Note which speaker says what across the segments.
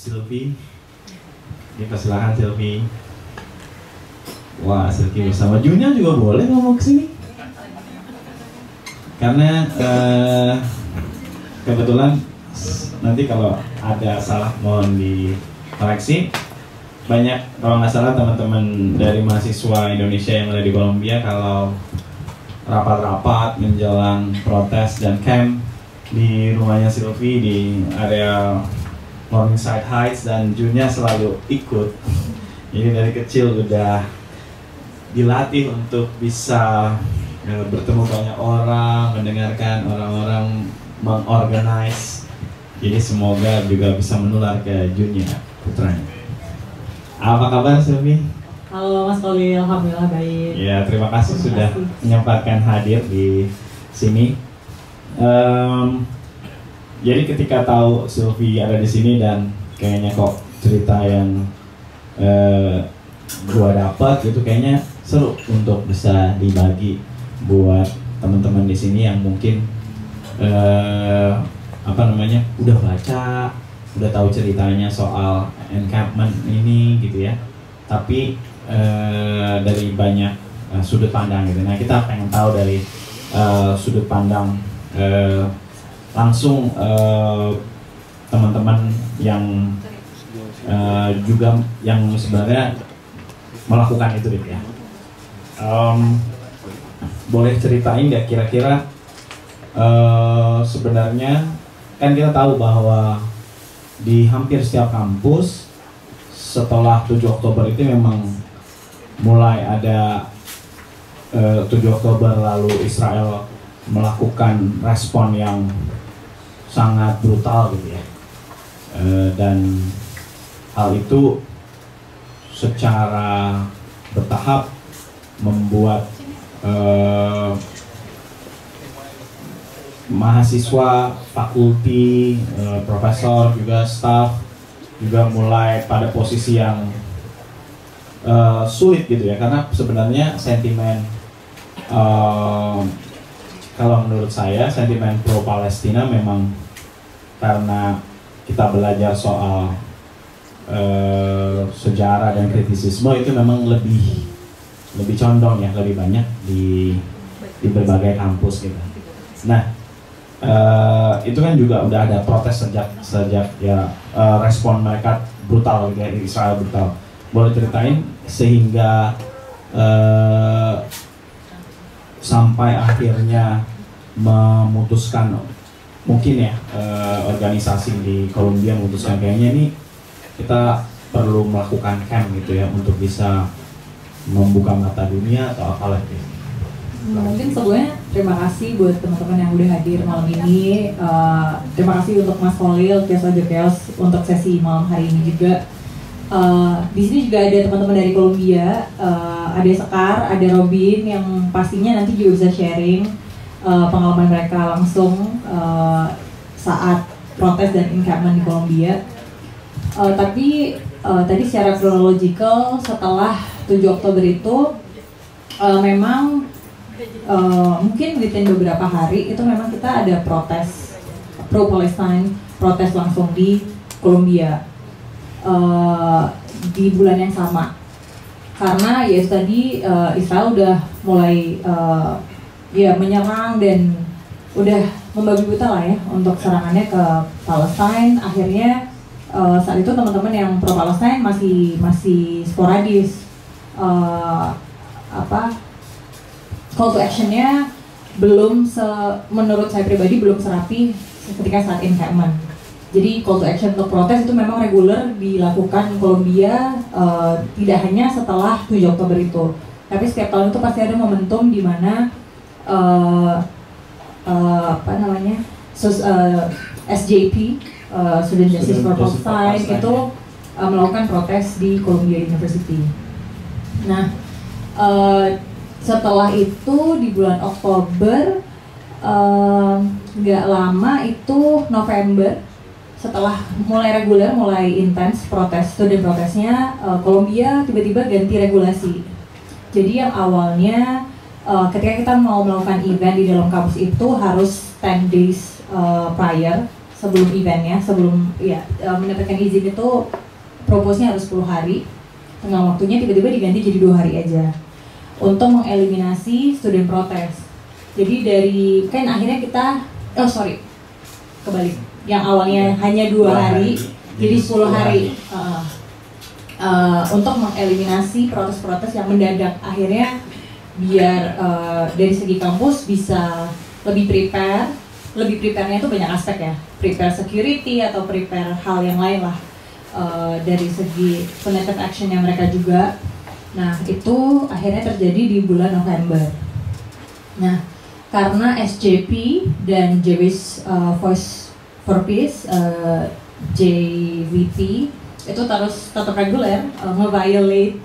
Speaker 1: Silvi. Ini persilahkan Silvi. Wah, Silvi bersama Junya juga boleh ngomong ke sini. Karena eh, kebetulan nanti kalau ada salah mohon dikoreksi. Banyak kalau nggak salah teman-teman dari mahasiswa Indonesia yang ada di Kolombia kalau rapat-rapat menjelang protes dan camp di rumahnya Silvi di area Morningside Heights dan Junya selalu ikut. Jadi dari kecil udah dilatih untuk bisa eh, bertemu banyak orang, mendengarkan orang-orang, mengorganize. Jadi semoga juga bisa menular ke Junya putranya. Apa kabar Silvi?
Speaker 2: Halo Mas Kolil, Alhamdulillah baik.
Speaker 1: Ya, terima kasih
Speaker 2: Terima
Speaker 1: sudah menyempatkan hadir di sini. Em, jadi ketika tahu Sylvie ada di sini dan kayaknya kok cerita yang eh, gua dapat gitu kayaknya seru untuk bisa dibagi buat teman-teman di sini yang mungkin eh, apa namanya udah baca, udah tahu ceritanya soal encampment ini gitu ya. Tapi eh, dari banyak eh, sudut pandang gitu. Nah kita pengen tahu dari eh, sudut pandang eh, langsung eh, teman-teman yang eh, juga yang sebenarnya melakukan itu ya. Em, boleh ceritain nggak kira-kira eh, sebenarnya kan kita tahu bahwa di hampir setiap kampus setelah 7 Oktober itu memang mulai ada eh, 7 Oktober lalu Israel melakukan respon yang sangat brutal gitu ya. Eh, dan hal itu secara bertahap membuat eh, mahasiswa, fakulti, eh, profesor juga staff juga mulai pada posisi yang eh, sulit gitu ya. Karena sebenarnya sentimen eh, kalau menurut saya sentimen pro Palestina memang karena kita belajar soal eh, sejarah dan kritisisme itu memang lebih lebih condong ya lebih banyak di di berbagai kampus gitu. Nah eh, itu kan juga udah ada protes sejak sejak ya eh, respon mereka brutal gitu ya Israel brutal. Boleh ceritain sehingga eh, sampai akhirnya memutuskan mungkin ya eh, organisasi di Kolombia memutuskan kayaknya ini kita perlu melakukan camp gitu ya untuk bisa membuka mata dunia atau apalah gitu.
Speaker 2: Hmm, Mungkin sebelumnya terima kasih buat teman-teman yang udah hadir malam ini. Eh, terima kasih untuk Mas Kolil, Kios Ojo untuk sesi malam hari ini juga. Eh, di sini juga ada teman-teman dari Kolombia, eh, ada Sekar, ada Robin yang pastinya nanti juga bisa sharing eh, pengalaman mereka langsung eh, saat protes dan encampment di Kolombia. Eh, tapi eh, tadi secara kronologikal setelah 7 Oktober itu eh, memang eh, mungkin within beberapa hari itu memang kita ada protes pro Palestine, protes langsung di Kolombia eh, di bulan yang sama. Karena ya tadi eh, Israel udah mulai eh, ya menyerang dan udah membabi buta lah ya untuk serangannya ke Palestine. Akhirnya eh, saat itu teman-teman yang pro Palestine masih masih sporadis eh, apa call to actionnya belum se menurut saya pribadi belum serapi ketika saat encampment. Jadi call to action untuk protes itu memang reguler dilakukan Kolombia eh, tidak hanya setelah 7 Oktober itu, tapi setiap tahun itu pasti ada momentum di mana eh, eh, apa namanya eh, SJP eh, Student Justice for Palestine itu eh, melakukan protes di Columbia University. Nah, eh, setelah itu di bulan Oktober nggak lama itu November setelah mulai reguler mulai intens protes student protesnya eh, Kolombia tiba-tiba ganti regulasi jadi yang awalnya eh, ketika kita mau melakukan event di dalam kampus itu harus 10 days eh, prior sebelum eventnya, sebelum ya uh, mendapatkan izin itu proposnya harus 10 hari. Tengah waktunya tiba-tiba diganti jadi dua hari aja untuk mengeliminasi student protes. Jadi dari kan akhirnya kita oh sorry kebalik yang awalnya hanya dua, hari, jadi 10 hari. uh, uh, untuk mengeliminasi protes-protes yang mendadak. Akhirnya biar uh, dari segi kampus bisa lebih prepare lebih prepare-nya itu banyak aspek ya. Prepare security atau prepare hal yang lain lah. Uh, dari segi penetrate actionnya mereka juga. Nah itu akhirnya terjadi di bulan November. Nah karena SJP dan Jewish uh, Voice Peace uh, JVP itu terus tetap reguler uh, nge-violate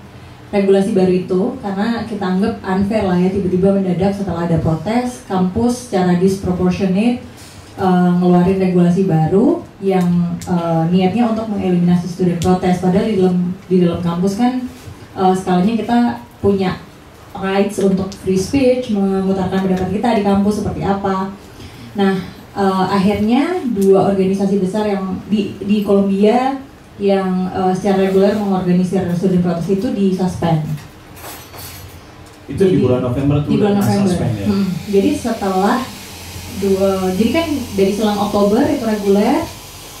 Speaker 2: regulasi baru itu karena kita anggap unfair lah ya tiba-tiba mendadak setelah ada protes kampus secara disproportionate uh, ngeluarin regulasi baru yang uh, niatnya untuk mengeliminasi student protes. Padahal di dalam di dalam kampus kan uh, skalanya kita punya rights untuk free speech mengutarakan pendapat kita di kampus seperti apa. Nah uh, akhirnya dua organisasi besar yang di di Columbia yang uh, secara reguler mengorganisir student protes itu di suspend.
Speaker 1: Itu jadi, di bulan November tuh
Speaker 2: di bulan November. Suspend, ya? hmm, jadi setelah dua, jadi kan dari selang Oktober itu reguler.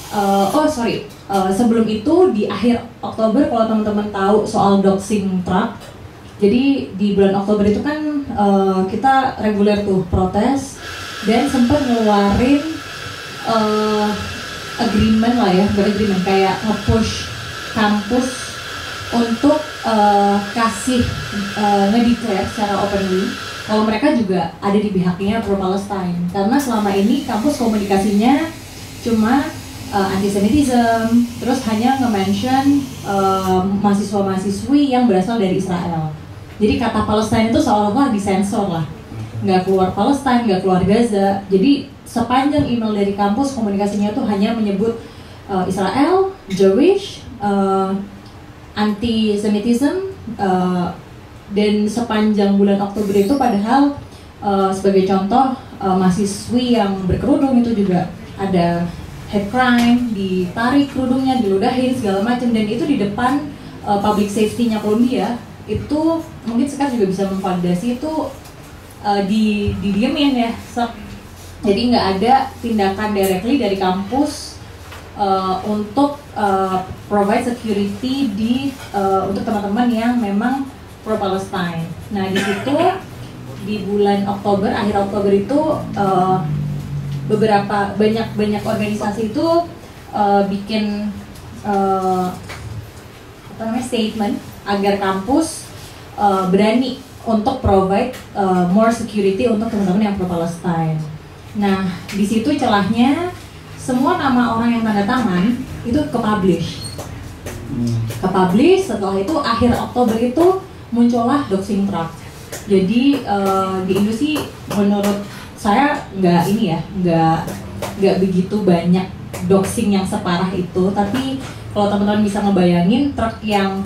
Speaker 2: Uh, oh sorry, uh, sebelum itu di akhir Oktober kalau teman-teman tahu soal doxing truck, jadi di bulan Oktober itu kan uh, kita reguler tuh protes dan sempat ngeluarin uh, agreement lah ya, agreement kayak nge-push kampus untuk uh, kasih uh, ngedeclare secara openly. Kalau mereka juga ada di pihaknya pro Palestine karena selama ini kampus komunikasinya cuma uh, antisemitism terus hanya nge-mention uh, mahasiswa-mahasiswi yang berasal dari Israel. Jadi kata Palestine itu seolah-olah disensor lah nggak keluar Palestine nggak keluar Gaza. Jadi sepanjang email dari kampus komunikasinya tuh hanya menyebut uh, Israel, Jewish, uh, anti-Semitism, uh, dan sepanjang bulan Oktober itu padahal uh, sebagai contoh uh, mahasiswi yang berkerudung itu juga ada hate crime, ditarik kerudungnya, diludahin segala macam. Dan itu di depan uh, public safety-nya Columbia. Itu mungkin sekarang juga bisa memvalidasi itu uh, di didiemin ya jadi nggak ada tindakan directly dari kampus uh, untuk uh, provide security di uh, untuk teman-teman yang memang pro Palestine. Nah di situ di bulan Oktober akhir Oktober itu uh, beberapa banyak banyak organisasi itu uh, bikin uh, apa namanya statement agar kampus uh, berani untuk provide uh, more security untuk teman-teman yang pro Palestine. Nah, di situ celahnya semua nama orang yang tanda tangan itu ke publish. Hmm. Ke publish setelah itu akhir Oktober itu muncullah doxing truck. Jadi uh, di Indonesia menurut saya nggak ini ya, nggak nggak begitu banyak doxing yang separah itu. Tapi kalau teman-teman bisa ngebayangin truk yang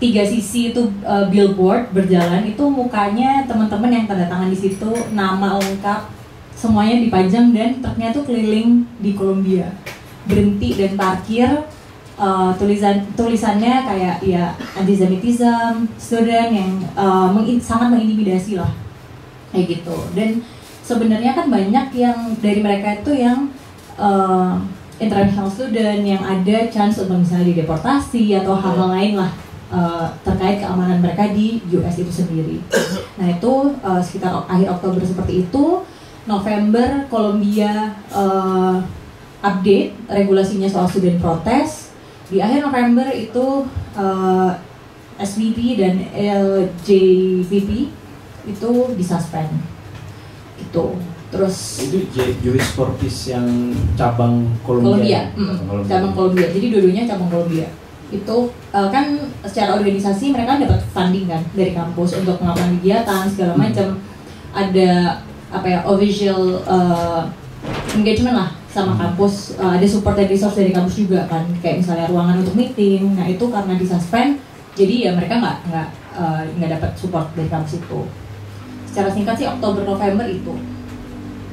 Speaker 2: tiga sisi itu uh, billboard berjalan itu mukanya teman-teman yang tanda tangan di situ nama lengkap semuanya dipajang dan truknya tuh keliling di Kolombia. Berhenti dan parkir uh, tulisan tulisannya kayak ya antisemitism student yang uh, meng, sangat mengintimidasi lah. Kayak gitu. Dan sebenarnya kan banyak yang dari mereka itu yang uh, international student yang ada chance untuk misalnya dideportasi atau hal-hal lain lah uh, terkait keamanan mereka di US itu sendiri. Nah itu uh, sekitar akhir Oktober seperti itu November Kolombia uh, update regulasinya soal student protes. Di akhir November itu uh, eh, SVP dan LJVP itu disuspend. Gitu. Terus
Speaker 1: itu Jewish for Peace yang cabang Kolombia.
Speaker 2: Kolombia. Mm, cabang Kolombia. Jadi dua-duanya cabang Kolombia. Itu uh, kan secara organisasi mereka dapat funding kan dari kampus untuk melakukan kegiatan segala macam. Hmm. Ada apa ya official uh, engagement lah sama hmm. kampus uh, ada support dan resource dari kampus juga kan kayak misalnya ruangan untuk meeting nah itu karena di suspend jadi ya mereka nggak nggak uh, nggak dapat support dari kampus itu secara singkat sih Oktober November itu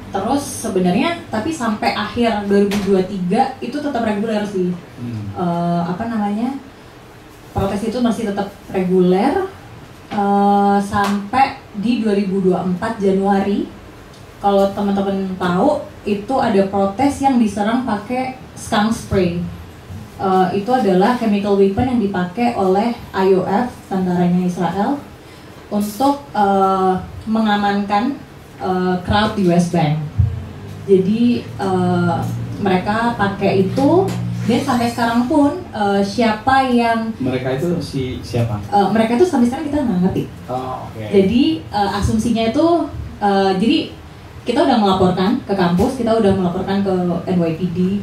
Speaker 2: terus sebenarnya tapi sampai akhir 2023 itu tetap reguler sih.
Speaker 1: Hmm.
Speaker 2: Eh, apa namanya? Protes itu masih tetap reguler eh, sampai di 2024 Januari. Kalau teman-teman tahu itu ada protes yang diserang pakai skunk spray. Eh, itu adalah chemical weapon yang dipakai oleh IOF tentaranya Israel untuk eh, mengamankan eh, crowd di West Bank jadi eh, mereka pakai itu dan sampai sekarang pun eh, siapa yang
Speaker 1: Mereka itu si siapa?
Speaker 2: eh, mereka itu sampai sekarang kita nggak ngerti.
Speaker 1: Oh, oke.
Speaker 2: Jadi eh, asumsinya itu eh, jadi kita udah melaporkan ke kampus, kita udah melaporkan ke NYPD,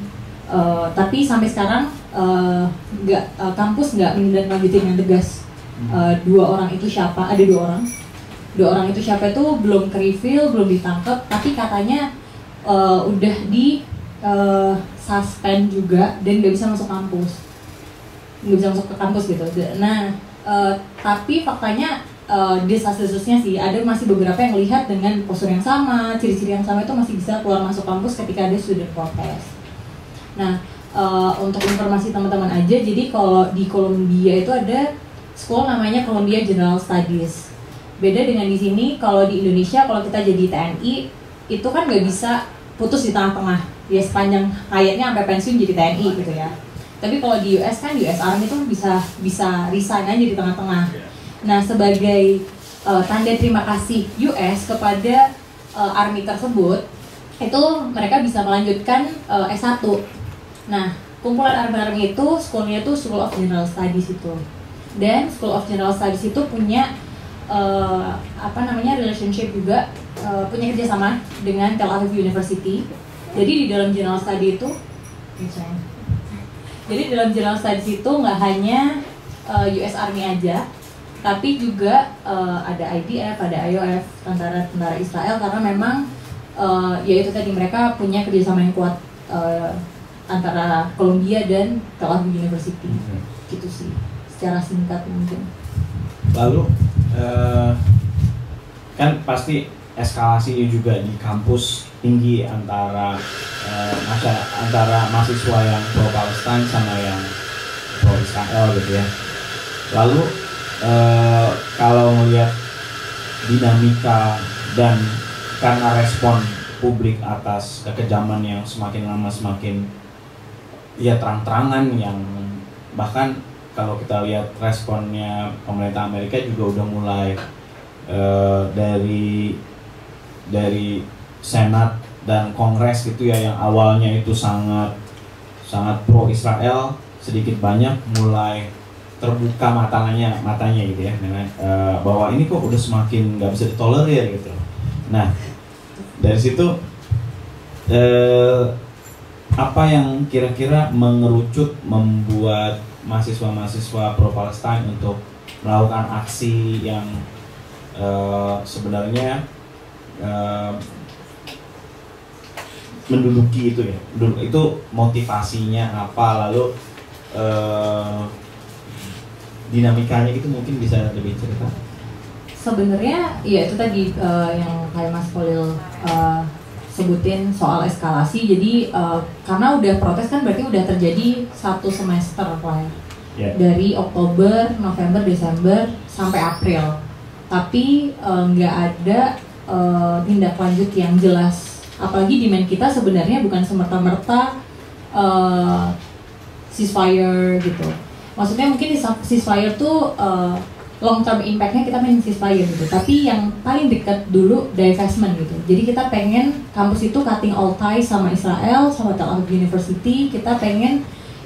Speaker 2: eh, tapi sampai sekarang nggak eh, kampus nggak menindaklanjuti dengan tegas Eh, dua orang itu siapa? Ada dua orang. Dua orang itu siapa itu belum ke reveal, belum ditangkap, tapi katanya eh, udah di eh, suspend juga dan nggak bisa masuk kampus, nggak bisa masuk ke kampus gitu. Nah, eh, tapi faktanya eh, desas-desusnya sih ada masih beberapa yang lihat dengan postur yang sama, ciri-ciri yang sama itu masih bisa keluar masuk kampus ketika ada student protes. Nah, eh, untuk informasi teman-teman aja, jadi kalau di Columbia itu ada sekolah namanya Columbia General Studies. Beda dengan di sini, kalau di Indonesia kalau kita jadi TNI itu kan nggak bisa putus di tengah-tengah. Ya sepanjang hayatnya sampai pensiun jadi TNI gitu ya. Tapi kalau di US kan US Army itu bisa bisa resign aja di tengah-tengah. Nah sebagai eh, tanda terima kasih US kepada eh, Army tersebut itu mereka bisa melanjutkan eh, S1. Nah kumpulan Army-Army itu sekolahnya itu School of General Studies itu dan School of General Studies itu punya eh, apa namanya relationship juga eh, punya kerjasama dengan Tel Aviv University. Jadi di dalam General Study itu, jadi di dalam General Studies itu nggak hanya eh, US Army aja, tapi juga eh, ada IDF, ada IOF, tentara-tentara Israel karena memang eh, ya itu tadi mereka punya kerjasama yang kuat eh, antara Columbia dan Tel Aviv University,
Speaker 1: Hmm.
Speaker 2: gitu sih secara singkat mungkin.
Speaker 1: Lalu eh, kan pasti eskalasi juga di kampus tinggi antara eh, masa antara mahasiswa yang pro Palestina sama yang pro Israel gitu ya. Lalu eh, kalau melihat dinamika dan karena respon publik atas kekejaman yang semakin lama semakin ya terang-terangan yang bahkan kalau kita lihat responnya pemerintah Amerika juga udah mulai eh, dari dari Senat dan Kongres gitu ya yang awalnya itu sangat sangat pro Israel sedikit banyak mulai terbuka matanya matanya gitu ya dengan eh, bahwa ini kok udah semakin nggak bisa ditolerir gitu. Nah dari situ eh, apa yang kira-kira mengerucut membuat mahasiswa-mahasiswa pro Palestina untuk melakukan aksi yang eh, sebenarnya eh, menduduki itu ya. Itu motivasinya apa lalu eh, dinamikanya itu mungkin bisa lebih cerita?
Speaker 2: Sebenarnya ya itu tadi eh, yang kayak Mas Polil eh, sebutin soal eskalasi. Jadi eh, karena udah protes kan berarti udah terjadi satu semester lah ya.
Speaker 1: ya
Speaker 2: Dari Oktober, November, Desember sampai April. Tapi eh, nggak ada eh, tindak lanjut yang jelas. Apalagi demand kita sebenarnya bukan semerta-merta eh, ceasefire gitu. Maksudnya mungkin ceasefire tuh uh, long term impactnya kita main ceasefire gitu. Tapi yang paling dekat dulu divestment gitu. Jadi kita pengen kampus itu cutting all ties sama Israel, sama Tel Aviv University. Kita pengen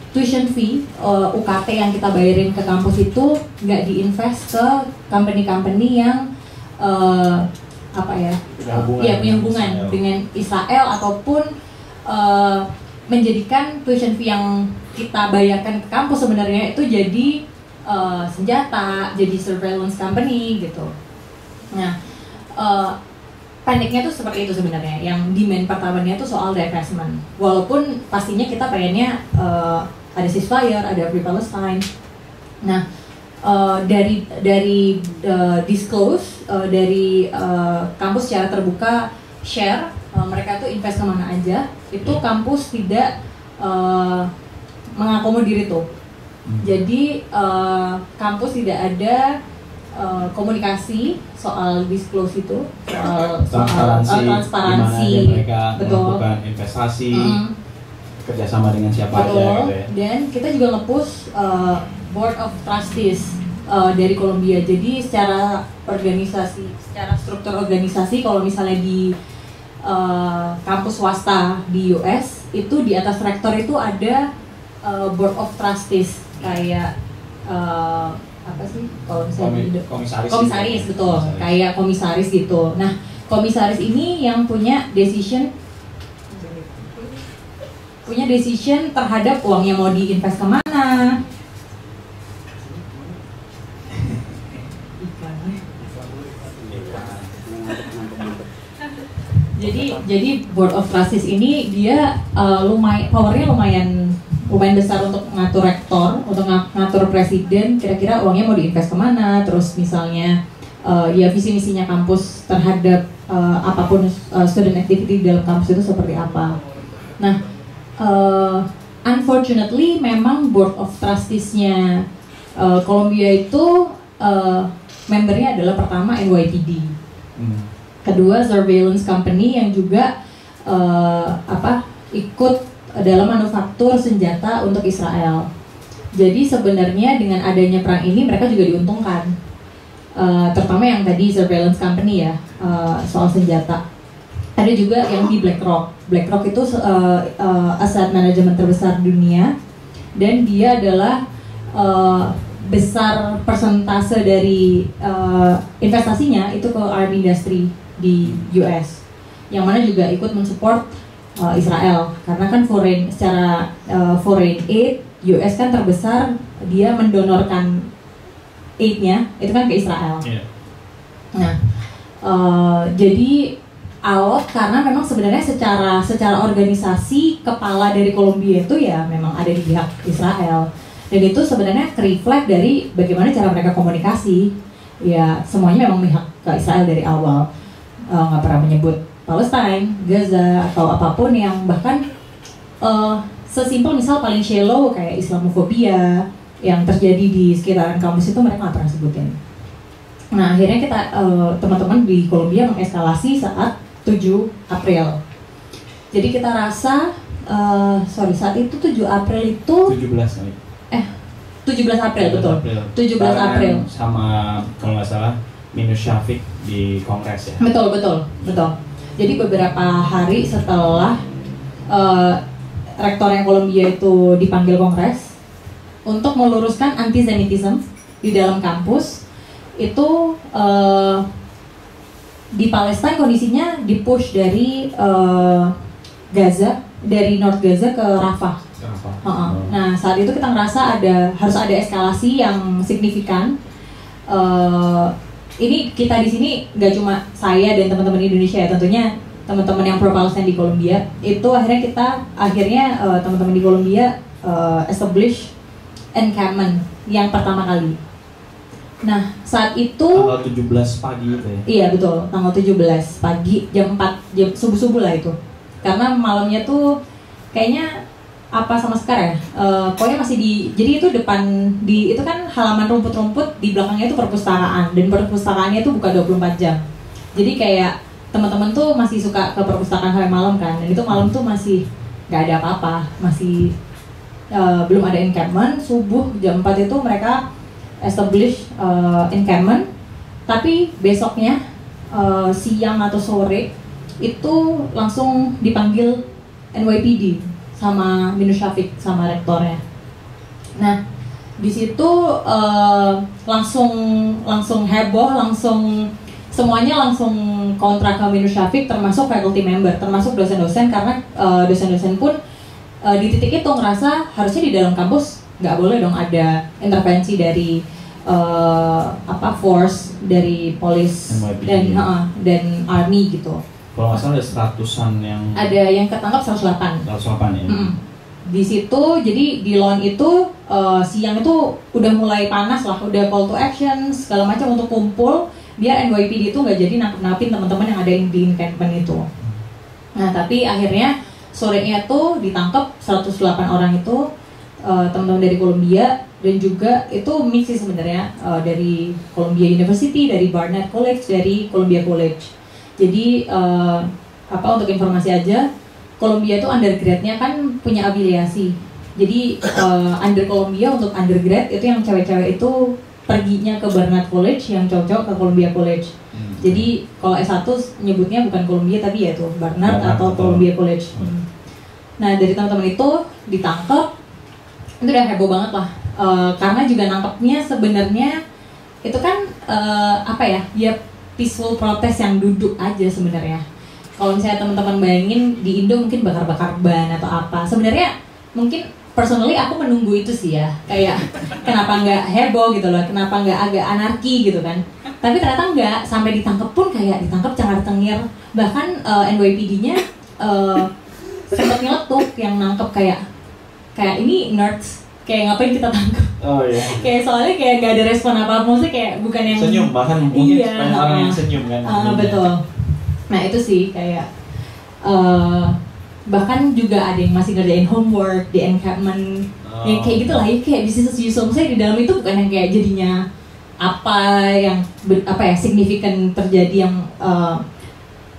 Speaker 2: tuition fee uh, UKT yang kita bayarin ke kampus itu nggak diinvest ke company-company yang uh, apa ya
Speaker 1: hubungan
Speaker 2: ya punya hubungan
Speaker 1: Israel.
Speaker 2: dengan Israel ataupun uh, menjadikan tuition fee yang kita bayarkan ke kampus sebenarnya itu jadi uh, senjata, jadi surveillance company gitu. Nah, uh, paniknya tuh seperti itu sebenarnya. Yang demand pertamanya tuh soal divestment. Walaupun pastinya kita pengennya uh, ada ceasefire, ada Free Palestine. Nah, uh, dari dari uh, disclose uh, dari uh, kampus secara terbuka share uh, mereka tuh invest ke mana aja itu kampus tidak uh, mengakomodir itu. Jadi uh, kampus tidak ada uh, komunikasi soal disclose itu soal soal
Speaker 1: transparansi,
Speaker 2: uh, transparansi
Speaker 1: aja mereka
Speaker 2: betul.
Speaker 1: melakukan investasi
Speaker 2: Mm,
Speaker 1: kerjasama dengan siapa aja
Speaker 2: betul.
Speaker 1: gitu ya.
Speaker 2: Dan kita juga nge-push uh, board of trustees uh, dari Columbia jadi secara organisasi secara struktur organisasi kalau misalnya di uh, kampus swasta di US itu di atas rektor itu ada uh, board of trustees kayak uh, apa sih kalau misalnya
Speaker 1: Komi- komisaris
Speaker 2: komisaris
Speaker 1: gitu.
Speaker 2: betul
Speaker 1: Komisaris.
Speaker 2: kayak komisaris gitu nah komisaris ini yang punya decision punya decision terhadap uang yang mau diinvest ke mana jadi jadi board of trustees ini dia uh, lumayan powernya lumayan lumayan besar untuk ngatur rektor untuk nga- ngatur presiden kira-kira uangnya mau diinvest ke mana? Terus misalnya uh, ya visi misinya kampus terhadap uh, apa pun uh, student activity di dalam kampus itu seperti apa. Nah uh, unfortunately memang board of trustees-nya uh, Columbia itu uh, membernya adalah pertama NYPD
Speaker 1: Hmm.
Speaker 2: kedua surveillance company yang juga eh, apa ikut dalam manufaktur senjata untuk Israel. Jadi sebenarnya dengan adanya perang ini mereka juga diuntungkan, Eh, terutama yang tadi surveillance company ya eh, soal senjata. Ada juga yang di BlackRock. BlackRock itu eh, eh, aset manajemen terbesar dunia dan dia adalah eh, besar persentase dari eh, investasinya itu ke army industry di US yang mana juga ikut mensupport eh, Israel. Karena kan foreign secara eh, foreign aid US kan terbesar dia mendonorkan aidnya itu kan ke Israel.
Speaker 1: Iya.
Speaker 2: Nah, eh, jadi alot karena memang sebenarnya secara secara organisasi kepala dari Kolombia itu ya memang ada di pihak Israel. Dan itu sebenarnya reflect dari bagaimana cara mereka komunikasi. Ya semuanya memang pihak ke Israel dari awal. Nggak pernah menyebut Palestine, Gaza atau apa pun yang bahkan eh, sesimpel misal paling shallow kayak Islamofobia yang terjadi di sekitaran kampus itu mereka nggak pernah sebutin. Nah akhirnya kita eh, teman-teman di Kolombia mengeskalasi saat 7 April. Jadi kita rasa eh, sorry saat itu 7 April itu
Speaker 1: 17 kali
Speaker 2: 17 April betul. 17
Speaker 1: Barengan
Speaker 2: April.
Speaker 1: sama kalau nggak salah Minus Syafiq di Kongres ya
Speaker 2: Betul betul betul. Jadi beberapa hari setelah eh, rektor yang Kolombia itu dipanggil Kongres untuk meluruskan antisemitism di dalam kampus itu eh, di Palestina kondisinya dipush dari eh, Gaza dari North Gaza ke Rafah
Speaker 1: Apa?
Speaker 2: Heeh. Nah saat itu kita ngerasa ada harus ada eskalasi yang signifikan. Eh, ini kita di sini nggak cuma saya dan teman-teman Indonesia ya tentunya teman-teman yang pro Palestina di Kolombia itu akhirnya kita akhirnya eh, teman-teman di Kolombia eh, establish encampment yang pertama kali. Nah saat itu
Speaker 1: Tanggal 17 pagi itu ya
Speaker 2: Iya betul, tanggal 17 pagi jam 4 jam subuh-subuh lah itu. Karena malamnya tuh kayaknya apa sama sekarang ya? Eh, pokoknya masih di jadi itu depan di itu kan halaman rumput-rumput di belakangnya itu perpustakaan dan perpustakaannya itu buka 24 jam. Jadi kayak teman-teman tuh masih suka ke perpustakaan sampai malam kan dan itu malam tuh masih nggak ada apa-apa, masih eh, belum ada encampment, subuh jam 4 itu mereka establish eh, encampment tapi besoknya eh, siang atau sore itu langsung dipanggil NYPD sama Minus Syafiq sama rektornya. Nah di situ eh, langsung langsung heboh, langsung semuanya langsung kontra ke Minus Syafiq termasuk faculty member, termasuk dosen-dosen karena eh, dosen-dosen pun eh, di titik itu ngerasa harusnya di dalam kampus nggak boleh dong ada intervensi dari eh, apa force dari polis dan heeh, dan army gitu.
Speaker 1: Kalau nggak salah ada seratusan yang
Speaker 2: Ada yang ketangkap 108.
Speaker 1: 108 ya
Speaker 2: Mm-mm. Di situ jadi di lawn itu eh, siang itu udah mulai panas lah, udah call to action segala macam untuk kumpul biar NYPD itu nggak jadi nangkep napin teman-teman yang ada di encampment itu. Nah tapi akhirnya sorenya tuh ditangkap 108 orang itu uh, teman-teman dari Columbia dan juga itu mix sih sebenarnya uh, dari Columbia University, dari Barnard College, dari Columbia College. Jadi uh, apa untuk informasi aja, Columbia itu undergrad-nya kan punya afiliasi. Jadi uh, under Columbia untuk undergrad itu yang cewek-cewek itu perginya ke Barnard College, yang cowok-cowok ke Columbia College. Hmm. Jadi kalau S1 nyebutnya bukan Columbia tapi ya itu Barnard, atau Columbia College. Hmm. Nah dari teman-teman itu ditangkap, itu udah heboh banget lah uh, karena juga nangkepnya sebenarnya itu kan uh, apa ya ya peaceful protest yang duduk aja sebenarnya. Kalau misalnya teman-teman bayangin di Indo mungkin bakar-bakar ban atau apa. Sebenarnya mungkin personally aku menunggu itu sih ya. Kayak kenapa nggak heboh gitu loh kenapa nggak agak anarki gitu kan. Tapi ternyata nggak sampai ditangkap pun kayak ditangkap cengar cengir bahkan uh, NYPD-nya uh, sempat nyeletuk yang nangkep kayak kayak ini nerds kayak ngapain kita tangkap
Speaker 1: oh iya.
Speaker 2: Kayak soalnya kayak gak ada respon apa apa maksudnya kayak bukan yang
Speaker 1: senyum bahkan mungkin iya, banyak orang yang senyum kan
Speaker 2: uh, betul. Nah itu sih kayak uh, bahkan juga ada yang masih ngerjain homework di encampment. Oh. ya kayak gitu lah ya kayak bisnis as usual. Saya di dalam itu bukan yang kayak jadinya apa yang apa ya signifikan terjadi yang uh,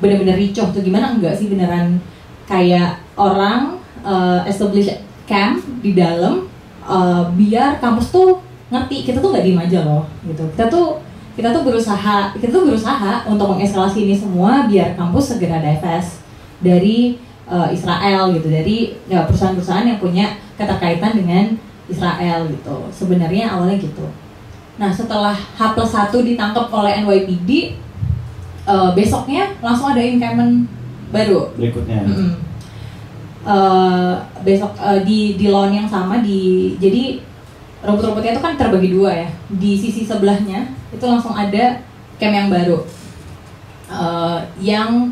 Speaker 2: benar-benar ricoh tuh gimana enggak sih beneran. Kayak orang uh, establish camp di dalam uh, biar kampus tuh ngerti kita tuh nggak diem aja loh gitu. Kita tuh kita tuh berusaha kita tuh berusaha untuk mengeskalasi ini semua biar kampus segera divest dari uh, Israel gitu. Dari ya, perusahaan-perusahaan yang punya keterkaitan dengan Israel gitu. Sebenarnya awalnya gitu. Nah setelah H plus 1 ditangkap oleh NYPD uh, besoknya langsung ada encampment baru.
Speaker 1: Berikutnya. Mm
Speaker 2: -hmm uh, besok uh, di di lawn yang sama di jadi rumput-rumputnya itu kan terbagi dua ya. Di sisi sebelahnya itu langsung ada camp yang baru. Uh, yang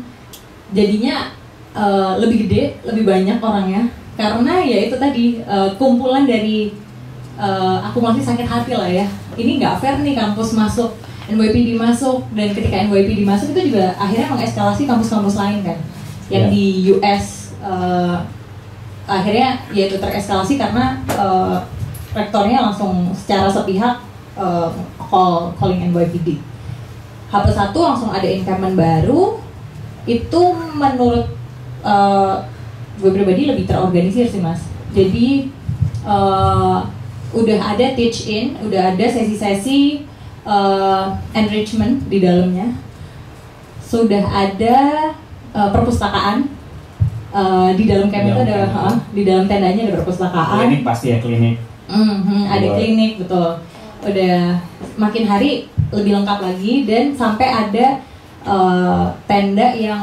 Speaker 2: jadinya uh, lebih gede lebih banyak orangnya. Karena ya itu tadi uh, kumpulan dari uh, akumulasi sakit hati lah ya. Ini nggak fair nih kampus masuk NYPD masuk dan ketika NYPD masuk itu juga akhirnya mengeskalasi kampus-kampus lain kan. Yang yeah. di US uh, akhirnya yaitu tereskalasi karena uh, rektornya langsung secara sepihak uh, call calling NYPD. H1 langsung ada incumbent baru itu menurut uh, gue pribadi lebih terorganisir sih mas. Jadi uh, udah ada teach in, udah ada sesi-sesi uh, enrichment di dalamnya, sudah ada uh, perpustakaan uh, di dalam camp itu ada uh, di dalam tendanya ada perpustakaan.
Speaker 1: Klinik pasti ya klinik.
Speaker 2: Mm -hmm, ada klinik betul. Udah makin hari lebih lengkap lagi dan sampai ada uh, tenda yang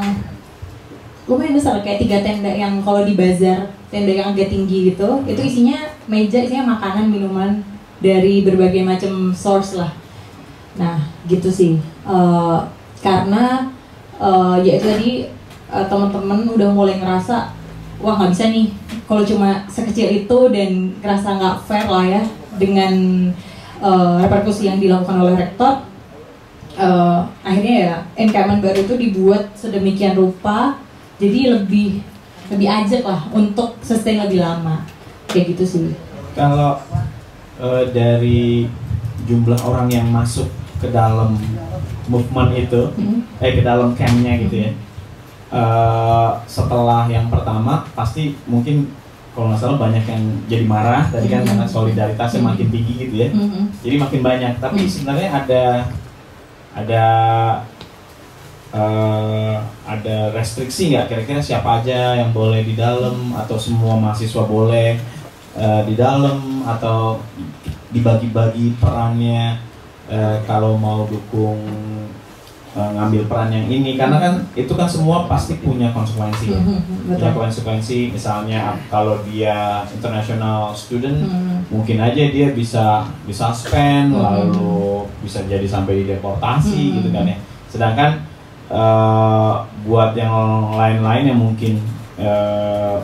Speaker 2: lumayan besar kayak tiga tenda yang kalau di bazar tenda yang agak tinggi gitu itu isinya meja isinya makanan minuman dari berbagai macam source lah nah gitu sih uh, karena uh, ya itu tadi uh, teman-teman udah mulai ngerasa wah nggak bisa nih. Kalau cuma sekecil itu dan ngerasa nggak fair lah ya dengan uh, reperkusi yang dilakukan oleh rektor uh, akhirnya ya encampment baru itu dibuat sedemikian rupa. Jadi lebih lebih ajak lah untuk sustain lebih lama. Kayak gitu sih.
Speaker 1: Kalau uh, dari jumlah orang yang masuk ke dalam movement itu hmm. eh ke dalam campnya gitu ya uh, setelah yang pertama pasti mungkin kalau nggak salah banyak yang jadi marah tadi kan mm -hmm. karena solidaritasnya mm -hmm. makin tinggi gitu ya mm -hmm. jadi makin banyak tapi mm -hmm. sebenarnya ada ada uh, ada restriksi nggak kira-kira siapa aja yang boleh di dalam atau semua mahasiswa boleh uh, di dalam atau dibagi-bagi perannya uh, kalau mau dukung uh, ngambil peran yang ini karena kan itu kan semua pasti punya konsekuensi ya. Mm-hmm, punya konsekuensi misalnya kalau dia international student mm-hmm. mungkin aja dia bisa disuspend mm-hmm. lalu bisa jadi sampai dideportasi mm-hmm. gitu kan ya sedangkan uh, buat yang lain-lain yang mungkin uh,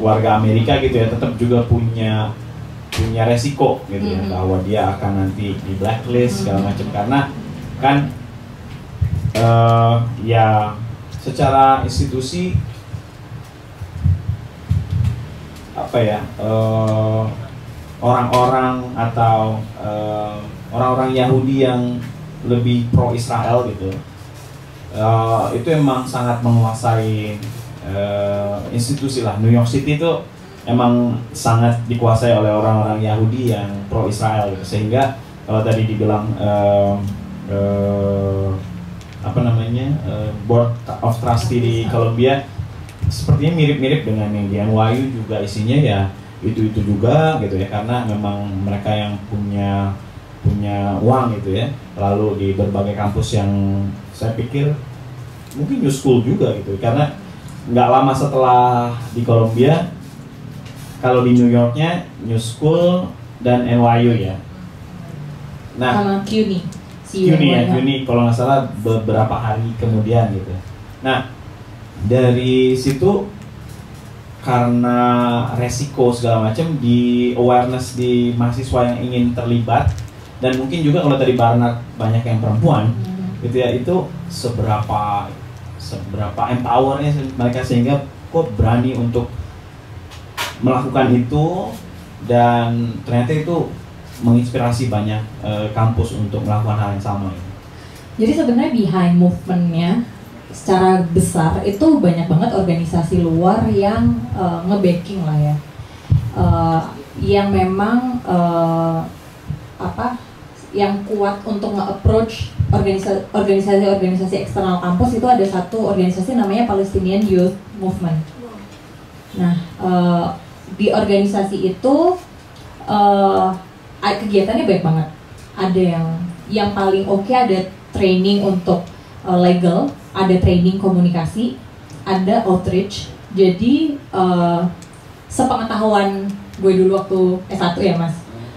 Speaker 1: warga Amerika gitu ya tetap juga punya punya resiko gitu ya mm-hmm. bahwa dia akan nanti di blacklist segala macam karena kan uh, ya secara institusi apa ya eh, orang-orang atau eh, orang-orang Yahudi yang lebih pro Israel gitu eh, itu emang sangat menguasai eh, institusi lah. New York City itu emang sangat dikuasai oleh orang-orang Yahudi yang pro Israel gitu. Sehingga kalau tadi dibilang eh, eh, apa namanya eh, board of trustee di Columbia sepertinya mirip-mirip dengan yang di NYU juga isinya ya itu itu juga gitu ya karena memang mereka yang punya punya uang gitu ya lalu di berbagai kampus yang saya pikir mungkin new school juga gitu. Karena nggak lama setelah di Columbia kalau di New Yorknya new school dan NYU ya. Nah
Speaker 2: sama CUNY si
Speaker 1: Juni ya. Juni kalau nggak salah beberapa hari kemudian gitu. Nah dari situ karena resiko segala macam di awareness di mahasiswa yang ingin terlibat dan mungkin juga kalau tadi Barnard banyak yang perempuan
Speaker 2: Hmm.
Speaker 1: gitu ya itu seberapa seberapa empowernya mereka sehingga kok berani untuk melakukan itu dan ternyata itu menginspirasi banyak eh, kampus untuk melakukan hal yang sama.
Speaker 2: Jadi sebenarnya behind movementnya secara besar itu banyak banget organisasi luar yang uh, nge-backing lah ya, Uh, yang memang uh, apa, yang kuat untuk nge-approach organisa- organisasi-organisasi eksternal kampus itu ada satu organisasi namanya Palestinian Youth Movement. Nah uh, di organisasi itu uh, kegiatannya baik banget. Ada yang yang paling oke ada training untuk uh, legal, ada training komunikasi, ada outreach. Jadi uh, sepengetahuan gue dulu waktu S1 ya mas,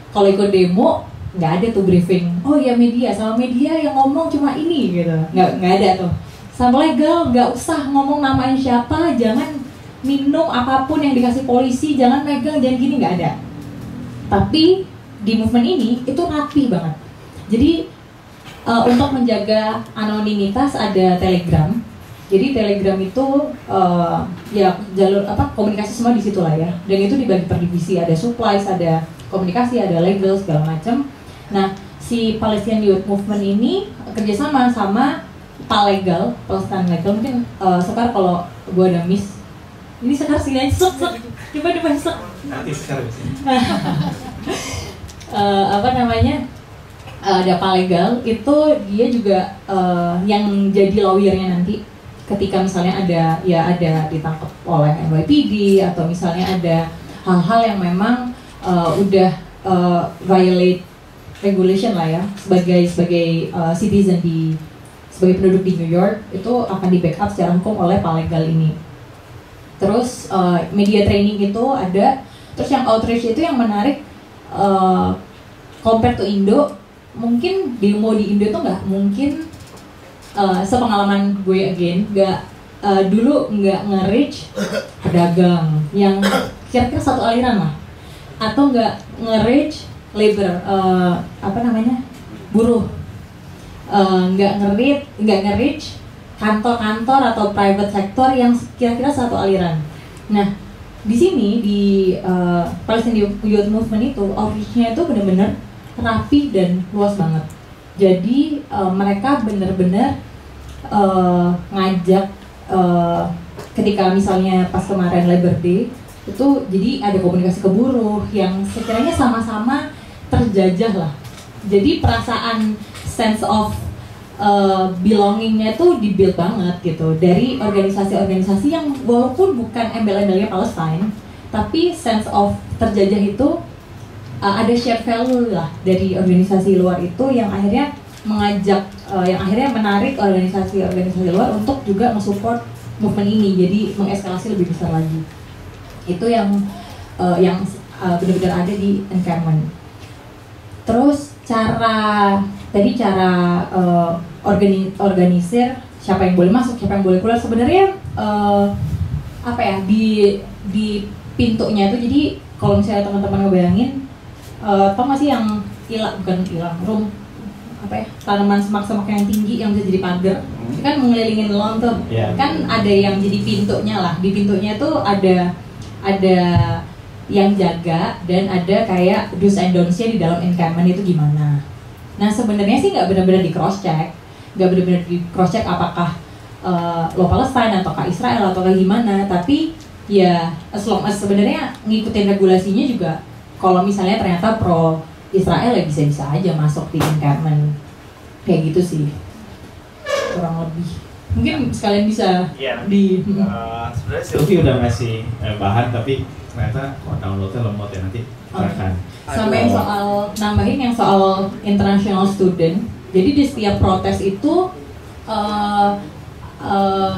Speaker 2: kalau ikut demo nggak ada tuh briefing. Oh ya media, sama media yang ngomong cuma ini gitu, nggak nggak ada tuh. Sama legal nggak usah ngomong namain siapa, jangan minum apa pun yang dikasih polisi, jangan megang, jangan gini nggak ada. Tapi di movement ini itu rapi banget. Jadi uh, untuk menjaga anonimitas ada Telegram. Jadi Telegram itu uh, ya jalur apa komunikasi semua di situ lah ya. Dan itu dibagi per divisi, ada supplies, ada komunikasi, ada legal segala macam. Nah si Palestinian Youth Movement ini kerjasama sama Palegal, Palestine Legal mungkin uh, Sekar kalau gue ada miss ini Sekar sini aja, sek. coba coba.
Speaker 1: Nanti sekarang
Speaker 2: Eh, apa namanya? Eh, ada palegal itu dia juga eh, yang jadi lawyernya nanti. Ketika misalnya ada ya ada ditangkap oleh NYPD atau misalnya ada hal-hal yang memang eh, udah eh, violate regulation lah ya sebagai sebagai eh, citizen di sebagai penduduk di New York itu akan di backup secara hukum oleh palegal ini. Terus eh, media training itu ada, terus yang outreach itu yang menarik uh, compare to Indo mungkin demo di Indo tuh nggak mungkin uh, sepengalaman gue again. Nggak uh, dulu nggak nge-reach pedagang yang kira-kira satu aliran lah. Atau nggak nge-reach labor uh, apa namanya buruh. Uh, nggak nge-reach nggak nge-reach kantor-kantor atau private sector yang kira-kira satu aliran. Nah di sini di uh, Palestinian Youth Movement itu outreach-nya itu benar-benar rapi dan luas banget. Jadi uh, mereka benar-benar uh, ngajak uh, ketika misalnya pas kemarin Labor Day itu jadi ada komunikasi ke buruh yang sekiranya sama-sama terjajah lah. Jadi perasaan sense of uh, belongingnya tuh dibuild banget gitu. Dari organisasi-organisasi yang walaupun bukan embel-embelnya Palestine tapi sense of terjajah itu uh, ada shared value lah dari organisasi luar itu yang akhirnya mengajak uh, yang akhirnya menarik organisasi-organisasi luar untuk juga mensupport movement ini. Jadi mengeskalasi lebih besar lagi. Itu yang uh, yang uh, benar-benar ada di encampment. Terus cara tadi cara uh, organi organisir siapa yang boleh masuk siapa yang boleh keluar. Sebenarnya uh, apa ya di di pintunya itu jadi kalau misalnya teman-teman ngebayangin uh, tau gak sih yang ilang bukan ilang rum apa ya tanaman semak-semak yang tinggi yang bisa jadi pagar? Itu kan mengelilingin lawn tuh.
Speaker 1: Iya.
Speaker 2: kan ada yang jadi pintunya lah. Di pintunya tuh ada ada yang jaga dan ada kayak do's and don'ts-nya di dalam encampment itu gimana. Nah sebenarnya sih nggak benar-benar di cross check, nggak benar-benar di cross check apakah uh, lo Palestine ataukah Israel ataukah gimana, tapi ya as long as sebenarnya ngikutin regulasinya juga kalau misalnya ternyata pro Israel ya bisa-bisa aja masuk di encampment. Kayak gitu sih. Kurang lebih mungkin sekalian bisa
Speaker 1: Iya,
Speaker 2: di
Speaker 1: Uh, sebenarnya udah ngasih eh, bahan tapi ternyata kok downloadnya lemot ya nanti akan
Speaker 2: sama yang soal nambahin yang soal international student. Jadi di setiap protes itu uh, uh,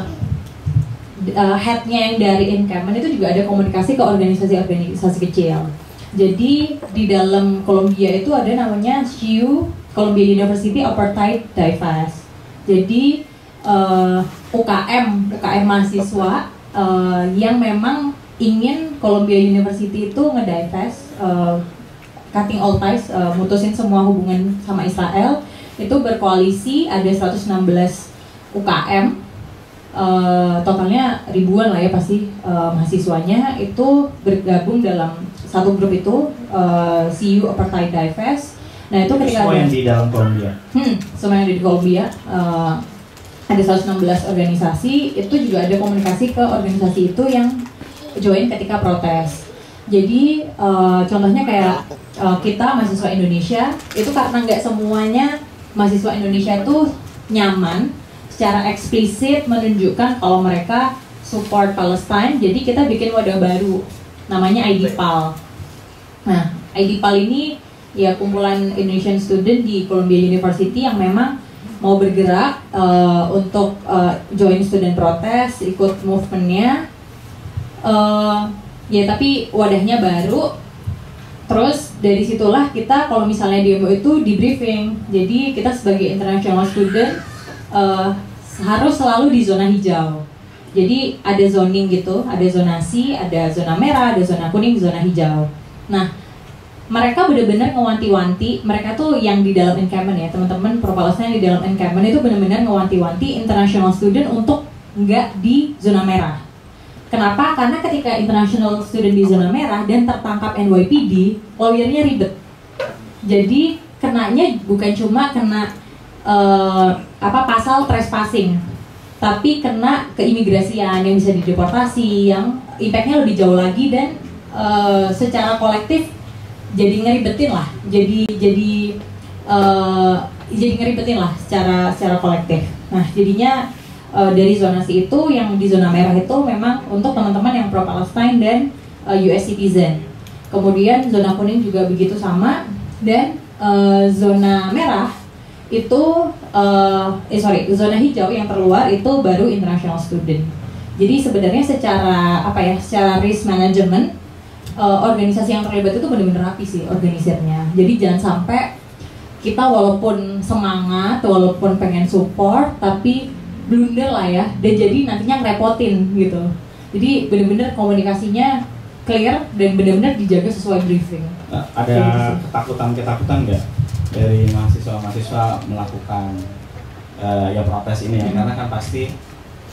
Speaker 2: uh, headnya yang dari encampment itu juga ada komunikasi ke organisasi-organisasi kecil. Jadi di dalam Columbia itu ada namanya CU Columbia University Apartheid Divest. Jadi uh, UKM UKM mahasiswa uh, yang memang ingin Columbia University itu ngedivest uh, cutting all ties, uh, mutusin semua hubungan sama Israel. Itu berkoalisi ada 116 UKM uh, totalnya ribuan lah ya pasti uh, mahasiswanya itu bergabung dalam satu grup itu uh, CU Apartheid Divest. Nah itu ketika
Speaker 1: semua yang di dalam Columbia?
Speaker 2: Hmm, semua yang di Columbia uh, ada 116 organisasi itu juga ada komunikasi ke organisasi itu yang join ketika protes. Jadi uh, contohnya kayak uh, kita mahasiswa Indonesia itu karena nggak semuanya mahasiswa Indonesia itu nyaman secara eksplisit menunjukkan kalau mereka support Palestine. Jadi kita bikin wadah baru namanya IDPAL. Nah, IDPAL ini ya kumpulan Indonesian student di Columbia University yang memang mau bergerak uh, untuk uh, join student protes, ikut movementnya. Uh, ya tapi wadahnya baru. Terus dari situlah kita kalau misalnya demo itu di briefing. Jadi kita sebagai international student uh, harus selalu di zona hijau. Jadi ada zoning gitu, ada zonasi, ada zona merah, ada zona kuning, zona hijau. Nah, mereka benar-benar ngewanti-wanti mereka tuh yang di dalam encampment ya teman-teman pro Palestina yang di dalam encampment itu benar-benar ngewanti-wanti international student untuk nggak di zona merah. Kenapa? Karena ketika international student di zona merah dan tertangkap NYPD lawyernya ribet. Jadi kenanya bukan cuma kena eh, apa pasal trespassing tapi kena keimigrasian yang bisa dideportasi yang impactnya lebih jauh lagi dan eh, secara kolektif jadi ngeribetin lah jadi jadi eh, jadi ngeribetin lah secara secara kolektif. Nah jadinya eh, dari zonasi itu yang di zona merah itu memang untuk teman-teman yang pro Palestine dan eh, US citizen. Kemudian zona kuning juga begitu sama dan eh, zona merah itu eh, eh sorry zona hijau yang terluar itu baru international student. Jadi sebenarnya secara apa ya secara risk management eh, organisasi yang terlibat itu benar-benar rapi sih organisirnya. Jadi jangan sampai kita walaupun semangat, walaupun pengen support, tapi blunder lah ya, dan jadi nantinya ngerepotin gitu. Jadi benar-benar komunikasinya clear dan benar-benar dijaga sesuai briefing.
Speaker 1: Nah, ada ketakutan-ketakutan nggak dari mahasiswa-mahasiswa melakukan eh, ya protes ini ya
Speaker 2: Hmm.
Speaker 1: karena kan pasti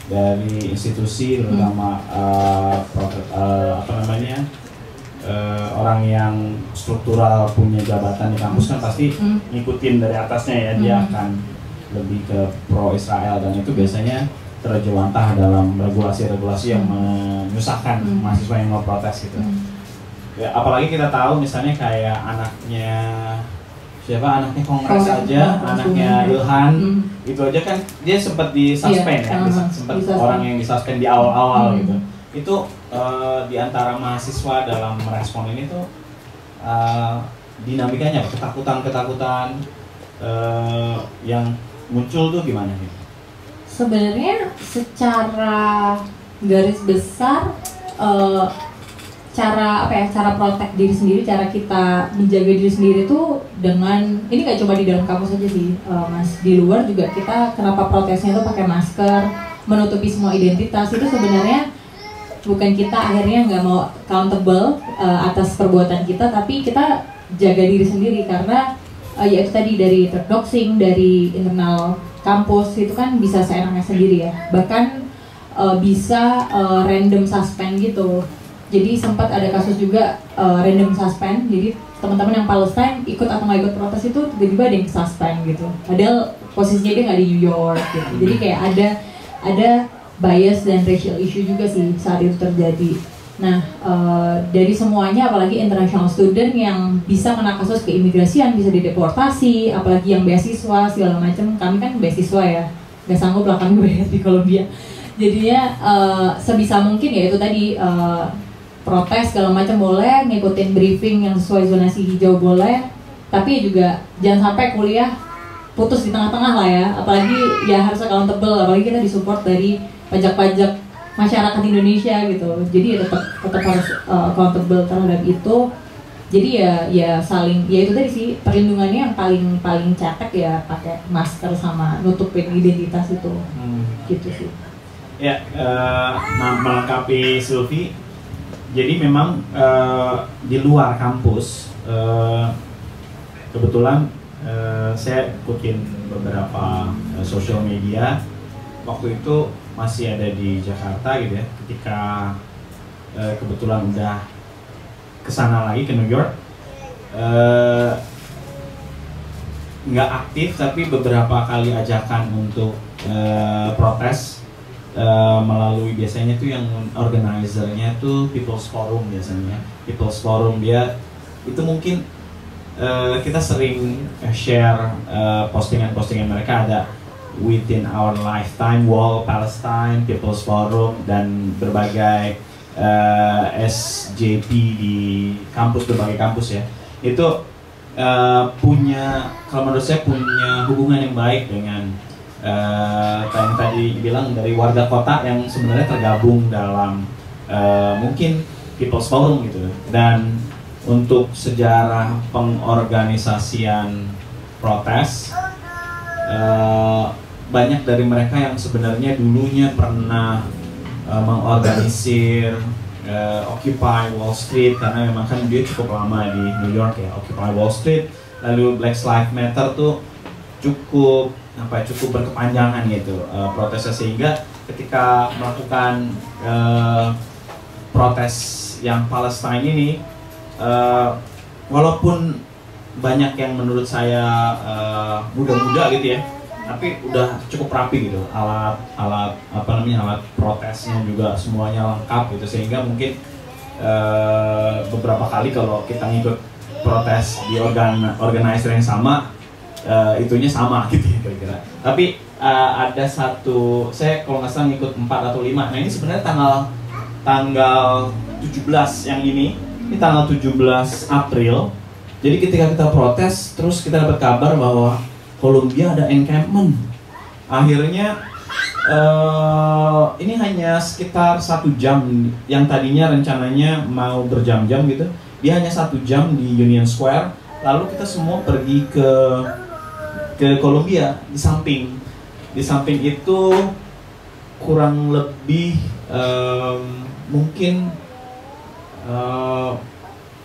Speaker 1: dari institusi terutama eh, prote- eh, apa namanya eh, orang yang struktural punya jabatan di kampus kan pasti
Speaker 2: Hmm.
Speaker 1: ngikutin dari atasnya ya dia
Speaker 2: Hmm.
Speaker 1: akan lebih ke pro Israel dan itu biasanya terjewantah dalam regulasi-regulasi yang menyusahkan
Speaker 2: Hmm.
Speaker 1: mahasiswa yang mau protes gitu.
Speaker 2: Hmm.
Speaker 1: Ya, apalagi kita tahu misalnya kayak anaknya siapa anaknya Kongres
Speaker 2: Kongres,
Speaker 1: aja, anaknya. Ilhan
Speaker 2: Hmm.
Speaker 1: itu aja kan dia sempat di suspend
Speaker 2: Iya,
Speaker 1: ya, dis- sempat
Speaker 2: disuspend.
Speaker 1: orang yang disuspend di awal-awal
Speaker 2: Hmm.
Speaker 1: gitu. Itu eh, di antara mahasiswa dalam merespon ini tuh eh, dinamikanya ketakutan-ketakutan eh, yang muncul tuh gimana gitu?
Speaker 2: Sebenarnya secara garis besar eh, cara apa ya cara protek diri sendiri cara kita menjaga diri sendiri itu dengan ini nggak cuma di dalam kampus aja sih eh, mas di luar juga kita kenapa protesnya itu pakai masker menutupi semua identitas itu sebenarnya bukan kita akhirnya nggak mau accountable eh, atas perbuatan kita tapi kita jaga diri sendiri karena eh, ya itu tadi dari threat doxing dari internal kampus itu kan bisa seenaknya sendiri ya. Bahkan eh, bisa eh, random suspend gitu. Jadi sempat ada kasus juga uh, random suspend. Jadi teman-teman yang Palestine ikut atau nggak ikut protes itu tiba-tiba ada yang suspend gitu. Padahal posisinya dia nggak di New York gitu. Jadi kayak ada ada bias dan racial issue juga sih saat itu terjadi Nah, uh, dari semuanya, apalagi international student yang bisa kena kasus keimigrasian, bisa dideportasi, apalagi yang beasiswa segala macam. Kami kan beasiswa ya, nggak sanggup lah kami bayar di Kolombia. Jadinya uh, sebisa mungkin ya itu tadi uh, protes segala macam boleh, ngikutin briefing yang sesuai zonasi hijau boleh, tapi juga jangan sampai kuliah putus di tengah-tengah lah ya. Apalagi ya harus accountable, apalagi kita disupport dari pajak-pajak masyarakat Indonesia gitu. Jadi ya tetap tetap harus uh, accountable terhadap itu. Jadi ya ya saling ya itu tadi sih perlindungannya yang paling paling cetek ya pakai masker sama nutupin identitas itu. Hmm. gitu sih.
Speaker 1: Ya uh, nah melengkapi Sylvie jadi memang uh, di luar kampus uh, kebetulan uh, saya ikutin beberapa uh, social media. Waktu itu masih ada di Jakarta gitu ya. Ketika uh, kebetulan udah ke sana lagi ke New York uh, nggak aktif tapi beberapa kali ajakan untuk uh, protes uh, melalui biasanya tuh yang organizernya tuh People's Forum biasanya. People's Forum dia itu mungkin uh, kita sering share postingan-postingan uh, mereka. Ada within our lifetime wall Palestine People's Forum dan berbagai uh, eh, SJP di kampus berbagai kampus ya. Itu uh, punya kalau menurut saya punya hubungan yang baik dengan uh, yang tadi bilang dari warga kota yang sebenarnya tergabung dalam uh, mungkin People's Forum gitu. Dan untuk sejarah pengorganisasian protes uh, banyak dari mereka yang sebenarnya dulunya pernah uh, mengorganisir uh, Occupy Wall Street karena memang kan dia cukup lama di New York ya Occupy Wall Street. Lalu Black Lives Matter tuh cukup apa ya, cukup berkepanjangan gitu uh, protesnya. Sehingga ketika melakukan uh, protes yang Palestine ini uh, walaupun banyak yang menurut saya muda-muda uh, gitu ya tapi udah cukup rapi gitu. Alat alat apa namanya alat protesnya juga semuanya lengkap gitu. Sehingga mungkin uh, beberapa kali kalau kita ngikut protes di organ organizer yang sama uh, itunya sama gitu ya kira-kira. Tapi uh, ada satu saya kalau nggak salah ngikut 4 atau 5 nah ini sebenarnya tanggal tanggal 17 yang ini. Ini tanggal 17 April. Jadi ketika kita protes terus kita dapat kabar bahwa Kolombia ada encampment. Akhirnya uh, ini hanya sekitar satu jam yang tadinya rencananya mau berjam-jam gitu. Dia hanya satu jam di Union Square. Lalu kita semua pergi ke ke Kolombia di samping. Di samping itu kurang lebih um, mungkin uh,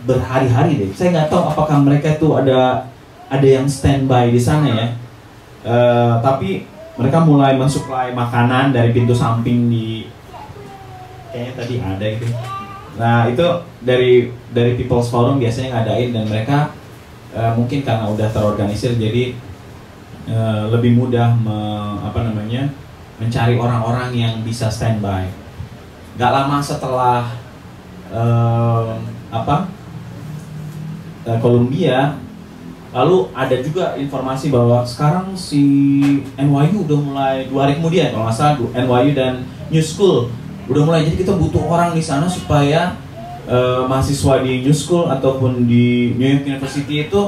Speaker 1: berhari-hari deh. Saya nggak tahu apakah mereka itu ada ada yang standby di sana ya. Uh, tapi mereka mulai mensuplai makanan dari pintu samping di kayaknya tadi ada gitu. Nah itu dari dari People's Forum biasanya ngadain dan mereka uh, mungkin karena udah terorganisir jadi uh, lebih mudah me, apa namanya mencari orang-orang yang bisa standby. Gak lama setelah uh, apa Kolombia Lalu ada juga informasi bahwa sekarang si NYU udah mulai dua hari kemudian kalau nggak salah NYU dan New School udah mulai. Jadi kita butuh orang di sana supaya uh, mahasiswa di New School ataupun di New York University itu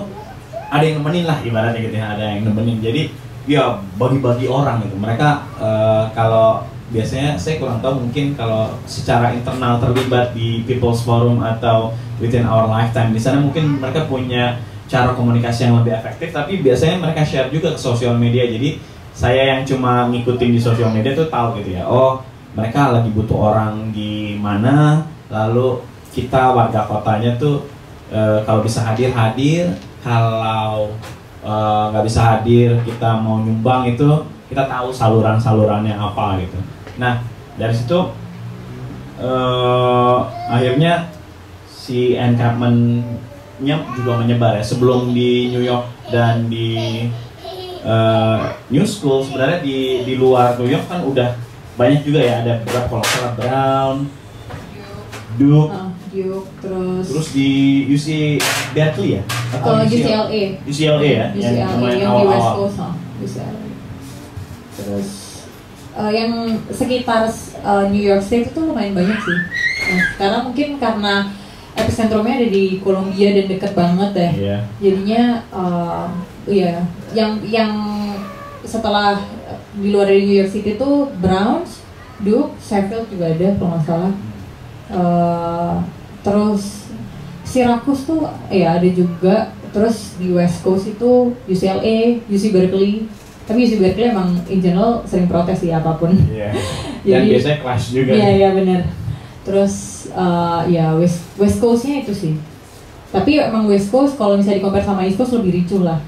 Speaker 1: ada yang nemenin lah ibaratnya gitu ya ada yang nemenin. Jadi ya bagi-bagi orang gitu. Mereka uh, kalau biasanya saya kurang tahu mungkin kalau secara internal terlibat di People's Forum atau Within Our Lifetime di sana mungkin mereka punya cara komunikasi yang lebih efektif tapi biasanya mereka share juga ke sosial media. Jadi saya yang cuma ngikutin di sosial media tuh tahu gitu ya oh mereka lagi butuh orang di mana lalu kita warga kotanya tuh e, kalau bisa hadir hadir. Kalau eh, nggak e, bisa hadir kita mau nyumbang itu kita tahu saluran salurannya apa gitu. Nah dari situ e, akhirnya si encampment-nya juga menyebar ya. Sebelum di New York dan di eh, New School sebenarnya di di luar New York kan udah banyak juga ya ada beberapa kalau salah Brown, Duke,
Speaker 2: Uh, Duke terus,
Speaker 1: terus di UC Berkeley ya
Speaker 2: ke UCLA.
Speaker 1: UCLA ya
Speaker 2: UCLA
Speaker 1: yang
Speaker 2: yang,
Speaker 1: lumayan
Speaker 2: di West. Coast oh, UCLA. Terus eh, yang sekitar eh, New York State itu lumayan banyak sih. Nah, sekarang mungkin karena epicentrumnya ada di Columbia dan deket banget ya.
Speaker 1: Iya.
Speaker 2: Jadinya eh, iya yang yang setelah di luar dari New York City itu Browns, Duke, Sheffield juga ada kalau nggak salah. Eh, terus Syracuse tuh ya ada juga. Terus di West Coast itu UCLA, UC Berkeley. Tapi UC Berkeley emang in general sering protes sih apa pun.
Speaker 1: Iya. Dan
Speaker 2: Jadi-
Speaker 1: biasanya clash juga.
Speaker 2: Iya iya benar. Terus eh, ya West West Coastnya itu sih. Tapi emang West Coast kalau misalnya compare sama East Coast lebih ricuh lah.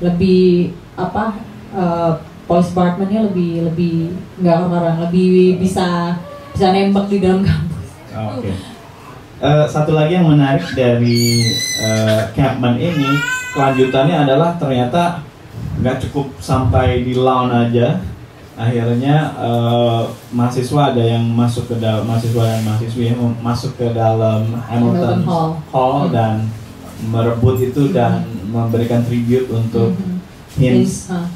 Speaker 2: Lebih apa? eh, police departmentnya lebih lebih nggak orang lebih bisa bisa nembak di dalam kampus.
Speaker 1: Oh, Oke. Eh, satu lagi yang menarik dari eh, Campman ini kelanjutannya adalah ternyata nggak cukup sampai di lawn aja. Akhirnya eh, mahasiswa ada yang masuk ke dalam mahasiswa dan mahasiswi yang masuk ke dalam Hamilton,
Speaker 2: Hamilton Hall.
Speaker 1: Hall
Speaker 2: Hmm.
Speaker 1: dan merebut itu dan memberikan tribute untuk
Speaker 2: Mhm.
Speaker 1: Hinz.
Speaker 2: Ah.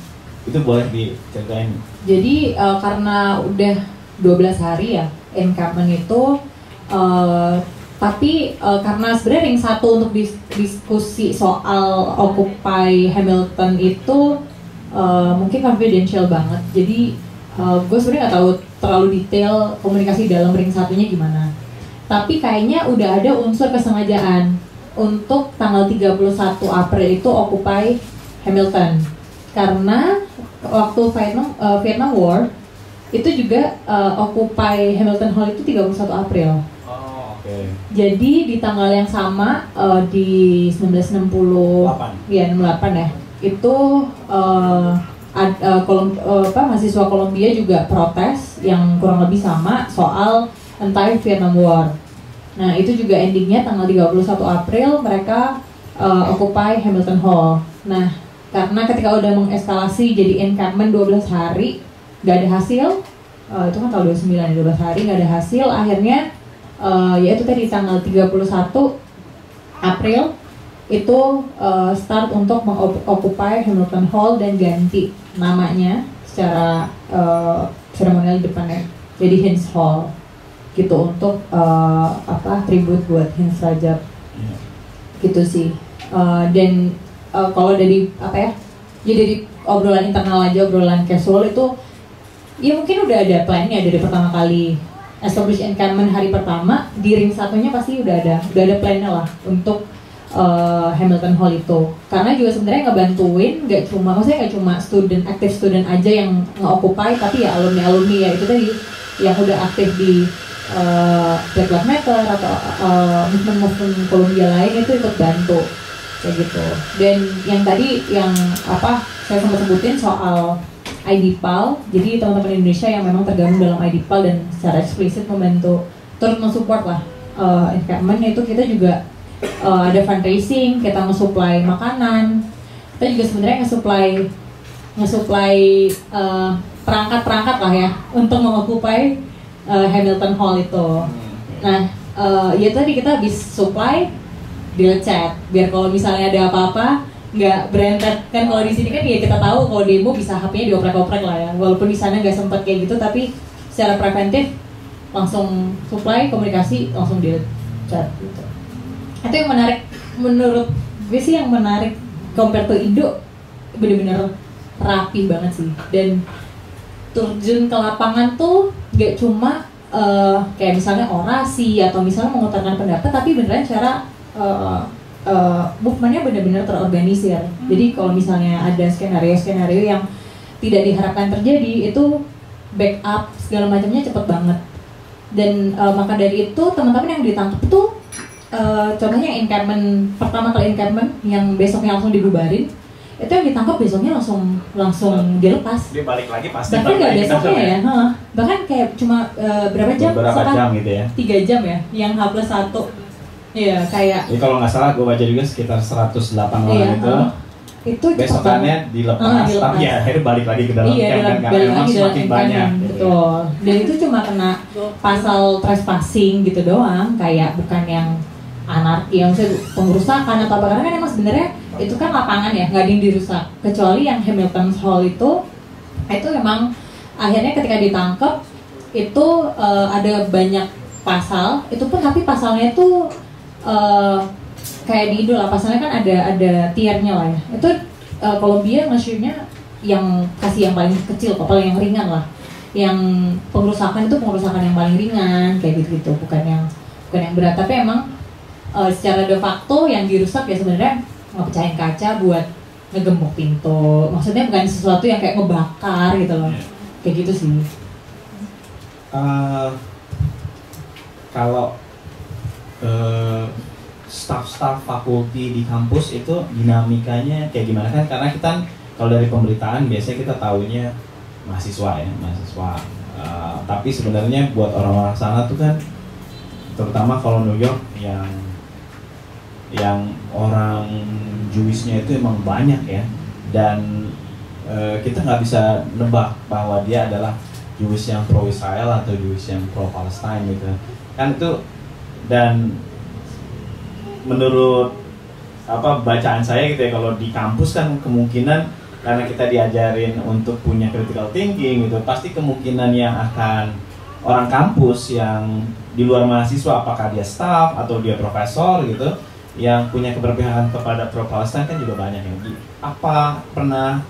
Speaker 1: Itu boleh diceritain.
Speaker 2: Jadi eh, karena udah 12 hari ya encampment itu eh, tapi eh, karena sebenarnya ring satu untuk dis- diskusi soal Occupy Hamilton itu eh, mungkin confidential banget. Jadi gue sebenarnya nggak tahu terlalu detail komunikasi dalam ring satunya gimana. Tapi kayaknya udah ada unsur kesengajaan untuk tanggal 31 April itu Occupy Hamilton. Karena waktu Vietnam eh, Vietnam War itu juga eh, Occupy Hamilton Hall itu 31 April.
Speaker 1: Oh, oke.
Speaker 2: Jadi di tanggal yang sama eh, di 1960
Speaker 1: Delapan.
Speaker 2: ya 68 ya. Itu eh, ad, eh, Kolom- eh, apa mahasiswa Kolombia juga protes yang kurang lebih sama soal entire Vietnam War. Nah, itu juga endingnya tanggal 31 April mereka eh, occupy Hamilton Hall. Nah, karena ketika udah mengeskalasi jadi encampment 12 hari nggak ada hasil, eh, itu kan tanggal 29 ya, 12 hari nggak ada hasil, akhirnya eh, ya itu tadi tanggal 31 April itu eh, start untuk mengoccupy Hamilton Hall dan ganti namanya secara eh, seremonial di depannya. Jadi Hinz Hall. Gitu untuk eh, apa tribute buat Hinz Rajab.
Speaker 1: Iya.
Speaker 2: gitu sih. Eh, dan eh, kalau dari apa ya ya dari obrolan internal aja obrolan casual itu ya mungkin udah ada plannya dari pertama kali establish encampment hari pertama di ring satunya pasti udah ada udah ada plannya lah untuk eh, Hamilton Hall itu. Karena juga sebenarnya ngebantuin nggak cuma maksudnya nggak cuma student aktif student aja yang nge-occupy tapi ya alumni alumni ya itu tadi yang udah aktif di eh, Black Lives Matter atau eh, movement-movement Kolombia lain itu ikut bantu kayak gitu. Dan yang tadi yang apa saya sempat sebutin soal IDPAL jadi teman-teman Indonesia yang memang tergabung dalam IDPAL dan secara eksplisit membantu turut mensupport lah uh, encampment itu. Kita juga uh, ada fundraising kita nge-supply makanan. Kita juga sebenarnya nge-supply nge-supply uh, perangkat-perangkat lah ya untuk mengoccupy uh, Hamilton Hall itu. Nah, eh, ya tadi kita habis supply dilecet biar kalau misalnya ada apa-apa nggak berentet kan kalau di sini kan ya kita tahu kalau demo bisa HP-nya dioprek-oprek lah ya. Walaupun di sana nggak sempet kayak gitu tapi secara preventif langsung supply komunikasi langsung dilecet gitu itu yang menarik. Menurut gue sih yang menarik compare to Indo bener-bener rapi banget sih. Dan terjun ke lapangan tuh gak cuma eh, kayak misalnya orasi atau misalnya mengutarakan pendapat tapi beneran cara eh, eh, movementnya benar-benar terorganisir. Jadi kalau misalnya ada skenario-skenario yang tidak diharapkan terjadi itu backup segala macamnya cepet banget. Dan eh, maka dari itu teman-teman yang ditangkap tuh eh, contohnya encampment pertama kali encampment yang besoknya langsung dibubarin itu yang ditangkap besoknya langsung langsung dilepas
Speaker 1: Dia balik lagi pasti
Speaker 2: bahkan nggak
Speaker 1: lagi
Speaker 2: besoknya ya Hah. bahkan kayak cuma eh, berapa jam Sekat-
Speaker 1: jam gitu ya.
Speaker 2: tiga jam ya yang H plus satu Iya kayak
Speaker 1: Jadi kalau nggak salah gue baca juga sekitar 108 orang
Speaker 2: Iya,
Speaker 1: itu
Speaker 2: heeh. itu
Speaker 1: besokannya
Speaker 2: banget.
Speaker 1: dilepas,
Speaker 2: Ah, dilepas.
Speaker 1: tapi ya akhirnya balik lagi ke dalam
Speaker 2: iya
Speaker 1: camp kan karena
Speaker 2: balik lagi
Speaker 1: semakin banyak.
Speaker 2: encampment,
Speaker 1: gitu ya.
Speaker 2: betul dan itu cuma kena pasal trespassing gitu doang kayak bukan yang anarki yang maksudnya pengerusakan atau apa. Karena kan emang sebenarnya itu kan lapangan ya nggak ada yang dirusak kecuali yang Hamilton Hall itu itu emang akhirnya ketika ditangkap itu eh, ada banyak pasal. Itu pun tapi pasalnya itu eh, kayak di Indo lah. Pasalnya kan ada ada tiernya lah ya. Itu eh, Columbia nge-share-nya yang kasih yang paling kecil kok paling yang ringan lah. Yang pengerusakan itu pengerusakan yang paling ringan kayak gitu gitu bukan yang bukan yang berat. Tapi emang eh, secara de facto yang dirusak ya sebenarnya ngepecahin kaca buat ngegembok pintu. Maksudnya bukan sesuatu yang kayak ngebakar gitu loh.
Speaker 1: Iya.
Speaker 2: kayak gitu sih.
Speaker 1: Eh, kalau eh, staff-staff fakulti di kampus itu dinamikanya kayak gimana? Kan karena kita kalau dari pemberitaan biasanya kita tahunya mahasiswa ya mahasiswa. Eh, tapi sebenarnya buat orang-orang sana tuh kan terutama kalau New York yang yang orang Jewishnya itu emang banyak ya. Dan eh, kita nggak bisa nebak bahwa dia adalah Jewish yang pro Israel atau Jewish yang pro Palestine gitu. Kan itu dan menurut apa bacaan saya gitu ya kalau di kampus kan kemungkinan karena kita diajarin untuk punya critical thinking gitu pasti kemungkinan yang akan orang kampus yang di luar mahasiswa apakah dia staff atau dia profesor gitu yang punya keberpihakan kepada pro Palestina kan juga banyak yang apa pernah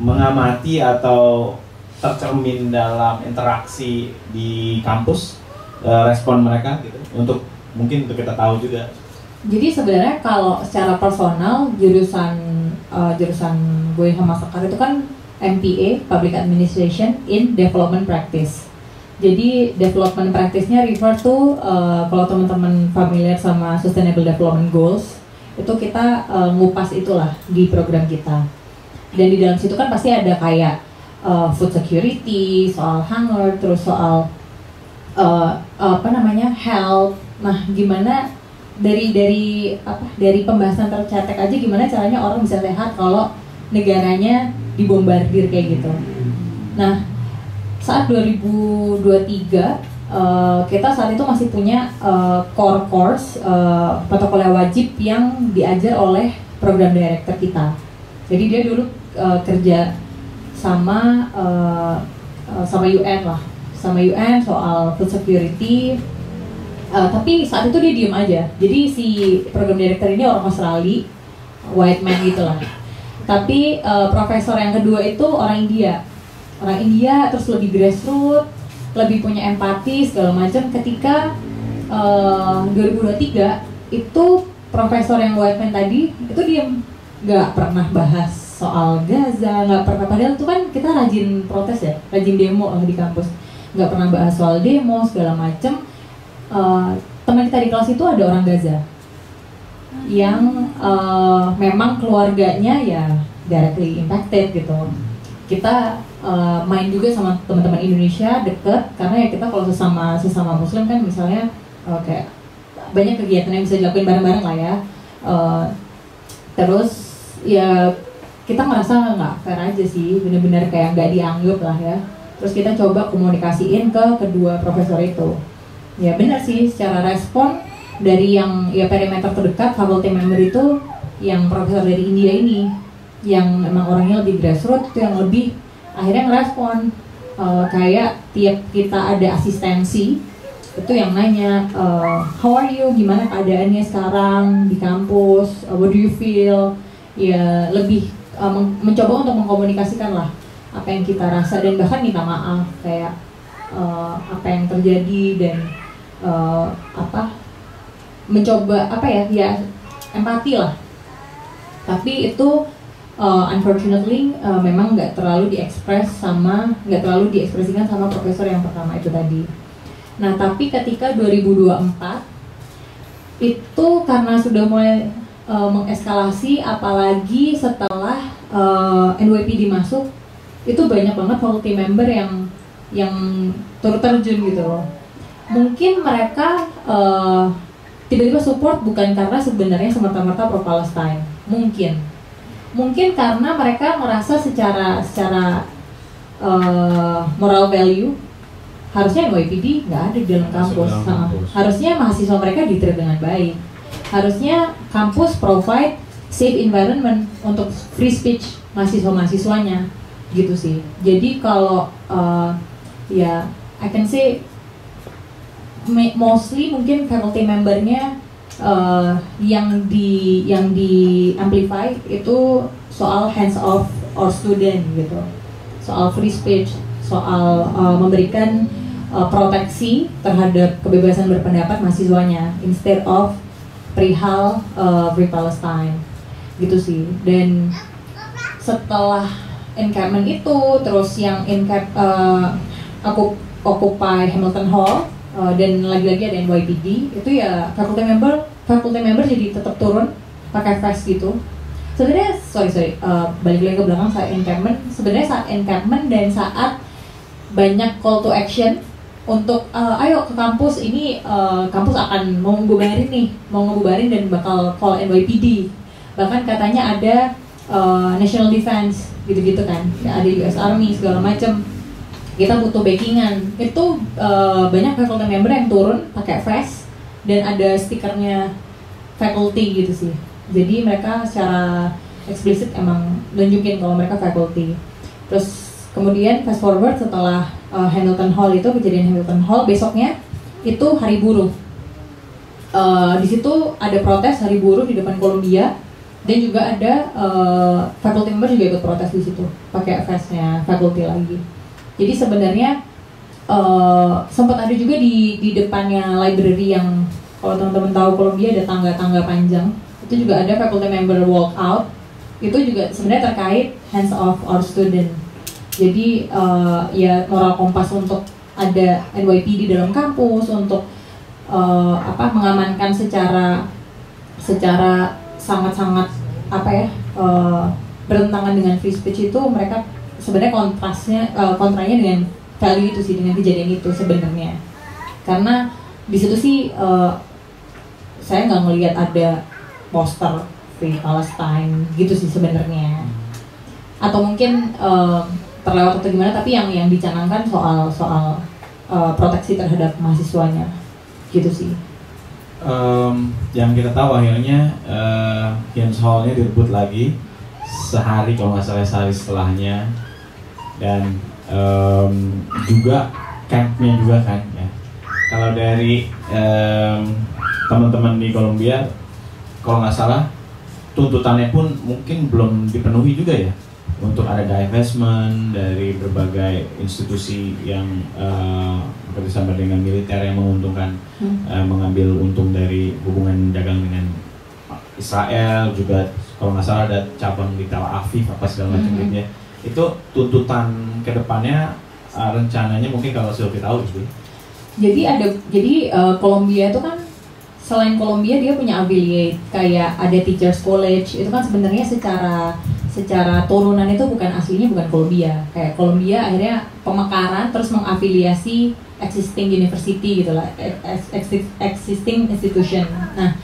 Speaker 1: mengamati atau tercermin dalam interaksi di kampus eh, respon mereka gitu untuk mungkin untuk kita tahu juga
Speaker 2: Jadi sebenarnya kalau secara personal jurusan eh, jurusan gue sama Sekar itu kan MPA Public Administration in Development Practice. Jadi development practice-nya refer to eh, kalau teman-teman familiar sama Sustainable Development Goals itu kita eh, ngupas itulah di program kita. Dan di dalam situ kan pasti ada kayak eh, food security, soal hunger, terus soal eh, apa namanya health. Nah, gimana dari dari apa dari pembahasan tercetek aja gimana caranya orang bisa sehat kalau negaranya dibombardir kayak gitu. Nah, saat 2023 eh, kita saat itu masih punya eh, core course eh, protokol wajib yang diajar oleh program director kita. Jadi dia dulu eh, kerja sama eh, sama UN lah, sama UN soal food security Uh, tapi saat itu dia diem aja. Jadi si program director ini orang Australia, white man gitu lah. Tapi uh, profesor yang kedua itu orang India, orang India terus lebih grassroots, lebih punya empati segala macam. Ketika uh, 2023 itu profesor yang white man tadi itu diem, nggak pernah bahas soal Gaza, nggak pernah. Padahal itu kan kita rajin protes ya, rajin demo lah di kampus, nggak pernah bahas soal demo segala macam uh, teman kita di kelas itu ada orang Gaza yang uh, memang keluarganya ya directly impacted gitu. Kita uh, main juga sama teman-teman Indonesia deket karena ya kita kalau sesama sesama Muslim kan misalnya uh, kayak banyak kegiatan yang bisa dilakuin bareng-bareng lah ya. Uh, terus ya kita ngerasa nggak fair aja sih, bener-bener kayak nggak dianggap lah ya. Terus kita coba komunikasiin ke kedua profesor itu ya benar sih secara respon dari yang ya perimeter terdekat faculty member itu yang profesor dari India ini yang emang orangnya lebih grassroots itu yang lebih akhirnya ngerespon Eh, kayak tiap kita ada asistensi itu yang nanya eh, how are you? Gimana keadaannya sekarang di kampus? Eh, what do you feel? Ya lebih men- mencoba untuk mengkomunikasikan lah apa yang kita rasa dan bahkan minta maaf kayak eh, apa yang terjadi dan eh, apa mencoba apa ya ya empati lah. Tapi itu uh, unfortunately uh, memang nggak terlalu diekspres sama nggak terlalu diekspresikan sama profesor yang pertama itu tadi. Nah tapi ketika 2024 itu karena sudah mulai uh, mengeskalasi apalagi setelah uh, NYPD masuk itu banyak banget faculty member yang yang turut terjun gitu loh. Mungkin mereka uh, tiba-tiba support bukan karena sebenarnya semata-mata pro Palestine mungkin mungkin karena mereka merasa secara secara uh, moral value harusnya NYPD nggak ada di dalam kampus. kampus. harusnya mahasiswa mereka diterima dengan baik. Harusnya kampus provide safe environment untuk free speech mahasiswa-mahasiswanya gitu sih. Jadi kalau uh, ya I can say mostly mungkin faculty membernya uh, yang di yang di amplify itu soal hands off or student gitu. Soal free speech soal uh, memberikan uh, proteksi terhadap kebebasan berpendapat mahasiswanya instead of perihal uh, Free Palestine. Gitu sih. Dan setelah encampment itu terus yang encamp uh, aku occupy Hamilton Hall uh, dan lagi-lagi ada NYPD itu ya faculty member faculty member jadi tetap turun pakai vest gitu. Sebenarnya sorry sorry uh, balik lagi ke belakang saat encampment. Sebenarnya saat encampment dan saat banyak call to action untuk uh, ayo ke kampus ini uh, kampus akan mau ngebubarin nih mau ngebubarin dan bakal call NYPD bahkan katanya ada uh, national defense gitu-gitu kan. Ya, ada US Army segala macam kita butuh backingan. Itu uh, banyak faculty member yang turun pakai vest dan ada stikernya faculty gitu sih. Jadi mereka secara eksplisit emang nunjukin kalau mereka faculty. Terus kemudian fast forward setelah uh, Hamilton Hall itu kejadian Hamilton Hall besoknya itu hari buruh. Uh, di situ ada protes hari buruh di depan Columbia dan juga ada uh, faculty member juga ikut protes di situ pakai vestnya faculty lagi jadi sebenarnya uh, sempat ada juga di di depannya library yang kalau teman-teman tahu Columbia ada tangga-tangga panjang. Itu juga ada faculty member walk out. Itu juga sebenarnya terkait hands off our student. Jadi uh, ya moral kompas untuk ada NYP di dalam kampus untuk uh, apa mengamankan secara secara sangat-sangat apa ya uh, bertentangan dengan free speech itu mereka sebenarnya kontrasnya uh, kontranya dengan value itu sih dengan kejadian itu sebenarnya. Karena di situ sih uh, saya nggak ngelihat ada poster Free Palestine gitu sih sebenarnya. Atau mungkin uh, terlewat atau gimana tapi yang yang dicanangkan soal soal uh, proteksi terhadap mahasiswanya. Gitu sih.
Speaker 1: Um, yang kita tahu akhirnya uh, Jens Hall-nya direbut lagi sehari kalau nggak salah sehari setelahnya dan um, juga campnya juga kan ya kalau dari um, teman-teman di Kolombia kalau nggak salah tuntutannya pun mungkin belum dipenuhi juga ya untuk ada divestment dari berbagai institusi yang uh, bekerjasama dengan militer yang menguntungkan hmm. uh, mengambil untung dari hubungan dagang dengan Israel juga kalau nggak salah ada cabang di Tel Aviv apa segala macam hmm. Itu tuntutan ke depannya uh, rencananya mungkin kalau kita tahu
Speaker 2: sih jadi ada jadi uh, itu kan selain Kolombia dia punya affiliate kayak ada teachers college. Itu kan sebenarnya secara secara turunan itu bukan aslinya bukan Kolombia kayak Kolombia akhirnya pemekaran terus mengafiliasi existing university gitu lah existing institution. Nah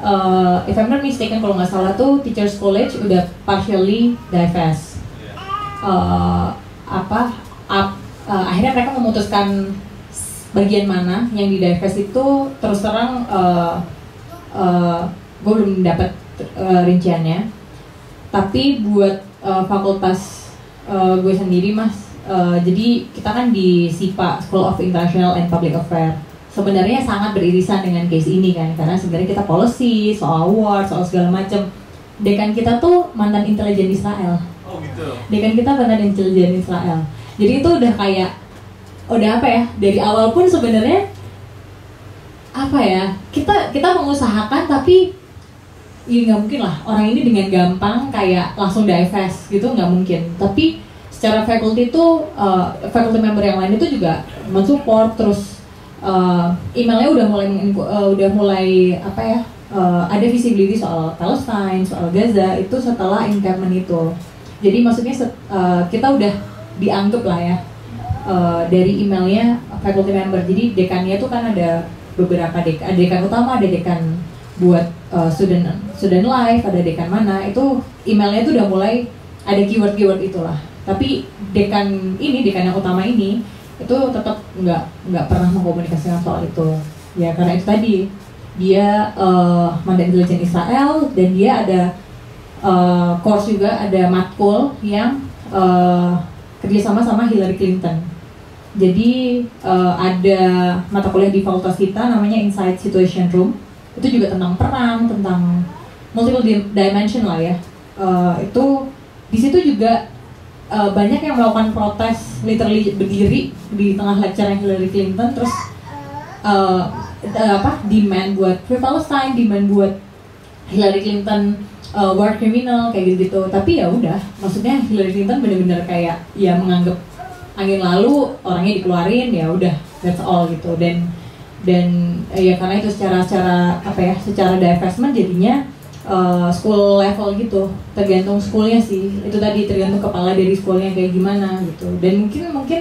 Speaker 2: uh, if I'm not mistaken kalau nggak salah tuh teachers college udah partially divest uh, apa up, uh, akhirnya mereka memutuskan bagian mana yang di divest itu terus terang uh, uh, gue belum dapat uh, rinciannya. Tapi buat uh, fakultas uh, gue sendiri mas uh, jadi kita kan di SIPA School of International and Public Affairs. Sebenarnya sangat beririsan dengan case ini kan karena sebenarnya kita policy soal award soal segala macam dekan kita tuh mantan intelijen Israel oh gitu. Dekan kita mantan intelijen Israel. Jadi itu udah kayak udah apa ya dari awal pun sebenarnya apa ya kita kita mengusahakan tapi ya nggak mungkin lah. Orang ini dengan gampang kayak langsung divest gitu nggak mungkin. Tapi secara faculty itu uh, faculty member yang lain itu juga mensupport terus uh, emailnya udah mulai uh, udah mulai apa ya uh, ada visibility soal Palestine, soal Gaza itu setelah encampment itu. Jadi maksudnya uh, kita udah dianggap lah ya uh, dari emailnya faculty member. Jadi dekannya tuh kan ada beberapa dekan, ada dekan utama, ada dekan buat uh, student student life, ada dekan mana itu emailnya tuh udah mulai ada keyword-keyword itulah. Tapi dekan ini, dekan yang utama ini itu tetap nggak nggak pernah mengkomunikasikan soal itu. Ya karena itu tadi dia uh, mandat intelijen Israel dan dia ada uh, course juga ada matkul yang uh, kerjasama sama Hillary Clinton. Jadi uh, ada mata kuliah di fakultas kita namanya Inside Situation Room. Itu juga tentang perang, tentang multiple dimension lah ya. Uh, itu di situ juga uh, banyak yang melakukan protes, literally berdiri di tengah lecture Hillary Clinton, terus uh, uh, apa demand buat Free Palestine, demand buat Hillary Clinton uh, war criminal kayak gitu gitu. Tapi ya udah, maksudnya Hillary Clinton bener-bener kayak ya menganggap angin lalu orangnya dikeluarin ya udah that's all gitu. Dan dan eh, ya karena itu secara secara apa ya secara divestment jadinya uh, school level gitu tergantung schoolnya sih. Itu tadi tergantung kepala dari schoolnya kayak gimana gitu. Dan mungkin mungkin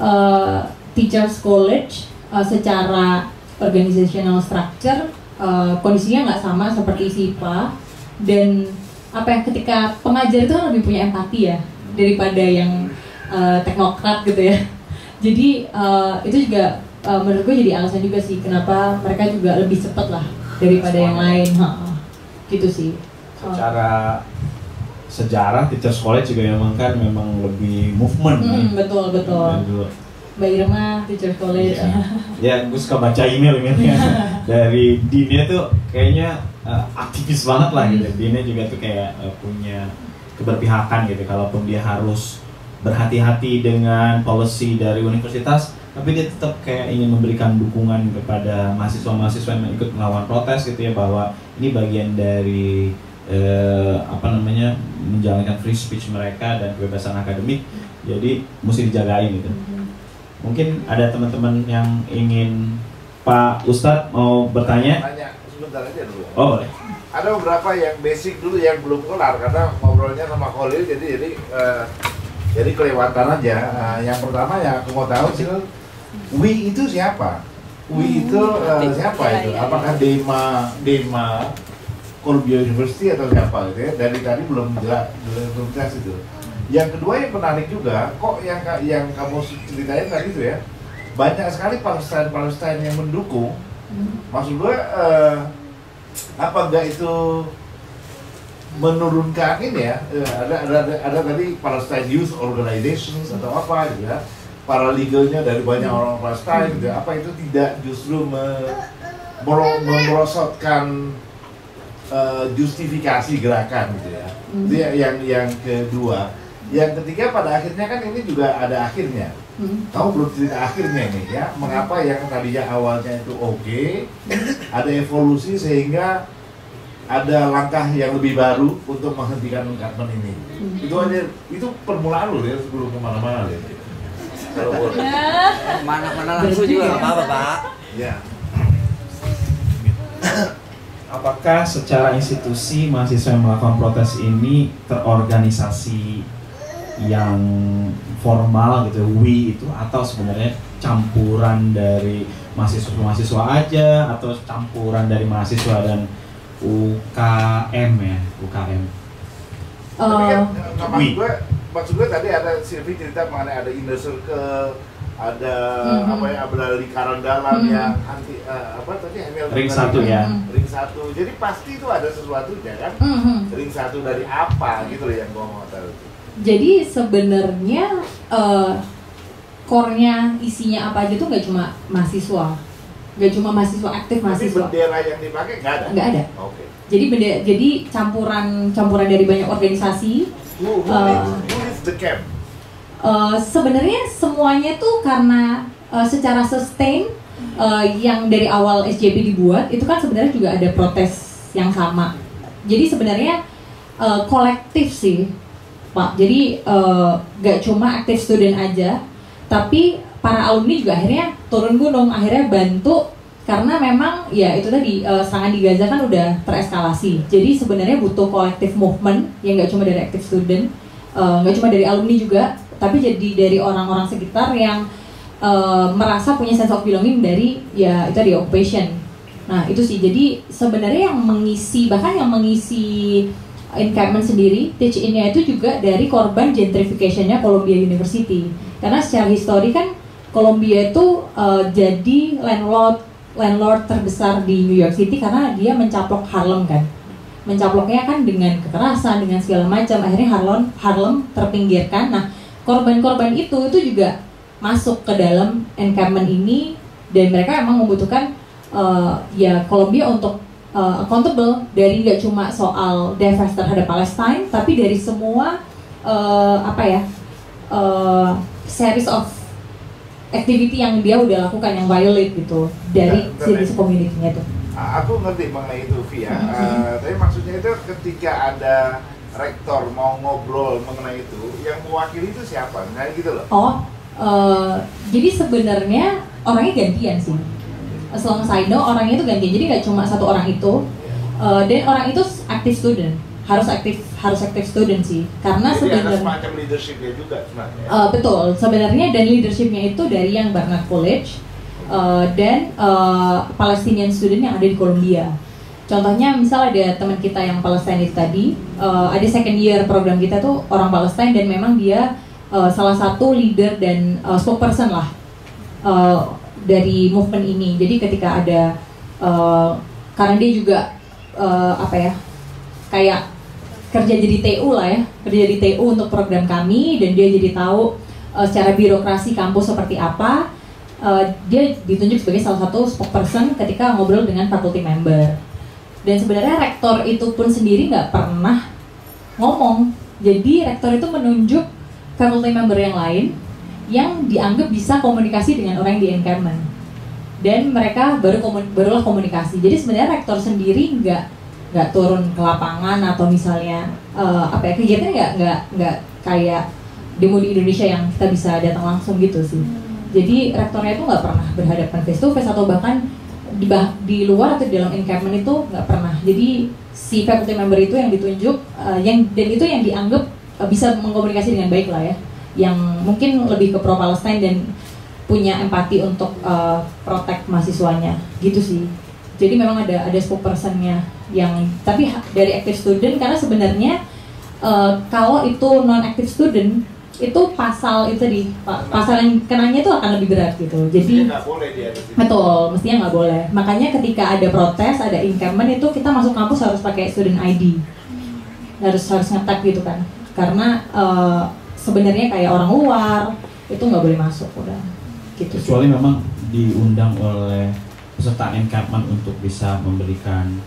Speaker 2: uh, teachers college uh, secara organizational structure uh, kondisinya nggak sama seperti SIPA dan apa ya ketika pengajar itu kan lebih punya empati ya daripada yang uh, teknokrat gitu ya. Jadi uh, itu juga uh, menurut gue jadi alasan juga sih kenapa mereka juga lebih cepat lah daripada yang lain. Ha, gitu sih.
Speaker 1: Secara sejarah teachers college juga memang kan memang lebih movement
Speaker 2: hmm,
Speaker 1: kan?
Speaker 2: betul betul. Mbak Irma teachers college.
Speaker 1: Ya, ya gue suka baca email emailnya dari Dina tuh kayaknya uh, aktivis banget lah gitu. Dina juga tuh kayak uh, punya keberpihakan gitu. Kalaupun dia harus berhati-hati dengan policy dari universitas, tapi dia tetap kayak ingin memberikan dukungan kepada mahasiswa-mahasiswa yang ikut melawan protes gitu ya bahwa ini bagian dari eh, apa namanya menjalankan free speech mereka dan kebebasan akademik, jadi mesti dijagain gitu. Mungkin ada teman-teman yang ingin Pak Ustadz mau bertanya?
Speaker 3: Tanya sebentar aja dulu.
Speaker 1: Oh boleh.
Speaker 3: Ada beberapa yang basic dulu yang belum kelar karena ngobrolnya sama Khalil jadi jadi uh, jadi kelewatan aja. Uh, yang pertama yang aku mau tahu sih, we itu siapa? We itu uh, siapa itu? Apakah Dema Dema Columbia University atau siapa gitu ya? Dari tadi belum jelas belum jelas itu. Yang kedua yang menarik juga, kok yang yang kamu ceritain tadi itu ya, banyak sekali Palestina Palestina yang mendukung. Maksud gue, uh, apa enggak itu menurunkan ini ya eh, ada ada ada, ada tadi Palestine Youth Organizations atau apa gitu ya para legalnya dari banyak orang Palestina gitu ya. apa itu tidak justru me, mero- merosotkan uh, justifikasi gerakan gitu ya itu ya- yang yang kedua yang ketiga pada akhirnya kan ini juga ada akhirnya.
Speaker 2: Hmm.
Speaker 3: kamu belum cerita akhirnya nih ya? Mengapa yang tadinya awalnya itu oke ada evolusi sehingga ada langkah yang lebih baru untuk menghentikan encampment ini. Itu aja itu permulaan loh ya sebelum ke mana-mana ya. Kalau boleh
Speaker 4: Mana-mana langsung juga nggak apa-apa, Pak.
Speaker 3: ya.
Speaker 1: Apakah secara institusi mahasiswa yang melakukan protes ini terorganisasi yang formal gitu, WI itu atau sebenarnya campuran dari mahasiswa-mahasiswa aja atau campuran dari mahasiswa dan UKM ya, UKM.
Speaker 3: tapi kan
Speaker 2: Uh,
Speaker 3: nggak
Speaker 1: Wih.
Speaker 3: maksud gue maksud gue tadi ada Sylvie cerita mengenai ada inner circle ada
Speaker 2: Mhm.
Speaker 3: apa ya Abdul Karandalam
Speaker 2: Mhm.
Speaker 3: yang anti eh, apa tadi Hamilton
Speaker 1: Ring satu
Speaker 3: kan?
Speaker 1: ya.
Speaker 2: Mhm.
Speaker 3: ring satu jadi pasti itu ada sesuatunya kan
Speaker 2: mhm.
Speaker 3: ring satu dari apa gitu loh yang gue mau tahu
Speaker 2: Jadi sebenarnya core-nya isinya apa aja tuh nggak cuma mahasiswa, nggak cuma mahasiswa aktif
Speaker 3: tapi
Speaker 2: mahasiswa,
Speaker 3: bendera yang dipakai nggak ada
Speaker 2: nggak ada.
Speaker 3: oke
Speaker 2: Jadi benda, jadi campuran campuran dari banyak organisasi.
Speaker 3: who, who,
Speaker 2: Uh,
Speaker 3: who leads the camp
Speaker 2: Eh, sebenarnya semuanya tuh karena eh, secara sustain eh, yang dari awal SJP dibuat itu kan sebenarnya juga ada protes yang sama. Jadi sebenarnya eh, kolektif sih, Pak. Jadi eh, gak cuma aktif student aja, tapi para alumni juga akhirnya turun gunung, akhirnya bantu karena memang ya itu tadi uh, serangan di Gaza kan udah tereskalasi jadi sebenarnya butuh collective movement yang nggak cuma dari active student uh, nggak cuma dari alumni juga tapi jadi dari orang-orang sekitar yang uh, merasa punya sense of belonging dari ya itu di occupation nah itu sih jadi sebenarnya yang mengisi bahkan yang mengisi encampment sendiri teach in-nya itu juga dari korban gentrification-nya Columbia University. Karena secara histori kan Columbia itu uh, jadi landlord landlord terbesar di New York City karena dia mencaplok Harlem kan. Mencaploknya kan dengan kekerasan dengan segala macam. Akhirnya Harlem Harlem terpinggirkan. Nah korban-korban itu itu juga masuk ke dalam encampment ini. Dan mereka emang membutuhkan uh, ya Columbia untuk uh, accountable dari nggak cuma soal defense terhadap Palestine tapi dari semua uh, apa ya uh, series of activity yang dia udah lakukan yang violate gitu dari si community-nya itu.
Speaker 3: Aku ngerti mengenai itu via, uh, tapi maksudnya itu ketika ada rektor mau ngobrol mengenai itu, yang mewakili itu siapa? Nah gitu loh.
Speaker 2: Oh, uh, jadi sebenarnya orangnya gantian sih. Selama saya know orangnya itu gantian, jadi nggak cuma satu orang itu. Uh, dan orang itu active student. Harus aktif harus aktif student sih. Karena
Speaker 3: sebenarnya semacam leadershipnya juga sebenarnya.
Speaker 2: Uh, betul. Sebenarnya dan leadershipnya itu dari yang Barnard College uh, dan uh, Palestinian student yang ada di Columbia contohnya misal ada teman kita yang Palestina itu tadi uh, ada second year program kita tuh orang Palestina dan memang dia uh, salah satu leader dan uh, spokesperson lah. Uh, dari movement ini. Jadi ketika ada uh, karena dia juga uh, apa ya kayak kerja jadi TU lah ya kerja di TU untuk program kami dan dia jadi tahu uh, secara birokrasi kampus seperti apa uh, dia ditunjuk sebagai salah satu spokesperson ketika ngobrol dengan faculty member. Dan sebenarnya rektor itu pun sendiri nggak pernah ngomong. Jadi rektor itu menunjuk faculty member yang lain yang dianggap bisa komunikasi dengan orang yang di encampment dan mereka baru komun barulah komunikasi jadi sebenarnya rektor sendiri nggak nggak turun ke lapangan atau misalnya uh, apa ya kegiatan nggak nggak nggak kayak demo di Indonesia yang kita bisa datang langsung gitu sih. Jadi rektornya itu nggak pernah berhadapan face to face atau bahkan di, di luar atau di dalam encampment itu nggak pernah. Jadi si faculty member itu yang ditunjuk uh, yang dan itu yang dianggap uh, bisa mengkomunikasi dengan baik lah ya. Yang mungkin lebih ke pro Palestine dan punya empati untuk uh, protect mahasiswanya. Gitu sih. Jadi memang ada ada spokespersonnya yang tapi dari active student karena sebenarnya uh, kalau itu non active student itu pasal itu di pasal yang kenanya itu akan lebih berat gitu. Jadi
Speaker 3: nggak boleh dia
Speaker 2: betul mestinya nggak boleh. Makanya ketika ada protes ada incumbent itu kita masuk kampus harus pakai student ID harus harus ngetek gitu kan. Karena uh, sebenarnya kayak orang luar itu nggak boleh masuk udah. Gitu
Speaker 1: kecuali memang diundang oleh peserta encampment untuk bisa memberikan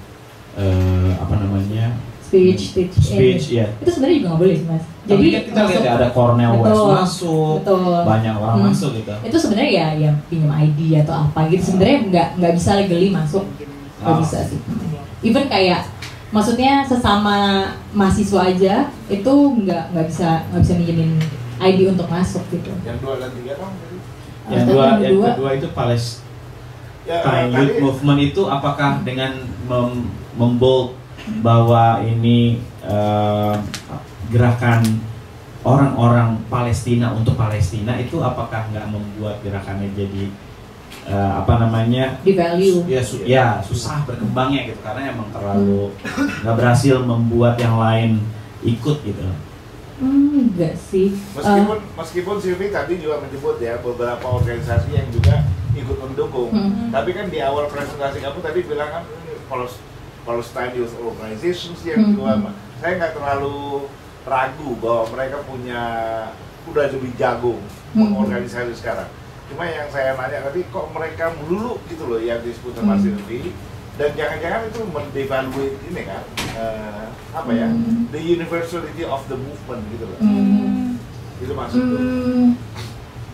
Speaker 1: uh, apa namanya?
Speaker 2: Speech speech,
Speaker 1: speech ya
Speaker 2: itu sebenarnya juga nggak boleh sih mas.
Speaker 1: Jadi kan kita lihat ya ada Cornel betul, West masuk betul. banyak orang hmm. masuk gitu.
Speaker 2: Itu sebenarnya ya ya pinjam ID atau apa gitu. Sebenarnya nggak nggak bisa legally masuk. Nggak oh. bisa sih. Even kayak maksudnya sesama mahasiswa aja itu nggak nggak bisa nggak bisa minjemin ID untuk masuk gitu.
Speaker 3: Yang dua dan tiga dong
Speaker 1: yang dua yang kedua. itu Palestina ya, Time Youth Movement itu apakah dengan mem membold bahwa ini uh, gerakan orang-orang Palestina untuk Palestina itu apakah nggak membuat gerakannya jadi uh, apa namanya
Speaker 2: di value
Speaker 1: ya, su ya susah berkembangnya gitu karena emang terlalu nggak berhasil membuat yang lain ikut gitu
Speaker 2: Hmm, enggak sih.
Speaker 3: Meskipun uh, meskipun Silvi tadi juga menyebut ya beberapa organisasi yang juga ikut mendukung. Hmm. Tapi kan di awal presentasi kamu tadi bilang kan Palestine Youth Organizations yang hmm. juga saya nggak terlalu ragu bahwa mereka punya udah lebih jago hmm. mengorganisasi sekarang. Cuma yang saya nanya tadi kok mereka melulu gitu loh yang disebut sama hmm. Silvi dan jangan-jangan itu mendevaluate ini kan uh, apa ya hmm. the universality of the movement gitu loh. Hmm. Itu maksudnya. Hmm.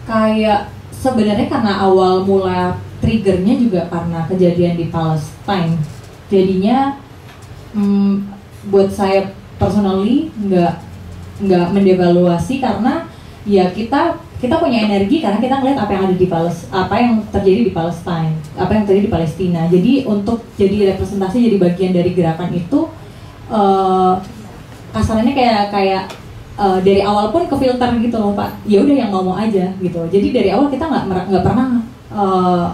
Speaker 2: Kayak sebenarnya karena awal mula triggernya juga karena kejadian di Palestine jadinya hmm, buat saya personally nggak nggak mendevaluasi karena ya kita kita punya energi karena kita ngeliat apa yang ada di Palestina apa yang terjadi di Palestine apa yang terjadi di Palestina. Jadi untuk jadi representasi jadi bagian dari gerakan itu uh, kasarannya kayak kayak uh, dari awal pun ke filter gitu loh pak. Ya udah yang ngomong aja gitu. Jadi dari awal kita nggak nggak pernah uh,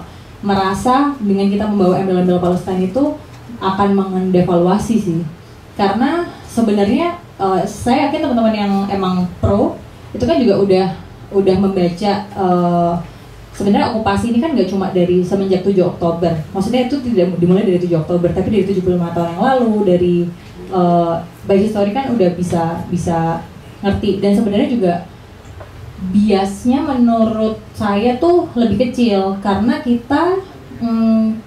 Speaker 2: merasa dengan kita membawa embel-embel Palestina itu akan mendevaluasi sih. Karena sebenarnya uh, saya yakin teman-teman yang emang pro itu kan juga udah udah membaca uh, sebenarnya okupasi ini kan nggak cuma dari semenjak 7 Oktober. Maksudnya itu tidak dimulai dari 7 Oktober, tapi dari 75 tahun yang lalu dari uh, baik histori kan udah bisa bisa ngerti. Dan sebenarnya juga biasnya menurut saya tuh lebih kecil karena kita hmm,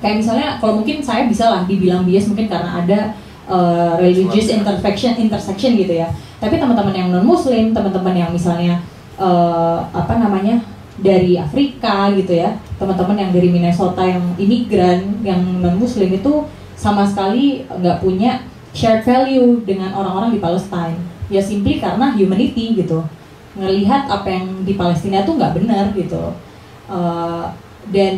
Speaker 2: kayak misalnya kalau mungkin saya bisa lah dibilang bias mungkin karena ada uh, religious intersection intersection gitu ya. Tapi teman-teman yang non muslim teman-teman yang misalnya uh, apa namanya dari Afrika gitu ya. Teman-teman yang dari Minnesota yang imigran yang non muslim itu sama sekali nggak punya shared value dengan orang-orang di Palestine. Ya simply karena humanity gitu. Ngelihat apa yang di Palestina tuh nggak benar gitu. Uh, dan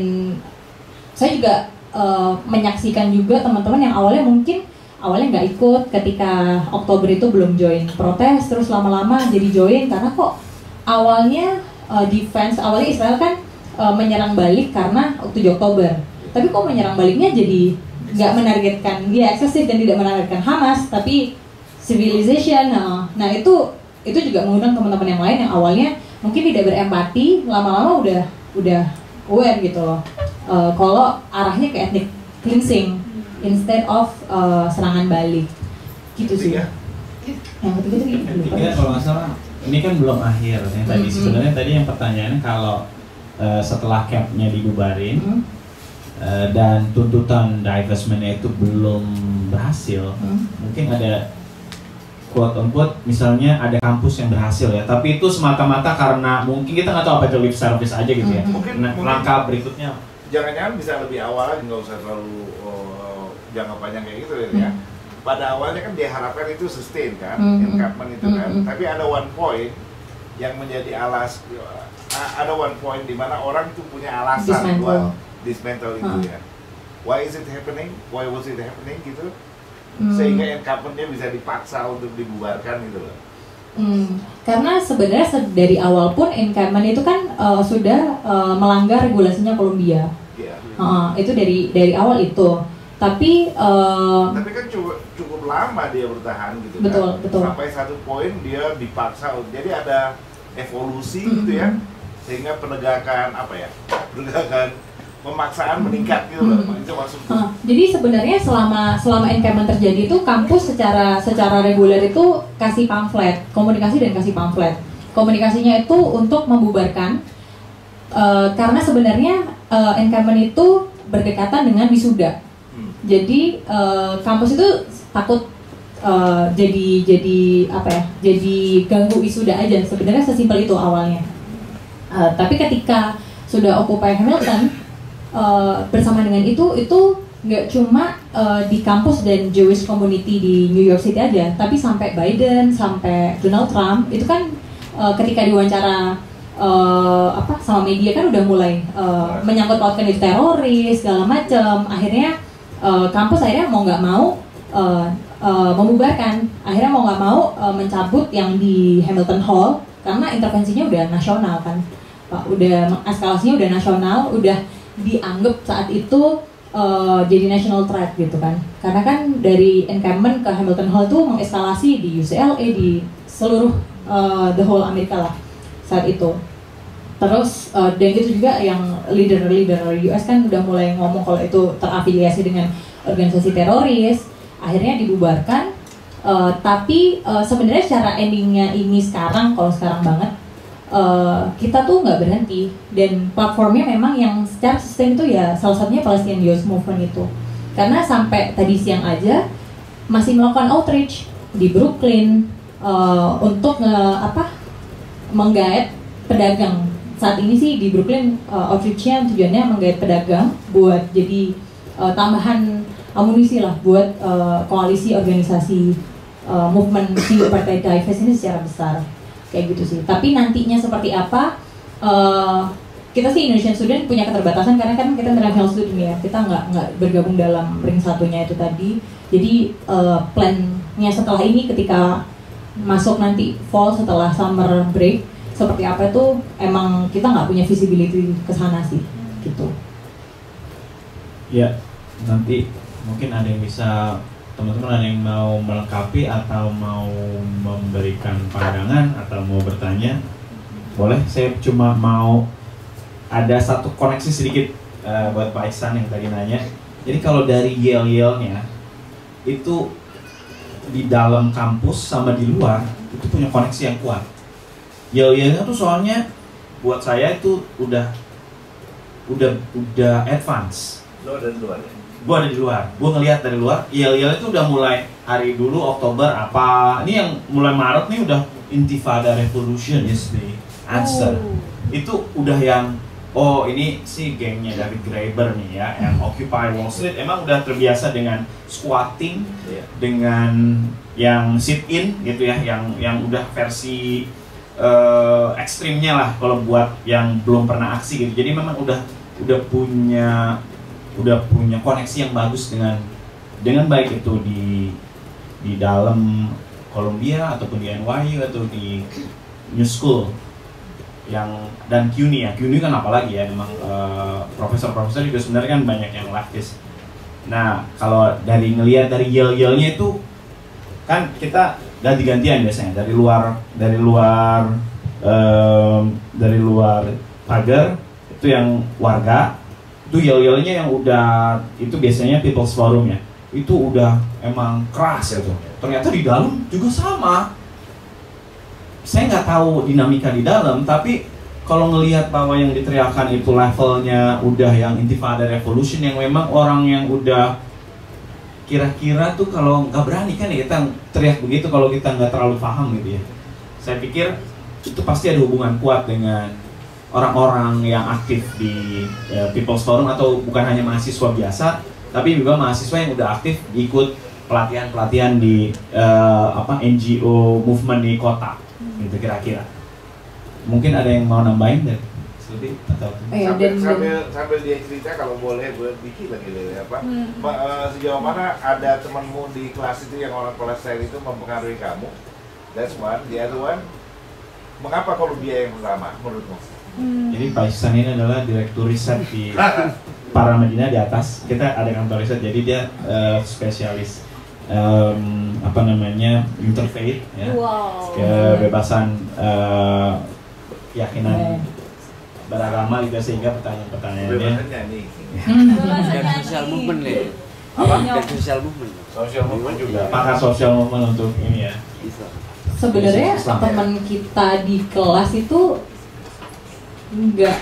Speaker 2: saya juga uh, menyaksikan juga teman-teman yang awalnya mungkin awalnya nggak ikut. Ketika Oktober itu belum join protes terus lama-lama jadi join karena kok awalnya uh, defense awalnya Israel kan uh, menyerang balik karena 7 Oktober. Tapi kok menyerang baliknya jadi nggak menargetkan dia eksesif dan tidak menargetkan Hamas tapi civilization nah, nah itu itu juga mengundang teman-teman yang lain yang awalnya mungkin tidak berempati lama-lama udah udah aware gitu loh uh, kalau arahnya ke ethnic cleansing instead of uh, serangan balik. Gitu sih. yang ketiga itu
Speaker 1: Yang ketiga kalau nggak salah ini kan belum akhir yang tadi
Speaker 2: Mhm.
Speaker 1: sebenarnya tadi yang pertanyaannya kalau eh, setelah campnya dibubarin
Speaker 2: Hmm,
Speaker 1: eh, dan tuntutan divestmentnya itu belum berhasil
Speaker 2: hmm.
Speaker 1: mungkin ada quote unquote misalnya ada kampus yang berhasil ya tapi itu semata-mata karena mungkin kita nggak tahu apa itu lip service aja gitu ya
Speaker 2: Mhm.
Speaker 3: Mungkin-
Speaker 1: nah,
Speaker 3: mungkin-
Speaker 1: langkah berikutnya
Speaker 3: jangan-jangan bisa lebih awal aja nggak usah terlalu oh, jangka panjang kayak gitu ya.
Speaker 2: Hmm.
Speaker 3: Pada awalnya kan diharapkan itu sustain kan,
Speaker 2: Hmm.
Speaker 3: encampment itu kan.
Speaker 2: Hmm.
Speaker 3: Tapi ada one point yang menjadi alas, ada one point di mana orang itu punya alasan
Speaker 2: Dismantle.
Speaker 3: buat dismantle itu
Speaker 2: Hmm.
Speaker 3: ya. Why is it happening? Why was it happening gitu?
Speaker 2: Hmm.
Speaker 3: Sehingga encampmentnya bisa dipaksa untuk dibubarkan gitu loh.
Speaker 2: Hmm, karena sebenarnya se- dari awal pun encampment itu kan uh, sudah uh, melanggar regulasinya Kolombia.
Speaker 3: Iya.
Speaker 2: Uh, itu dari dari awal itu. Tapi uh,
Speaker 3: Tapi kan cukup cukup lama dia bertahan gitu
Speaker 2: Betul,
Speaker 3: kan.
Speaker 2: betul.
Speaker 3: Sampai satu poin dia dipaksa. Jadi ada evolusi
Speaker 2: Mhm.
Speaker 3: gitu ya. Sehingga penegakan apa ya? Penegakan pemaksaan meningkat gitu loh. Itu maksudku.
Speaker 2: uh, jadi sebenarnya selama selama encampment terjadi itu kampus secara secara reguler itu kasih pamflet, komunikasi dan kasih pamflet. Komunikasinya itu untuk membubarkan uh, karena sebenarnya uh, encampment itu berdekatan dengan wisuda. Jadi eh, kampus itu takut eh, jadi jadi apa ya jadi ganggu wisuda aja. Sebenarnya sesimpel itu awalnya. Eh, tapi ketika sudah occupy Hamilton eh, bersama dengan itu itu nggak cuma eh, di kampus dan Jewish community di New York City aja tapi sampai Biden sampai Donald Trump itu kan eh, ketika diwawancara eh, apa sama media kan udah mulai eh, menyangkut pautkan itu teroris segala macam akhirnya eh, kampus akhirnya mau nggak mau eh, eh, membubarkan. Akhirnya mau nggak mau eh, mencabut yang di Hamilton Hall karena intervensinya udah nasional kan. Pak, udah eskalasinya udah nasional udah dianggap saat itu eh, jadi national threat gitu kan. Karena kan dari encampment ke Hamilton Hall tuh mengeskalasi di UCLA di seluruh eh, the whole Amerika lah saat itu terus eh, dan itu juga yang leader-leader US kan udah mulai ngomong kalau itu terafiliasi dengan organisasi teroris akhirnya dibubarkan. Eh, tapi eh, sebenarnya secara endingnya ini sekarang kalau sekarang banget eh, kita tuh nggak berhenti. Dan platformnya memang yang secara sustain itu ya salah satunya Palestinian Youth Movement itu. Karena sampai tadi siang aja masih melakukan outreach di Brooklyn eh, untuk nge, apa menggait pedagang saat ini sih di Brooklyn uh, outreach-nya tujuannya menggait pedagang buat jadi uh, tambahan amunisi lah buat uh, koalisi organisasi uh, movement Single Party Divest ini secara besar. Kayak gitu sih. Tapi nantinya seperti apa? Uh, kita sih Indonesian student punya keterbatasan karena kan kita international student ya. Kita nggak nggak bergabung dalam ring satunya itu tadi. Jadi uh, plannya setelah ini ketika masuk nanti fall setelah summer break seperti apa itu emang kita nggak punya visibility ke sana sih gitu.
Speaker 1: Ya, nanti mungkin ada yang bisa teman-teman ada yang mau melengkapi atau mau memberikan pandangan atau mau bertanya boleh. Saya cuma mau ada satu koneksi sedikit eh, buat Pak Iksan yang tadi nanya. Jadi kalau dari yel-yelnya itu di dalam kampus sama di luar itu punya koneksi yang kuat yel-yelnya tuh soalnya buat saya itu udah udah udah advance.
Speaker 3: Lo ada di luar ya?
Speaker 1: gue ada di luar. Gue ngelihat dari luar yel yel itu udah mulai hari dulu Oktober apa? Ini yang mulai Maret nih udah Intifada Revolution is the answer. Itu udah yang oh ini si gengnya David Graeber nih ya yang Occupy Wall Street. Emang udah terbiasa dengan squatting
Speaker 3: Iya.
Speaker 1: dengan yang sit in gitu ya yang yang udah versi eh, ekstrimnya lah kalau buat yang belum pernah aksi gitu. Jadi memang udah udah punya udah punya koneksi yang bagus dengan dengan baik itu di di dalam Columbia ataupun di NYU atau di New School yang dan CUNY ya. CUNY kan apalagi ya? Memang eh, profesor-profesor juga sebenarnya kan banyak yang leftist nah kalau dari ngelihat dari yel-yelnya itu kan kita ganti-gantian biasanya dari luar dari luar em, dari luar pagar itu yang warga itu yel-yelnya yang udah itu biasanya people's forum ya. Itu udah emang keras ya tuh. Ternyata di dalam juga sama. Saya nggak tahu dinamika di dalam tapi kalau ngelihat bahwa yang diteriakan itu levelnya udah yang intifada revolution yang memang orang yang udah kira-kira tuh kalau nggak berani kan ya kita teriak begitu kalau kita nggak terlalu paham gitu ya. Saya pikir itu pasti ada hubungan kuat dengan orang-orang yang aktif di eh, People's Forum atau bukan hanya mahasiswa biasa tapi juga mahasiswa yang udah aktif ikut pelatihan-pelatihan di eh, apa NGO movement di kota gitu kira-kira. Mungkin ada yang mau nambahin dari Sudi atau
Speaker 2: Eh,
Speaker 3: sambil,
Speaker 2: dan-
Speaker 3: sambil, sambil dia cerita kalau boleh gue dikit lagi deh apa?
Speaker 2: Hmm.
Speaker 3: Ma- eh, sejauh mana ada temanmu di kelas itu yang orang kolesterol itu mempengaruhi kamu? That's one. The other one mengapa Columbia yang pertama menurutmu?
Speaker 1: Jadi Pak Ihsan ini adalah direktur riset di para Medina di atas. Kita ada kantor riset, jadi dia eh, spesialis em, apa namanya interfaith, ya,
Speaker 2: wow.
Speaker 1: kebebasan eh, keyakinan.
Speaker 2: Keren.
Speaker 1: Beragama gitu sehingga pertanyaan-pertanyaannya.
Speaker 3: Nih.
Speaker 4: Dan sosial movement nih.
Speaker 3: apa?
Speaker 4: Dan sosial movement.
Speaker 3: social movement juga.
Speaker 1: Pakar sosial movement untuk ini ya.
Speaker 2: Sebenarnya
Speaker 1: ya?
Speaker 2: teman kita di kelas itu nggak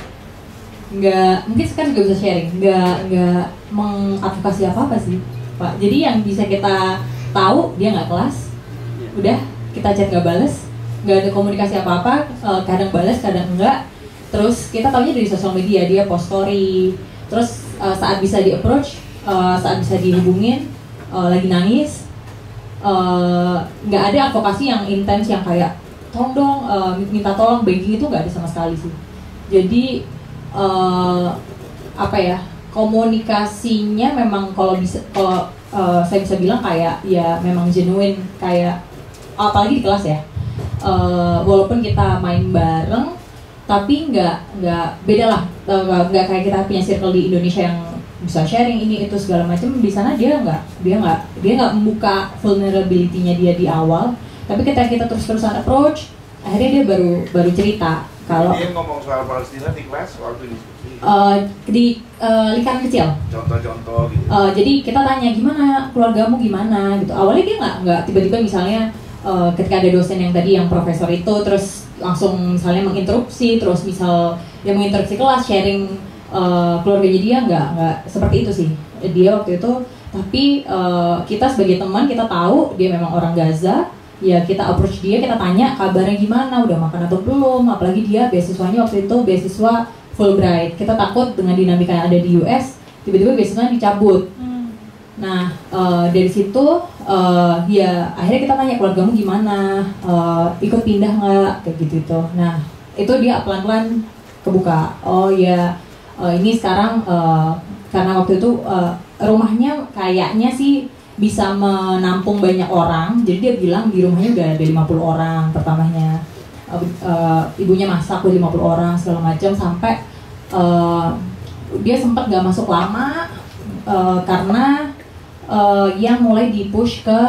Speaker 2: nggak mungkin sekarang juga bisa sharing. Nggak nggak mengadvokasi apa apa sih pak. Jadi yang bisa kita tahu dia nggak kelas. Udah kita chat nggak bales. Nggak ada komunikasi apa apa kadang balas kadang enggak terus kita tahunya dari sosial media dia post story. Terus eh, saat bisa di approach eh, saat bisa dihubungin eh, lagi nangis nggak ada advokasi yang intens yang kayak tolong dong eh, minta tolong. Begging itu nggak ada sama sekali sih. Jadi eh, apa ya komunikasinya memang kalau bisa kalau eh, saya bisa bilang kayak ya memang genuine kayak apalagi di kelas ya Eh, walaupun kita main bareng tapi nggak nggak beda lah. Nggak kayak kita punya circle di Indonesia yang bisa sharing ini itu segala macam di sana dia nggak dia nggak dia nggak membuka vulnerability-nya dia di awal. Tapi ketika kita terus-terusan approach akhirnya dia baru baru cerita kalau
Speaker 3: dia ngomong soal Palestina di kelas waktu diskusi.
Speaker 2: Eh, di eh, lingkaran kecil.
Speaker 3: Contoh-contoh gitu.
Speaker 2: Eh, jadi kita tanya gimana? Keluargamu gimana? Gitu. Awalnya dia nggak nggak. Tiba-tiba misalnya eh, ketika ada dosen yang tadi yang profesor itu terus langsung misalnya menginterupsi terus misal dia menginterupsi kelas sharing eh, keluarganya dia nggak nggak seperti itu sih. Dia waktu itu tapi eh, kita sebagai teman kita tahu dia memang orang Gaza ya kita approach dia kita tanya kabarnya gimana udah makan atau belum apalagi dia beasiswanya waktu itu beasiswa Fulbright. Kita takut dengan dinamika yang ada di US tiba-tiba beasiswanya dicabut Nah eh, dari situ eh, ya akhirnya kita tanya keluargamu gimana, Eh, ikut pindah nggak? Kayak gitu itu. Nah itu dia pelan-pelan kebuka. Oh ya eh, ini sekarang eh, karena waktu itu eh, rumahnya kayaknya sih bisa menampung banyak orang. Jadi dia bilang di rumahnya udah ada 50 orang pertamanya. Eh, eh, ibunya masak buat 50 orang segala macam. Sampai eh, dia sempat nggak masuk lama eh, karena eh, yang mulai dipush ke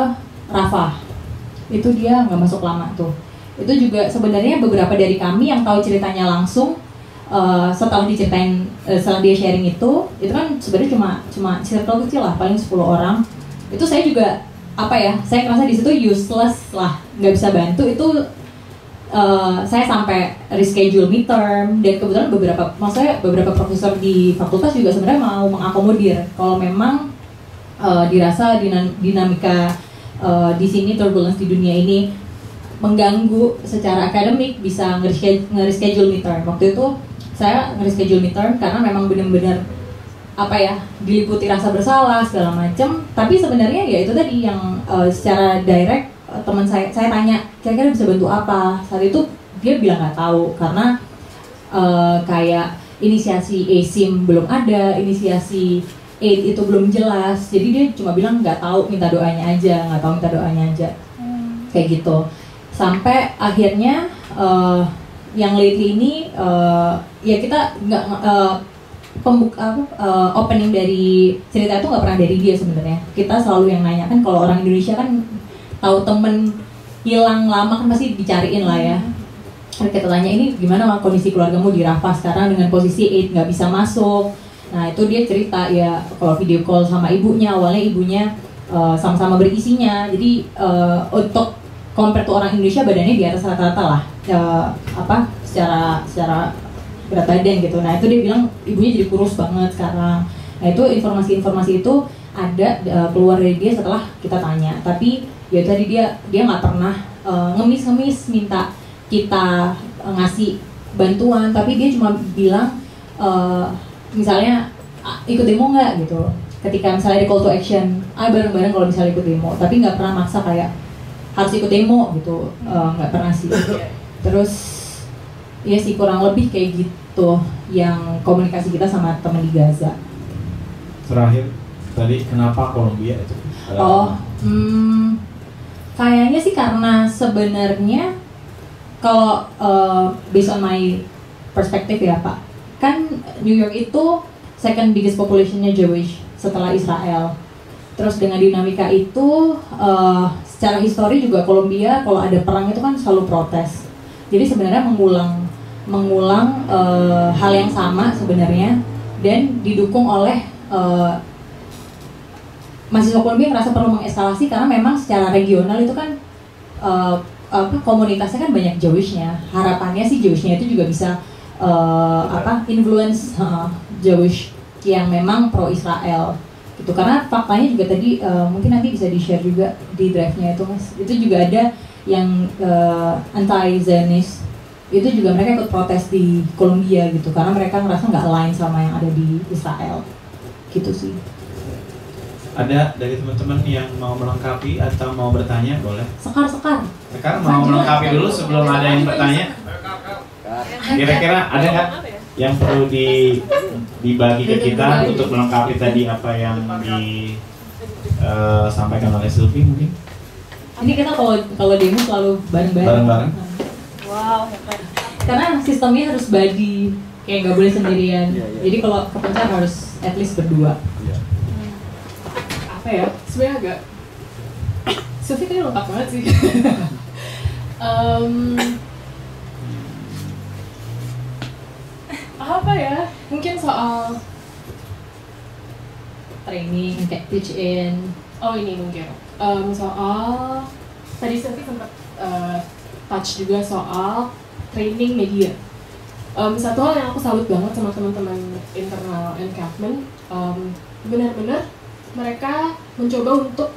Speaker 2: Rafah itu dia nggak masuk lama tuh. Itu juga sebenarnya beberapa dari kami yang tahu ceritanya langsung eh, setelah diceritain eh, setelah dia sharing itu itu kan sebenarnya cuma cuma circle kecil lah paling 10 orang. Itu saya juga apa ya saya ngerasa di situ useless lah nggak bisa bantu. Itu eh, saya sampai reschedule midterm dan kebetulan beberapa maksudnya beberapa profesor di fakultas juga sebenarnya mau mengakomodir. Kalau memang eh, dirasa dinam- dinamika eh, di sini turbulence di dunia ini mengganggu secara akademik bisa nge-reschedule midterm. Waktu itu saya nge-reschedule midterm karena memang benar-benar apa ya diliputi rasa bersalah segala macam tapi sebenarnya ya itu tadi yang eh, secara direct teman saya saya tanya kira-kira bisa bantu apa? Saat itu dia bilang nggak tahu karena eh, kayak inisiasi eSIM belum ada inisiasi aid itu belum jelas. Jadi dia cuma bilang nggak tahu minta doanya aja nggak tahu minta doanya aja. Kayak gitu. Sampai akhirnya eh, yang lately ini eh, ya kita nggak eh, pembuka apa, eh, opening dari cerita itu nggak pernah dari dia sebenarnya. Kita selalu yang nanya kan kalau orang Indonesia kan tahu temen hilang lama kan pasti dicariin lah ya. Terus kita tanya ini gimana kondisi keluargamu di Rafah sekarang dengan posisi aid nggak bisa masuk nah itu dia cerita ya kalau video call sama ibunya. Awalnya ibunya eh, sama-sama berisinya. Jadi eh, untuk compare to orang Indonesia badannya di atas rata-rata lah. Eh, apa secara secara berat badan gitu. Nah itu dia bilang ibunya jadi kurus banget sekarang nah itu informasi-informasi itu ada eh, keluar dari dia setelah kita tanya. Tapi ya tadi dia dia nggak pernah eh, ngemis-ngemis minta kita ngasih bantuan. Tapi dia cuma bilang eh, misalnya "Ah, ikut demo nggak? gitu. Ketika misalnya di call to action ah bareng-bareng kalau misalnya ikut demo. Tapi nggak pernah maksa kayak harus ikut demo gitu. Eh, nggak pernah sih. Terus ya sih kurang lebih kayak gitu yang komunikasi kita sama teman di Gaza.
Speaker 1: Terakhir tadi kenapa Kolombia itu? Ada
Speaker 2: Oh, hmm, kayaknya sih karena sebenarnya kalau uh, based on my perspective ya Pak, kan New York itu second biggest populationnya Jewish setelah Israel. Terus dengan dinamika itu, uh, secara histori juga Kolombia kalau ada perang itu kan selalu protes. Jadi sebenarnya mengulang mengulang uh, hal yang sama sebenarnya dan didukung oleh uh, mahasiswa Kolombia ngerasa perlu mengeskalasi karena memang secara regional itu kan eh, apa komunitasnya kan banyak Jewishnya harapannya sih Jewishnya itu juga bisa eh, apa influence eh, Jewish yang memang pro Israel gitu karena faktanya juga tadi eh, mungkin nanti bisa di share juga di drive-nya itu mas. Itu juga ada yang anti Zionist itu juga mereka ikut protes di Kolombia gitu karena mereka ngerasa nggak align sama yang ada di Israel. Gitu sih.
Speaker 1: Ada dari teman-teman yang mau melengkapi atau mau bertanya boleh.
Speaker 2: sekar-sekar.
Speaker 1: Sekarang mau melengkapi dulu sebelum ada yang bertanya. Kira-kira ada nggak yang perlu di, dibagi ke kita untuk melengkapi tadi apa yang disampaikan oleh Sylvie mungkin?
Speaker 2: Ini kita kalau kalau demo selalu bareng-bareng.
Speaker 1: Bareng-bareng.
Speaker 5: Wow, hebat.
Speaker 2: Karena sistemnya harus body, kayak nggak boleh sendirian.
Speaker 4: Iya, iya.
Speaker 2: Jadi kalau kepencar harus at least berdua.
Speaker 5: Apa ya? Sebenarnya agak Sofi tadi lengkap banget sih. Em, apa ya? Mungkin soal
Speaker 2: Training, kayak teach in.
Speaker 5: oh ini mungkin Em, soal tadi Sofi sempat eh, touch juga soal training media. Em, satu hal yang aku salut banget sama teman-teman internal encampment, em, benar-benar mereka mencoba untuk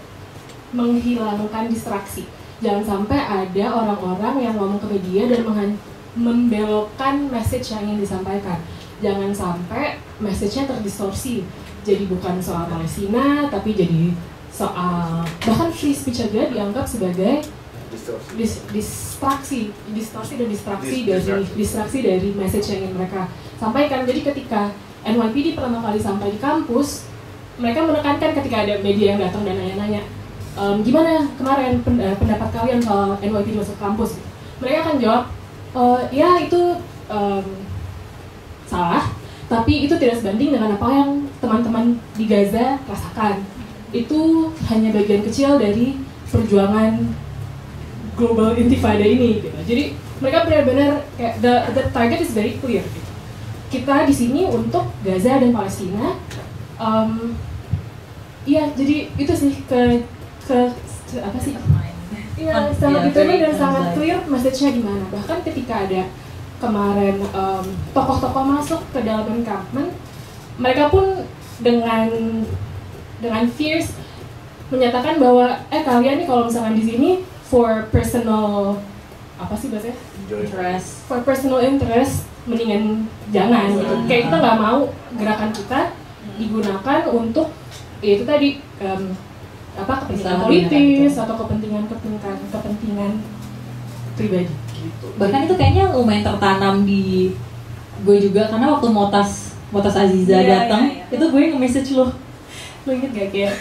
Speaker 5: menghilangkan distraksi. Jangan sampai ada orang-orang yang ngomong ke media dan menghan- membelokkan message yang ingin disampaikan. Jangan sampai message-nya terdistorsi. Jadi bukan soal Palestina, tapi jadi soal bahkan free speech aja dianggap sebagai
Speaker 3: distorsi
Speaker 5: dis, distraksi, distorsi dan distraksi
Speaker 3: Dis-
Speaker 5: dari
Speaker 3: distraksi.
Speaker 5: distraksi dari message yang ingin mereka sampaikan. Jadi ketika NYPD pertama kali sampai di kampus, mereka menekankan ketika ada media yang datang dan nanya-nanya, "Em, gimana kemarin eh, pendapat kalian soal NYPD masuk kampus? Mereka akan jawab, "Eh, ya itu em, salah, tapi itu tidak sebanding dengan apa yang teman-teman di Gaza rasakan. Itu hanya bagian kecil dari perjuangan global intifada ini. Gitu. Jadi mereka benar-benar kayak the the target is very clear. Gitu. Kita di sini untuk Gaza dan Palestina. Em, Iya, jadi itu sih ke, ke apa sih? Iya,
Speaker 2: Kon-
Speaker 5: sangat
Speaker 2: iya, very
Speaker 5: dan sangat
Speaker 2: concise.
Speaker 5: clear message-nya gimana. Bahkan ketika ada kemarin em, tokoh-tokoh masuk ke dalam encampment, mereka pun dengan dengan fierce menyatakan bahwa eh kalian nih kalau misalkan di sini for personal apa sih bahasanya?
Speaker 2: Interest.
Speaker 5: For personal interest mendingan jangan gitu. Kayak kita nggak mau gerakan kita digunakan untuk ya itu tadi em, apa kepentingan
Speaker 2: Misalnya
Speaker 5: politis atau kepentingan kepentingan kepentingan pribadi? Gitu.
Speaker 2: bahkan itu kayaknya lumayan tertanam di gue juga karena waktu Motas Motas Aziza
Speaker 5: Iya,
Speaker 2: datang
Speaker 5: iya, iya.
Speaker 2: itu gue nge-message lo
Speaker 5: Lo inget gak kayak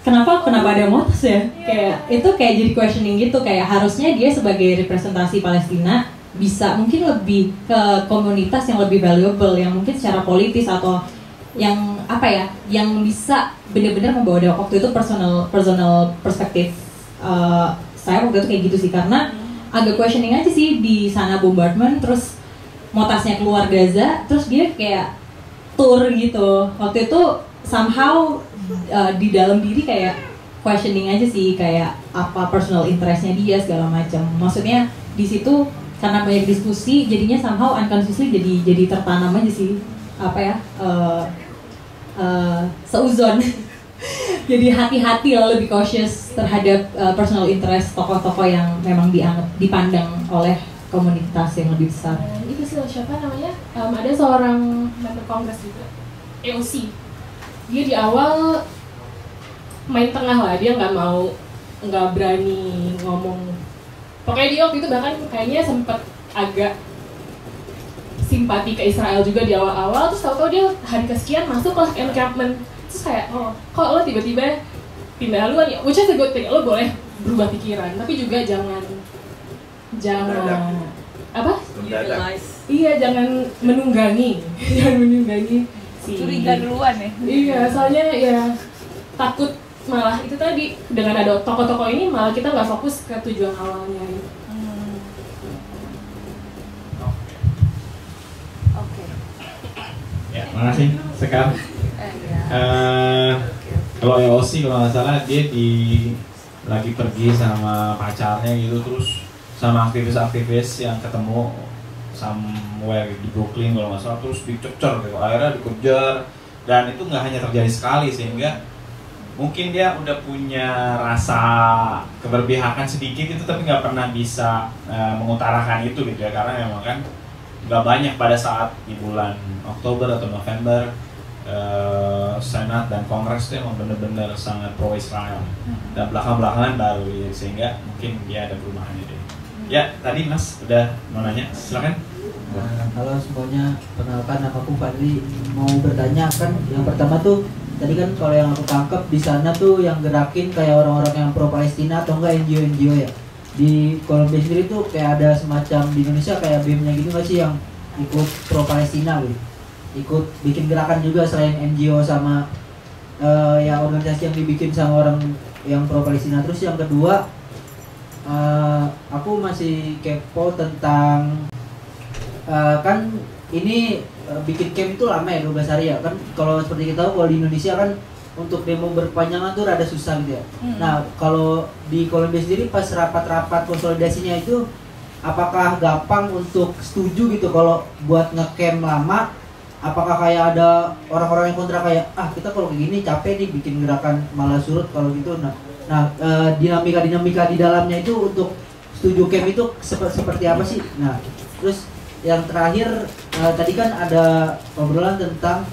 Speaker 2: kenapa kenapa ada Motas ya? Kayak itu kayak jadi questioning gitu kayak harusnya dia sebagai representasi Palestina bisa mungkin lebih ke komunitas yang lebih valuable yang mungkin secara politis atau yang apa ya yang bisa benar-benar membawa dia waktu itu personal personal perspektif eh, saya waktu itu kayak gitu sih karena agak questioning aja sih di sana bombardment terus motasnya keluar Gaza terus dia kayak tour gitu. Waktu itu somehow uh, di dalam diri kayak questioning aja sih kayak apa personal interestnya dia segala macam. Maksudnya di situ karena banyak diskusi jadinya somehow unconsciously jadi jadi tertanam aja sih apa ya uh, uh, seuzon jadi hati-hati lah lebih cautious terhadap uh, personal interest tokoh-tokoh yang memang dianggap dipandang oleh komunitas yang lebih besar
Speaker 5: Dan itu sih siapa namanya? Em, ada seorang member kongres juga, AOC. Dia di awal main tengah lah, dia nggak mau nggak berani ngomong. Pokoknya dia waktu itu bahkan kayaknya sempat agak simpati ke Israel juga di awal-awal, terus tahu-tahu dia hari kesekian masuk ke encampment, terus kayak oh kok lo tiba-tiba pindah haluan ya, which is a good thing, lo boleh berubah pikiran, tapi juga jangan jangan
Speaker 3: Mendadak.
Speaker 5: apa
Speaker 3: mendadak
Speaker 5: Iya, jangan menunggangi, jangan menunggangi si
Speaker 6: curiga duluan ya
Speaker 5: Iya, soalnya ya takut malah itu tadi dengan ada toko-toko ini malah kita nggak fokus ke tujuan awalnya. gitu.
Speaker 6: Hmm. oke
Speaker 1: Ya, makasih Sekar.
Speaker 6: ya.
Speaker 1: Eh, kalau EOC kalau nggak salah dia di lagi pergi sama pacarnya gitu terus sama aktivis-aktivis yang ketemu somewhere di Brooklyn kalau nggak salah terus dicecer gitu akhirnya dikejar dan itu nggak hanya terjadi sekali sehingga mungkin dia udah punya rasa keberpihakan sedikit itu tapi nggak pernah bisa eh, mengutarakan itu gitu ya karena memang kan nggak banyak pada saat di bulan Oktober atau November eh, Senat dan Kongres itu emang bener-bener sangat pro Israel dan belakang-belakangan baru ya, sehingga mungkin dia ada perubahan itu. Ya tadi Mas udah mau nanya silakan.
Speaker 7: Nah, halo semuanya, perkenalkan nama aku Fadli. Mau bertanya kan, yang pertama tuh tadi kan kalau yang aku tangkap di sana tuh yang gerakin kayak orang-orang yang pro Palestina atau enggak NGO NGO ya. Di Kolombia sendiri tuh kayak ada semacam di Indonesia kayak BEM-nya gitu nggak sih yang ikut pro Palestina gitu. Ikut bikin gerakan juga selain NGO sama eh, ya organisasi yang dibikin sama orang yang pro Palestina. Terus yang kedua eh, aku masih kepo tentang Eh, kan ini eh, bikin camp itu lama ya 12 hari ya kan kalau seperti kita tahu kalau di Indonesia kan untuk demo berpanjangan tuh rada susah gitu ya.
Speaker 6: Hmm.
Speaker 7: Nah kalau di Kolombia sendiri pas rapat-rapat konsolidasinya itu apakah gampang untuk setuju gitu kalau buat ngecamp lama? Apakah kayak ada orang-orang yang kontra kayak ah kita kalau kayak gini capek nih bikin gerakan malah surut kalau gitu. Nah, nah eh, dinamika-dinamika di dalamnya itu untuk setuju camp itu sepe- seperti apa sih? Nah terus yang terakhir eh, tadi kan ada obrolan tentang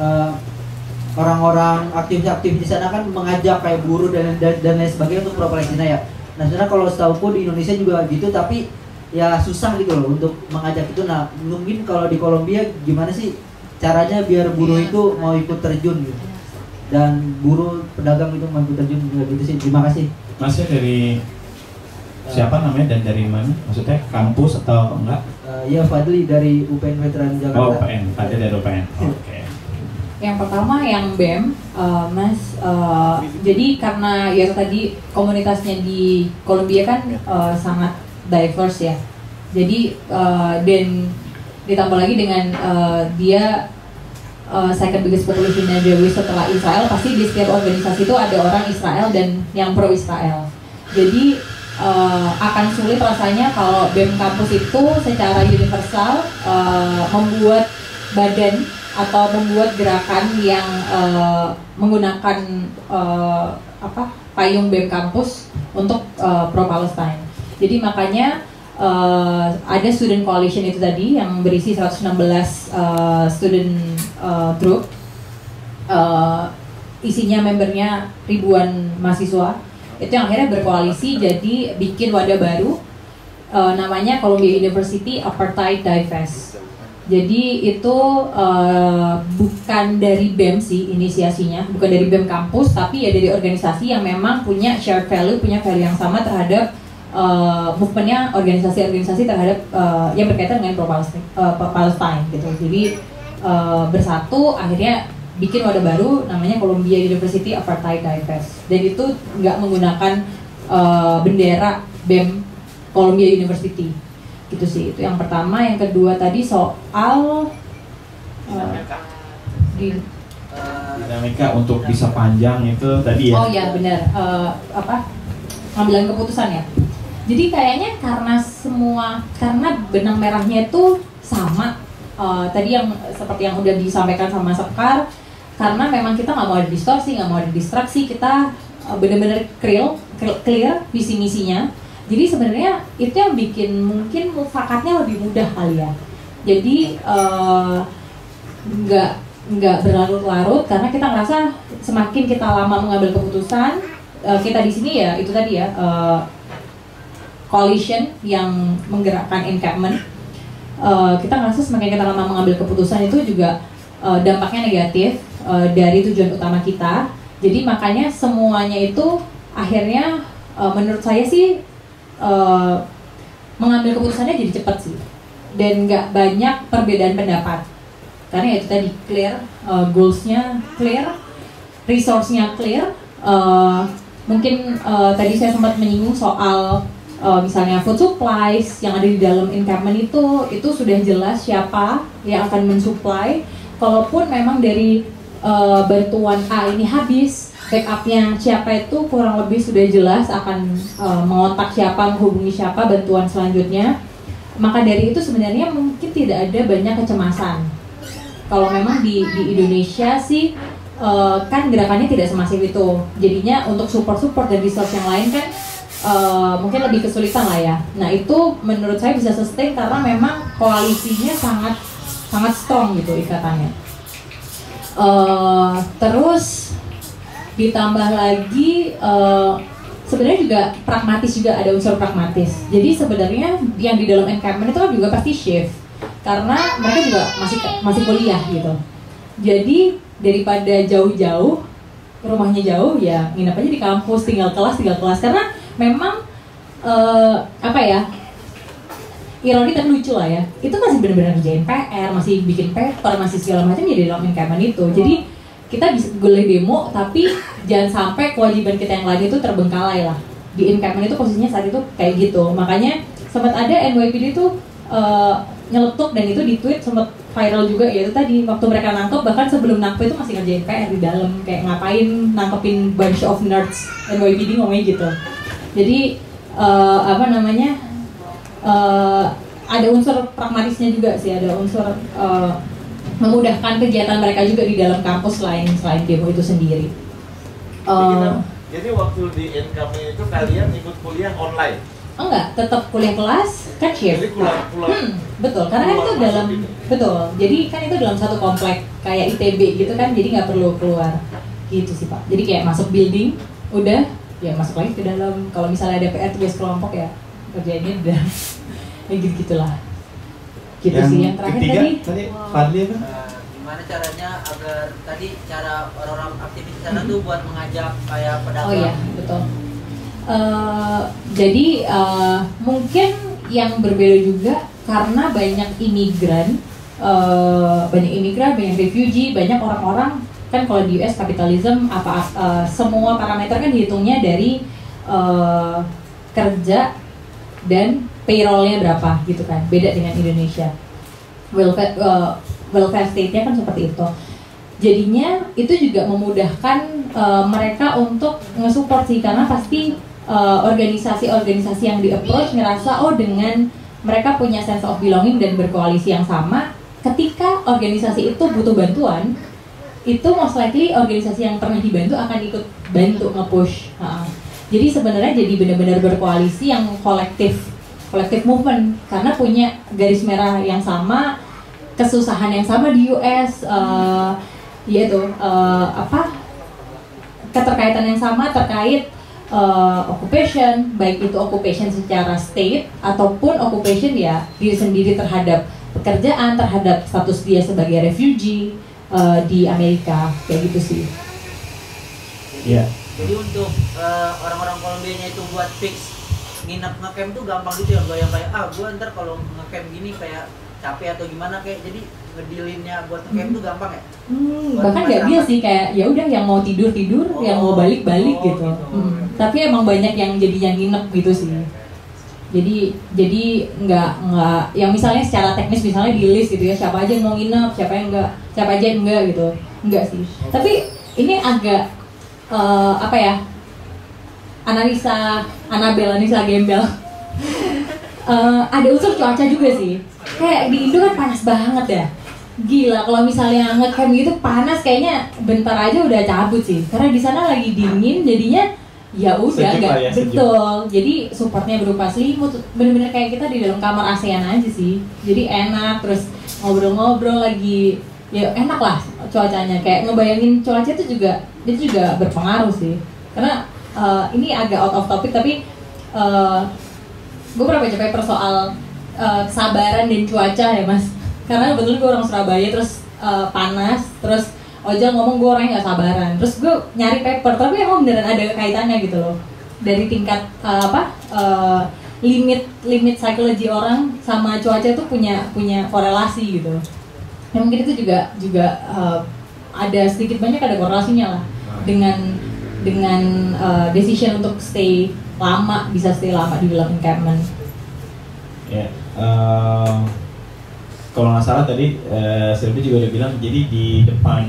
Speaker 7: eh, orang-orang aktivis-aktivis di sana kan mengajak kayak buruh dan dan, dan lain sebagainya untuk pro Palestina ya. Nah sebenarnya kalau setahuku di Indonesia juga gitu tapi ya susah gitu loh untuk mengajak itu. Nah mungkin kalau di Kolombia gimana sih caranya biar buruh itu mau ikut terjun gitu dan buruh pedagang itu mau ikut terjun juga gitu sih. Terima kasih.
Speaker 1: Masnya dari siapa namanya dan dari mana? Maksudnya kampus atau enggak?
Speaker 7: Eh, ya Fadli dari UPN Veteran
Speaker 1: Oh,
Speaker 7: Jakarta.
Speaker 1: UPN, ada dari UPN. Oke.
Speaker 2: Yang pertama yang BEM, uh, Mas. uh, jadi karena ya tadi komunitasnya di Kolombia kan uh, sangat diverse ya. Jadi uh, dan ditambah lagi dengan uh, dia uh, second biggest population dari setelah Israel, pasti di setiap organisasi itu ada orang Israel dan yang pro Israel. Jadi uh, akan sulit rasanya kalau BEM kampus itu secara universal uh, membuat badan atau membuat gerakan yang uh, menggunakan uh, apa payung BEM kampus untuk uh, pro Palestine. Jadi makanya uh, ada student coalition itu tadi yang berisi 116 uh, student uh, group uh, isinya membernya ribuan mahasiswa itu yang akhirnya berkoalisi jadi bikin wadah baru uh, namanya Columbia University Apartheid Divest. Jadi itu uh, bukan dari BEM sih inisiasinya, bukan dari BEM kampus, tapi ya dari organisasi yang memang punya shared value, punya value yang sama terhadap uh, movementnya organisasi-organisasi terhadap uh, yang berkaitan dengan pro Palestine, uh, Palestine gitu. Jadi uh, bersatu akhirnya bikin wadah baru namanya Columbia University Apartheid Divest. Dan itu nggak menggunakan uh, bendera BEM Columbia University gitu sih itu yang pertama yang kedua tadi soal uh, di
Speaker 1: Dinamika untuk bisa panjang itu tadi ya.
Speaker 2: Oh ya benar Eh, apa ngambilan keputusan ya. Jadi kayaknya karena semua karena benang merahnya itu sama. Eh, tadi yang seperti yang udah disampaikan sama Sekar, karena memang kita nggak mau ada distorsi, nggak mau ada distraksi, kita eh, benar-benar clear, clear visi misinya. Jadi sebenarnya itu yang bikin mungkin mufakatnya lebih mudah kali ya. Jadi eh, nggak nggak berlarut-larut karena kita ngerasa semakin kita lama mengambil keputusan eh, kita di sini ya itu tadi ya eh, coalition yang menggerakkan encampment eh, kita ngerasa semakin kita lama mengambil keputusan itu juga eh, dampaknya negatif eh, dari tujuan utama kita jadi makanya semuanya itu akhirnya eh, menurut saya sih eh, mengambil keputusannya jadi cepat sih. Dan nggak banyak perbedaan pendapat. Karena itu tadi clear uh, goalsnya clear resource-nya clear uh, mungkin uh, tadi saya sempat menyinggung soal uh, misalnya food supplies yang ada di dalam encampment itu itu sudah jelas siapa yang akan mensupply kalaupun memang dari uh, bantuan A ini habis backupnya siapa itu kurang lebih sudah jelas akan uh, mengontak siapa menghubungi siapa bantuan selanjutnya. Maka dari itu sebenarnya mungkin tidak ada banyak kecemasan. Kalau memang di, di Indonesia sih eh, kan gerakannya tidak semasif itu. Jadinya untuk support support dan resource yang lain kan eh, mungkin lebih kesulitan lah ya. Nah itu menurut saya bisa sustain karena memang koalisinya sangat sangat strong gitu ikatannya. Eh, terus ditambah lagi eh, sebenarnya juga pragmatis juga ada unsur pragmatis. Jadi sebenarnya yang di dalam encampment itu kan juga pasti shift. Karena mereka juga masih masih kuliah gitu. Jadi daripada jauh-jauh rumahnya jauh ya nginep aja di kampus tinggal kelas tinggal kelas. Karena memang eh, apa ya ironi tapi lucu lah ya. Itu masih benar-benar kerjain PR masih bikin paper masih segala macam ya di dalam encampment itu. Jadi kita bisa boleh demo tapi jangan sampai kewajiban kita yang lain itu terbengkalai lah. Di encampment itu posisinya saat itu kayak gitu. Makanya sempat ada NYPD itu eh, nyeletuk dan itu di tweet sempat viral juga ya itu tadi. Waktu mereka nangkep bahkan sebelum nangkep itu masih ngerjain PR di dalam. Kayak ngapain nangkepin bunch of nerds NYPD ngomongnya gitu. Jadi eh, apa namanya eh, ada unsur pragmatisnya juga sih. Ada unsur eh, memudahkan kegiatan mereka juga di dalam kampus lain selain demo itu sendiri Eh,
Speaker 3: Jadi waktu di income itu kalian ikut kuliah online.
Speaker 2: enggak tetap kuliah kelas kan shift
Speaker 3: Jadi pulang pulang.
Speaker 2: Hmm, betul, karena kan itu dalam
Speaker 3: gitu.
Speaker 2: betul. Jadi kan itu dalam satu komplek kayak ITB gitu kan, jadi nggak perlu keluar gitu sih pak. Jadi kayak masuk building, udah ya masuk lagi ke dalam kalau misalnya ada PR tugas kelompok ya kerjainnya di dalam ya gitu gitulah gitu
Speaker 1: yang
Speaker 2: sih yang terakhir
Speaker 1: ketiga
Speaker 2: tadi
Speaker 1: tadi Fadli apa?
Speaker 7: Eh, gimana caranya agar tadi cara orang-orang aktivis sana tuh buat mengajak kayak pedagang
Speaker 2: Oh iya, betul. Eh, jadi eh, mungkin yang berbeda juga karena banyak imigran, eh, banyak imigran, banyak refugee, banyak orang-orang kan kalau di US kapitalisme apa eh, semua parameter kan dihitungnya dari eh, kerja dan payrollnya berapa gitu kan, beda dengan Indonesia. Welfare eh, welfare state-nya kan seperti itu. Jadinya itu juga memudahkan uh, mereka untuk nge-support sih karena pasti uh, organisasi-organisasi yang di-approach ngerasa oh dengan mereka punya sense of belonging dan berkoalisi yang sama ketika organisasi itu butuh bantuan itu most likely organisasi yang pernah dibantu akan ikut bantu nge-push. Uh, jadi sebenarnya jadi benar-benar berkoalisi yang kolektif kolektif movement. Karena punya garis merah yang sama kesusahan yang sama di US uh, yaitu uh, apa keterkaitan yang sama terkait uh, occupation baik itu occupation secara state ataupun occupation ya diri sendiri terhadap pekerjaan terhadap status dia sebagai refugee uh, di Amerika. Kayak gitu sih.
Speaker 1: Iya.
Speaker 7: jadi untuk eh, orang-orang Kolombianya itu buat fix nginep ngecamp tuh gampang gitu ya gak yang kayak ah gua ntar kalau ngecamp gini kayak capek atau gimana kayak jadi ngedealinnya buat ngecamp tuh gampang ya
Speaker 2: Hmm,
Speaker 7: Buat
Speaker 2: bahkan nggak deal sih kayak ya udah yang mau tidur tidur,
Speaker 7: Oh,
Speaker 2: yang mau balik balik
Speaker 7: oh,
Speaker 2: gitu.
Speaker 7: gitu.
Speaker 2: Hmm, Tapi emang banyak yang jadinya nginep gitu sih. Jadi jadi nggak nggak yang misalnya secara teknis misalnya di list gitu ya siapa aja yang mau nginep, siapa yang enggak, siapa aja yang enggak gitu. Enggak sih. Tapi ini agak eh, apa ya? Analisa Anabel, analisa gembel. Eh, ada unsur cuaca juga sih. Kayak di Indo kan panas banget ya. Gila kalau misalnya ngecamp gitu panas kayaknya bentar aja udah cabut sih. Karena di sana lagi dingin jadinya ya udah
Speaker 1: lah ya, sejuk.
Speaker 2: betul. Jadi supportnya berupa selimut. Bener-bener kayak kita di dalam kamar ASEAN aja sih. Jadi enak terus ngobrol-ngobrol lagi ya enak lah cuacanya kayak ngebayangin cuaca itu juga itu juga berpengaruh sih karena eh, ini agak out of topic tapi eh, gue pernah baca paper soal uh, kesabaran dan cuaca ya mas. Karena kebetulan gue orang Surabaya terus uh, panas terus Ojol ngomong gue orangnya nggak sabaran. Terus gue nyari paper tapi emang beneran ada kaitannya gitu loh. Dari tingkat uh, apa uh, limit limit psikologi orang sama cuaca itu punya punya korelasi gitu. Ya mungkin itu juga juga uh, ada sedikit banyak ada korelasinya lah dengan dengan uh, decision untuk stay lama bisa stay lama di dalam encampment.
Speaker 1: Ya, eh, kalau nggak salah tadi eh, Sylvie juga udah bilang, jadi di depan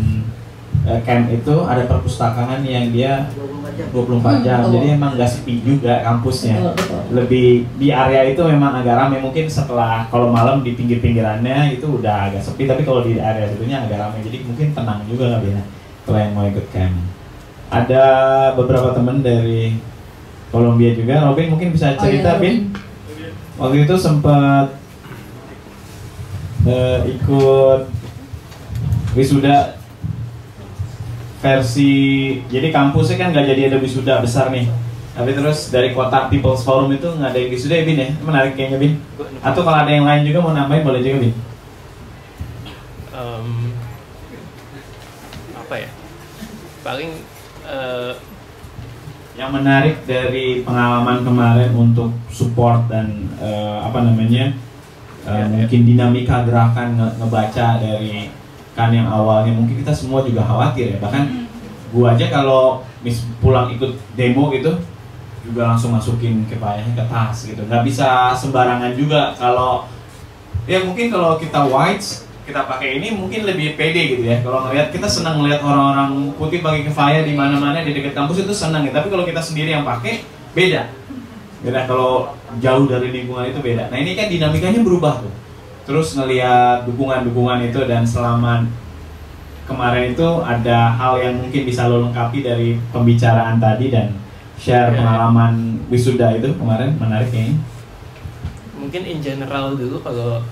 Speaker 1: eh, camp itu ada perpustakaan yang dia
Speaker 7: 24 jam
Speaker 1: 24 jam,
Speaker 2: Hmm,
Speaker 1: jadi emang nggak sepi juga kampusnya.
Speaker 2: betul betul.
Speaker 1: Lebih di area itu memang agak ramai, mungkin setelah kalau malam di pinggir-pinggirannya itu udah agak sepi, tapi kalau di area situnya agak ramai, jadi mungkin tenang juga nggak ya kalau yang mau ikut camp. Ada beberapa teman dari Kolombia juga, Robin mungkin bisa
Speaker 2: Oh,
Speaker 1: cerita,
Speaker 2: iya,
Speaker 1: Bin? waktu itu sempat eh, ikut wisuda versi jadi kampusnya kan nggak jadi ada wisuda besar nih. Tapi terus dari kota People's Forum itu nggak ada wisuda ya Bin ya? Menarik kayaknya Bin atau kalau ada yang lain juga mau nambahin boleh juga Bin
Speaker 6: Em, apa ya? Paling eh,
Speaker 1: yang menarik dari pengalaman kemarin untuk support dan eh, apa namanya eh,
Speaker 6: Ya, ya.
Speaker 1: mungkin dinamika gerakan nge- ngebaca dari kan yang awalnya mungkin kita semua juga khawatir ya. Bahkan gua aja kalau mis pulang ikut demo gitu juga langsung masukin kepayanya ke tas gitu. Nggak bisa sembarangan juga kalau ya mungkin kalau kita whites kita pakai ini mungkin lebih pede gitu ya. Kalau ngelihat kita senang ngelihat orang-orang putih pakai kefaya di mana-mana di dekat kampus itu senang ya. Tapi kalau kita sendiri yang pakai beda. Beda kalau jauh dari lingkungan itu beda. Nah ini kan dinamikanya berubah tuh. Terus ngelihat dukungan-dukungan itu dan selama kemarin itu ada hal yang mungkin bisa lo lengkapi dari pembicaraan tadi dan share
Speaker 6: Ya.
Speaker 1: pengalaman wisuda itu kemarin. Menarik kayaknya.
Speaker 6: Mungkin in general dulu kalau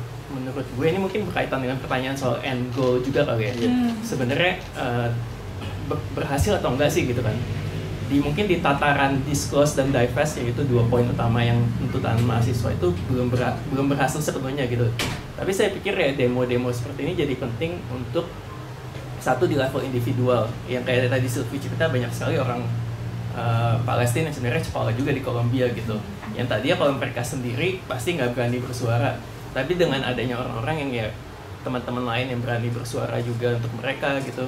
Speaker 6: menurut gue ini mungkin berkaitan dengan pertanyaan soal end goal juga kali ya. Sebenarnya eh, ber- berhasil atau enggak sih gitu kan? di mungkin di tataran disclose dan divest yaitu dua poin utama yang tuntutan mahasiswa itu belum ber- belum berhasil sepenuhnya gitu. Tapi saya pikir ya demo-demo seperti ini jadi penting untuk satu di level individual yang kayak tadi Sylvie cerita banyak sekali orang uh, Palestina yang sebenarnya sekolah juga di Kolombia gitu. Yang tadinya kalau mereka sendiri pasti nggak berani bersuara. Tapi dengan adanya orang-orang yang ya teman-teman lain yang berani bersuara juga untuk mereka gitu.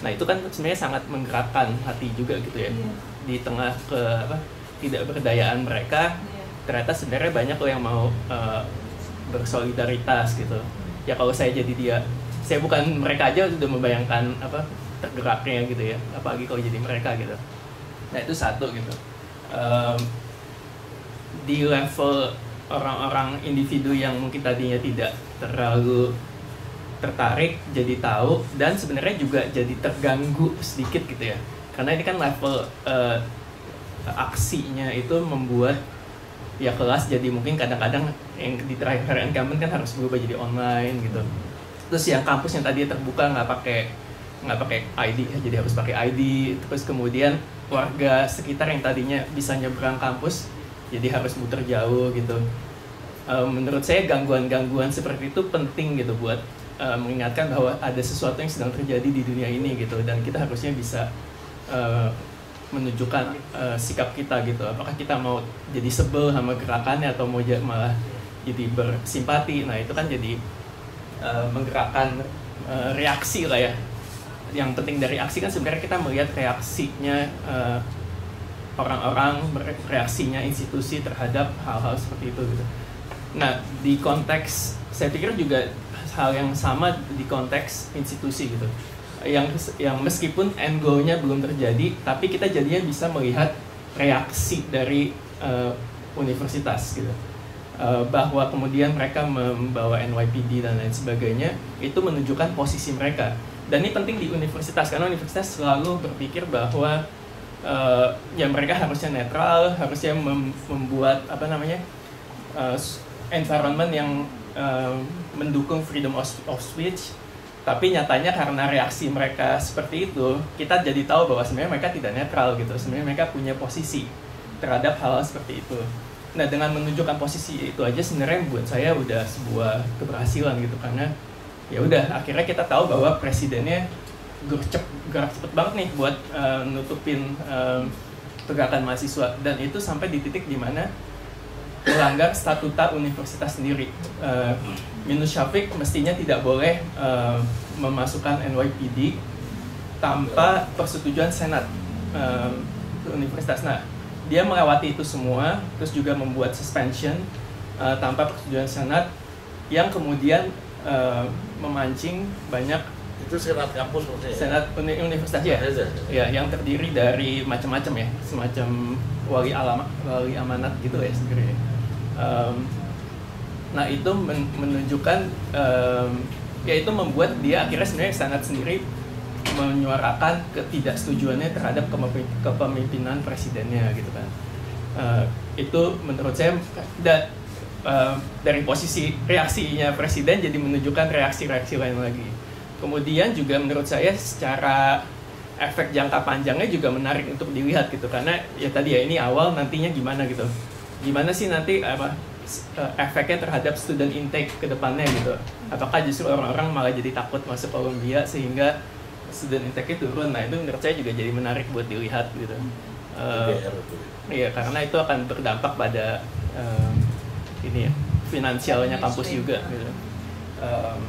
Speaker 6: Nah itu kan sebenarnya sangat menggerakkan hati juga gitu ya.
Speaker 2: Iya.
Speaker 6: di tengah ke apa tidak berdayaan mereka ternyata sebenarnya banyak loh yang mau uh, bersolidaritas gitu. Ya kalau saya jadi dia saya bukan mereka aja sudah membayangkan apa tergeraknya gitu ya. Apalagi kalau jadi mereka gitu. Nah itu satu gitu. Em, di level orang-orang individu yang mungkin tadinya tidak terlalu tertarik jadi tahu dan sebenarnya juga jadi terganggu sedikit gitu ya. Karena ini kan level eh, aksinya itu membuat ya kelas jadi mungkin kadang-kadang yang di terakhir incumbent kan harus berubah jadi online gitu. Terus yang kampus yang tadi terbuka nggak pakai nggak pakai ID ya, jadi harus pakai ID terus kemudian warga sekitar yang tadinya bisa nyebrang kampus jadi harus muter jauh gitu. Eh, menurut saya gangguan-gangguan seperti itu penting gitu buat eh, mengingatkan bahwa ada sesuatu yang sedang terjadi di dunia ini gitu dan kita harusnya bisa eh, menunjukkan eh, sikap kita gitu. Apakah kita mau jadi sebel sama gerakannya atau mau ja- malah jadi bersimpati? Nah itu kan jadi eh, menggerakkan eh, reaksi lah ya. Yang penting dari aksi kan sebenarnya kita melihat reaksinya orang-orang reaksinya institusi terhadap hal-hal seperti itu gitu. Nah di konteks saya pikir juga hal yang sama di konteks institusi gitu. Yang yang meskipun end goal-nya belum terjadi tapi kita jadinya bisa melihat reaksi dari eh, universitas gitu. Eh, bahwa kemudian mereka membawa NYPD dan lain sebagainya itu menunjukkan posisi mereka. Dan ini penting di universitas karena universitas selalu berpikir bahwa eh, ya mereka harusnya netral harusnya mem- membuat apa namanya s- environment yang eh, mendukung freedom of, of speech. Tapi nyatanya karena reaksi mereka seperti itu kita jadi tahu bahwa sebenarnya mereka tidak netral gitu. Sebenarnya mereka punya posisi terhadap hal, -hal seperti itu. Nah dengan menunjukkan posisi itu aja sebenarnya buat saya udah sebuah keberhasilan gitu. Karena ya udah akhirnya kita tahu bahwa presidennya gercep gerak cepet banget nih buat eh, nutupin eh, pergerakan mahasiswa dan itu sampai di titik di mana melanggar statuta universitas sendiri. Eh, Yunus Syafiq mestinya tidak boleh eh, memasukkan NYPD tanpa persetujuan senat eh, universitas. Nah, dia melewati itu semua, terus juga membuat suspension eh, tanpa persetujuan senat yang kemudian eh, memancing banyak
Speaker 3: Itu senat kampus maksudnya. ya?
Speaker 6: senat uni- universitas ya, ya yang terdiri dari macam-macam ya, semacam wali alam wali amanat gitu ya sebenarnya. Em, nah itu men- menunjukkan em, ya itu membuat dia akhirnya sebenarnya senat sendiri menyuarakan ketidaksetujuannya terhadap kepemimpinan presidennya gitu kan. Eh, itu menurut saya da- eh, dari posisi reaksinya presiden jadi menunjukkan reaksi-reaksi lain lagi. Kemudian juga menurut saya secara efek jangka panjangnya juga menarik untuk dilihat gitu karena ya tadi ya ini awal nantinya gimana gitu. Gimana sih nanti apa eh, efeknya terhadap student intake ke depannya gitu. Apakah justru orang-orang malah jadi takut masuk Columbia sehingga student intake-nya turun. Nah, itu menurut saya juga jadi menarik buat dilihat gitu.
Speaker 3: Itu.
Speaker 6: Iya, karena itu akan berdampak pada em, ini ya, finansialnya kampus juga gitu. Em,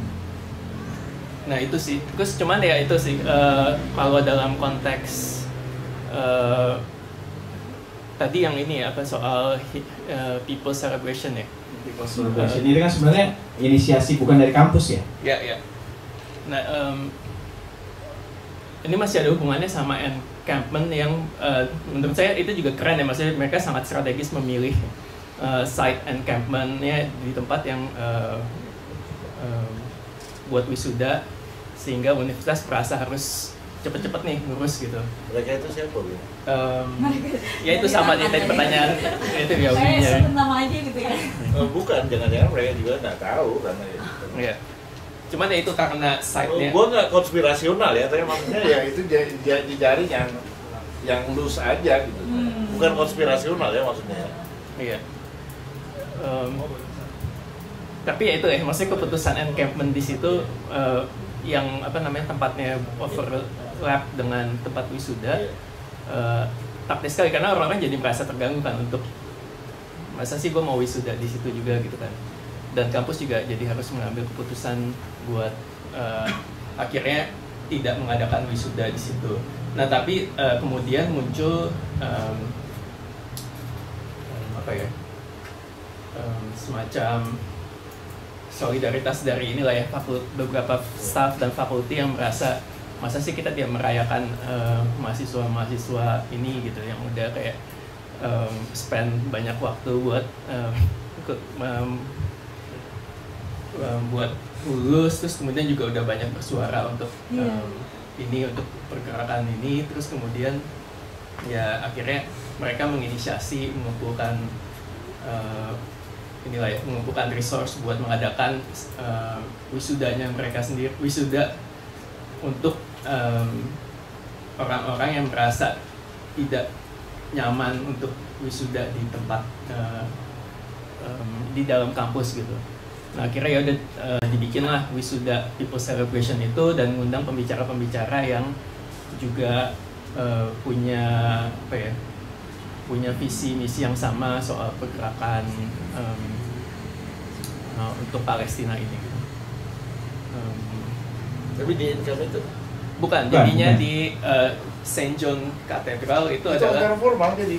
Speaker 6: nah itu sih, terus cuman ya itu sih eh, kalau dalam konteks eh, tadi yang ini ya apa soal eh, people celebration ya.
Speaker 1: Celebration ini kan sebenarnya inisiasi bukan dari kampus ya.
Speaker 6: Ya ya. Nah em, ini masih ada hubungannya sama encampment yang eh, menurut saya itu juga keren ya maksudnya mereka sangat strategis memilih eh, site encampmentnya di tempat yang eh, em, buat wisuda sehingga universitas merasa harus cepet-cepet nih ngurus gitu.
Speaker 3: Mereka itu siapa ya?
Speaker 6: Em, ya itu sama nih tadi pertanyaan itu ya Winya.
Speaker 2: sebut nama aja gitu ya.
Speaker 3: Eh, bukan, jangan-jangan mereka juga nggak tahu karena ya.
Speaker 6: Ya. Cuman ya itu karena
Speaker 3: Oh,
Speaker 6: site-nya.
Speaker 3: gua nggak konspirasional ya, tapi maksudnya ya itu ja- ja- jejaring yang yang loose aja gitu.
Speaker 2: Hmm.
Speaker 3: Bukan konspirasional ya maksudnya.
Speaker 6: Iya. Em, tapi ya itu ya, maksudnya keputusan encampment di situ eh, yang apa namanya tempatnya overlap dengan tempat wisuda eh, taktis sekali. Karena orang-orang jadi merasa terganggu kan untuk masa sih gue mau wisuda di situ juga gitu kan. Dan kampus juga jadi harus mengambil keputusan buat eh, akhirnya tidak mengadakan wisuda di situ. Nah tapi eh, kemudian muncul em, apa ya em, semacam solidaritas dari inilah ya fakul beberapa staff dan fakulti yang merasa masa sih kita tidak merayakan eh, mahasiswa-mahasiswa ini? Gitu yang udah kayak em, spend banyak waktu buat ikut em, em, buat lulus terus kemudian juga udah banyak bersuara untuk em, ini untuk pergerakan ini. Terus kemudian ya akhirnya mereka menginisiasi mengumpulkan eh, inilah ya mengumpulkan resource buat mengadakan eh, wisudanya mereka sendiri wisuda untuk em, orang-orang yang merasa tidak nyaman untuk wisuda di tempat eh, em, di dalam kampus gitu. Nah akhirnya ya udah eh, dibikinlah wisuda people celebration itu dan ngundang pembicara-pembicara yang juga eh, punya apa ya punya visi misi yang sama soal pergerakan em, eh, untuk Palestina ini. Gitu. Em,
Speaker 3: Tapi di income itu
Speaker 6: bukan,
Speaker 1: Bukan,
Speaker 6: jadinya
Speaker 1: bukan.
Speaker 6: di eh, Saint John Cathedral itu,
Speaker 3: itu
Speaker 6: adalah
Speaker 3: acara formal jadi.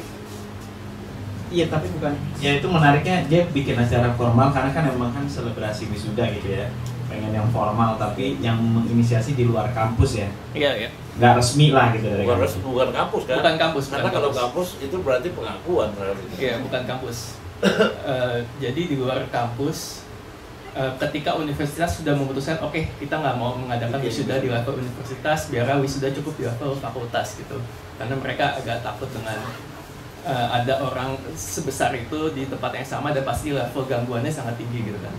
Speaker 1: Iya tapi bukan. Ya itu menariknya dia bikin acara formal karena kan emang kan selebrasi wisuda gitu ya. Pengen yang formal tapi yang menginisiasi di luar kampus ya.
Speaker 6: iya iya
Speaker 1: Nggak resmi lah gitu dari
Speaker 3: Bukan,
Speaker 1: kampus.
Speaker 3: bukan kampus kan?
Speaker 6: bukan kampus
Speaker 3: Karena
Speaker 6: bukan
Speaker 3: kalau
Speaker 6: kampus.
Speaker 3: kampus itu berarti pengakuan terhadap itu.
Speaker 6: Iya, bukan kampus. Eh, jadi di luar kampus, eh, ketika universitas sudah memutuskan, oke kita nggak mau mengadakan
Speaker 3: Oke.
Speaker 6: wisuda di level universitas, biar wisuda cukup di level fakultas gitu. Karena mereka agak takut dengan eh, ada orang sebesar itu di tempat yang sama dan pasti level gangguannya sangat tinggi gitu kan.